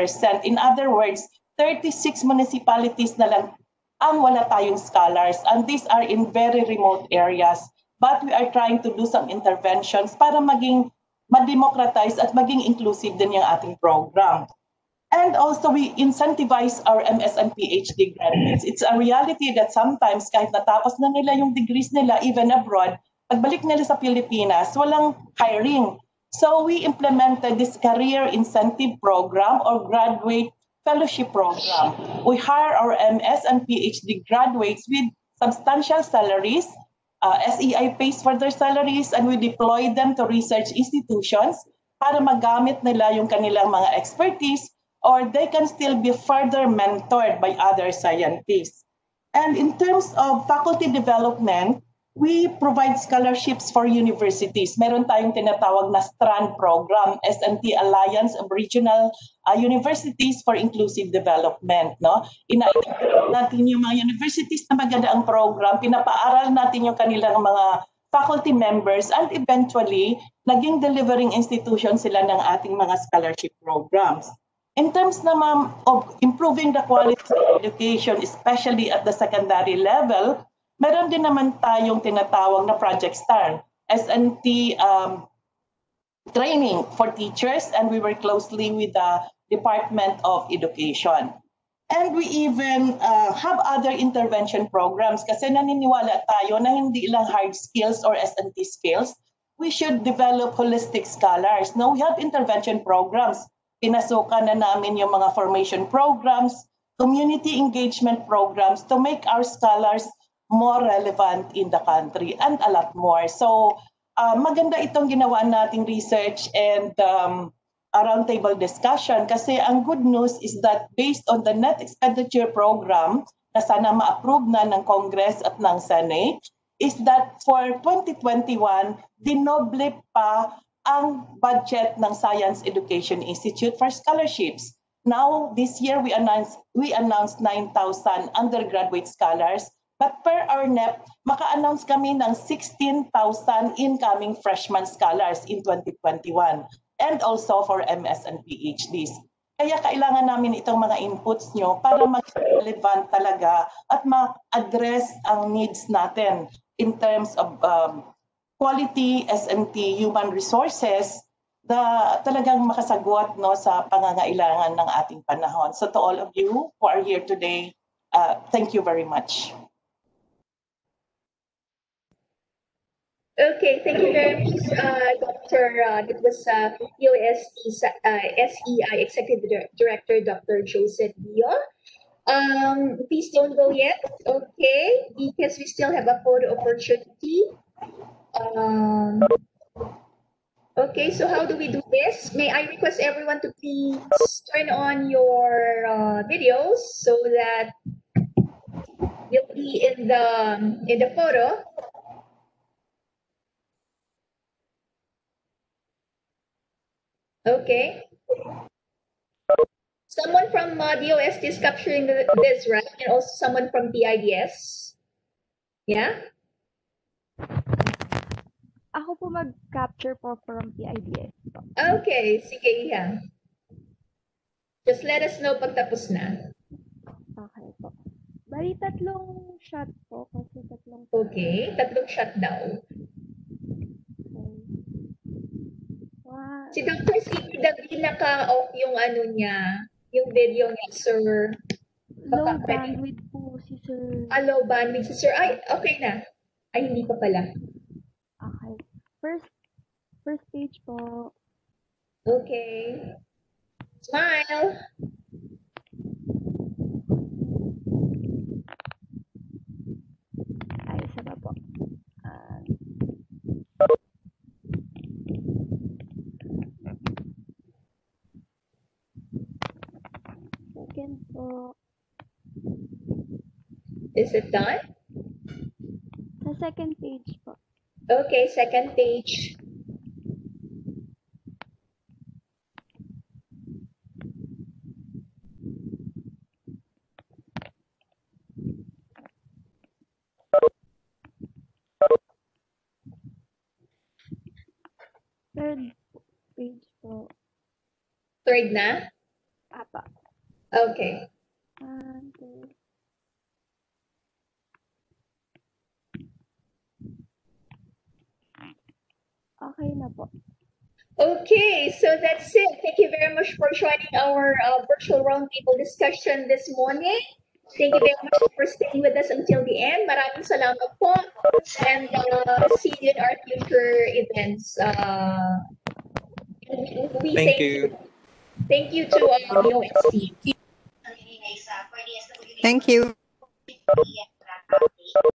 [SPEAKER 15] In other words, 36 municipalities na lang ang wala tayong scholars and these are in very remote areas. But we are trying to do some interventions para maging ma-democratize at maging inclusive din yung ating program. And also we incentivize our MS and PhD graduates. It's a reality that sometimes kahit natapos na nila yung degrees nila even abroad, pagbalik nila sa Pilipinas, walang hiring. So we implemented this career incentive program or graduate fellowship program. We hire our MS and PhD graduates with substantial salaries. Uh, SEI pays for their salaries and we deploy them to research institutions para magamit nila yung kanilang mga expertise or they can still be further mentored by other scientists. And in terms of faculty development, we provide scholarships for universities. Meron tayong tinatawag na STRAND program, SNT Alliance of Regional uh, Universities for Inclusive Development. No? ina natin yung mga universities na maganda ang program, pinapaaral natin yung kanilang mga faculty members and eventually, naging delivering institution sila ng ating mga scholarship programs. In terms naman of improving the quality of education, especially at the secondary level, meron din naman tayong tinatawag na Project STAR, SNT um, training for teachers, and we work closely with the Department of Education. And we even uh, have other intervention programs kasi naniniwala tayo na hindi lang hard skills or SNT skills, we should develop holistic scholars. Now, we have intervention programs pinasukan na namin yung mga formation programs, community engagement programs to make our scholars more relevant in the country and a lot more. So uh, maganda itong ginawa nating research and um, a roundtable discussion kasi ang good news is that based on the net expenditure program na sana ma-approve na ng Congress at ng Senate is that for 2021, dinoble pa ang budget ng Science Education Institute for scholarships. Now, this year we announced we announced 9,000 undergraduate scholars, but per our NEP, maka-announce kami ng 16,000 incoming freshman scholars in 2021 and also for MS and PhDs. Kaya kailangan namin itong mga inputs nyo para mag-relevant talaga at ma-address ang needs natin in terms of um, quality SMT human resources na talagang makasagot no sa pangangailangan ng ating panahon. So to all of you who are here today, uh, thank you very much.
[SPEAKER 1] Okay, thank you very much, uh, Dr. Uh, it was uh, UST uh, SEI Executive Director, Dr. Josette Biyo. Um, please don't go yet, okay? Because we still have a photo opportunity. Um, okay, so how do we do this? May I request everyone to please turn on your uh, videos so that you'll be in the in the photo. Okay. Someone from uh, DOST is capturing the, this, right? And also someone from PIDS. Yeah?
[SPEAKER 16] Ako po mag-capture po from PIDS.
[SPEAKER 1] Okay, sige Iha. Just let us know pag tapos na.
[SPEAKER 16] Okay po. Bali, tatlong shot po. Kasi tatlong
[SPEAKER 1] Okay, tatlong shot daw. Si Dr. David naka-off yung ano niya, yung video niya, sir.
[SPEAKER 16] Low
[SPEAKER 1] Baka
[SPEAKER 16] bandwidth po si Sir.
[SPEAKER 1] Ah, low bandwidth si sir. Ay, okay na. Ay, hindi pa pala.
[SPEAKER 16] Okay. First, first page po.
[SPEAKER 1] Okay. Smile. Is it done?
[SPEAKER 16] The second page po.
[SPEAKER 1] Okay, second page.
[SPEAKER 16] Third page po.
[SPEAKER 1] Third na?
[SPEAKER 16] Apa.
[SPEAKER 1] Okay.
[SPEAKER 16] One, two. Okay na po.
[SPEAKER 1] Okay, so that's it. Thank you very much for joining our uh, virtual roundtable discussion this morning. Thank you very much for staying with us until the end. Maraming salamat po. And uh, see you in our future events. Uh, and we
[SPEAKER 17] Thank you.
[SPEAKER 1] Thank you to uh, USC.
[SPEAKER 3] Thank you.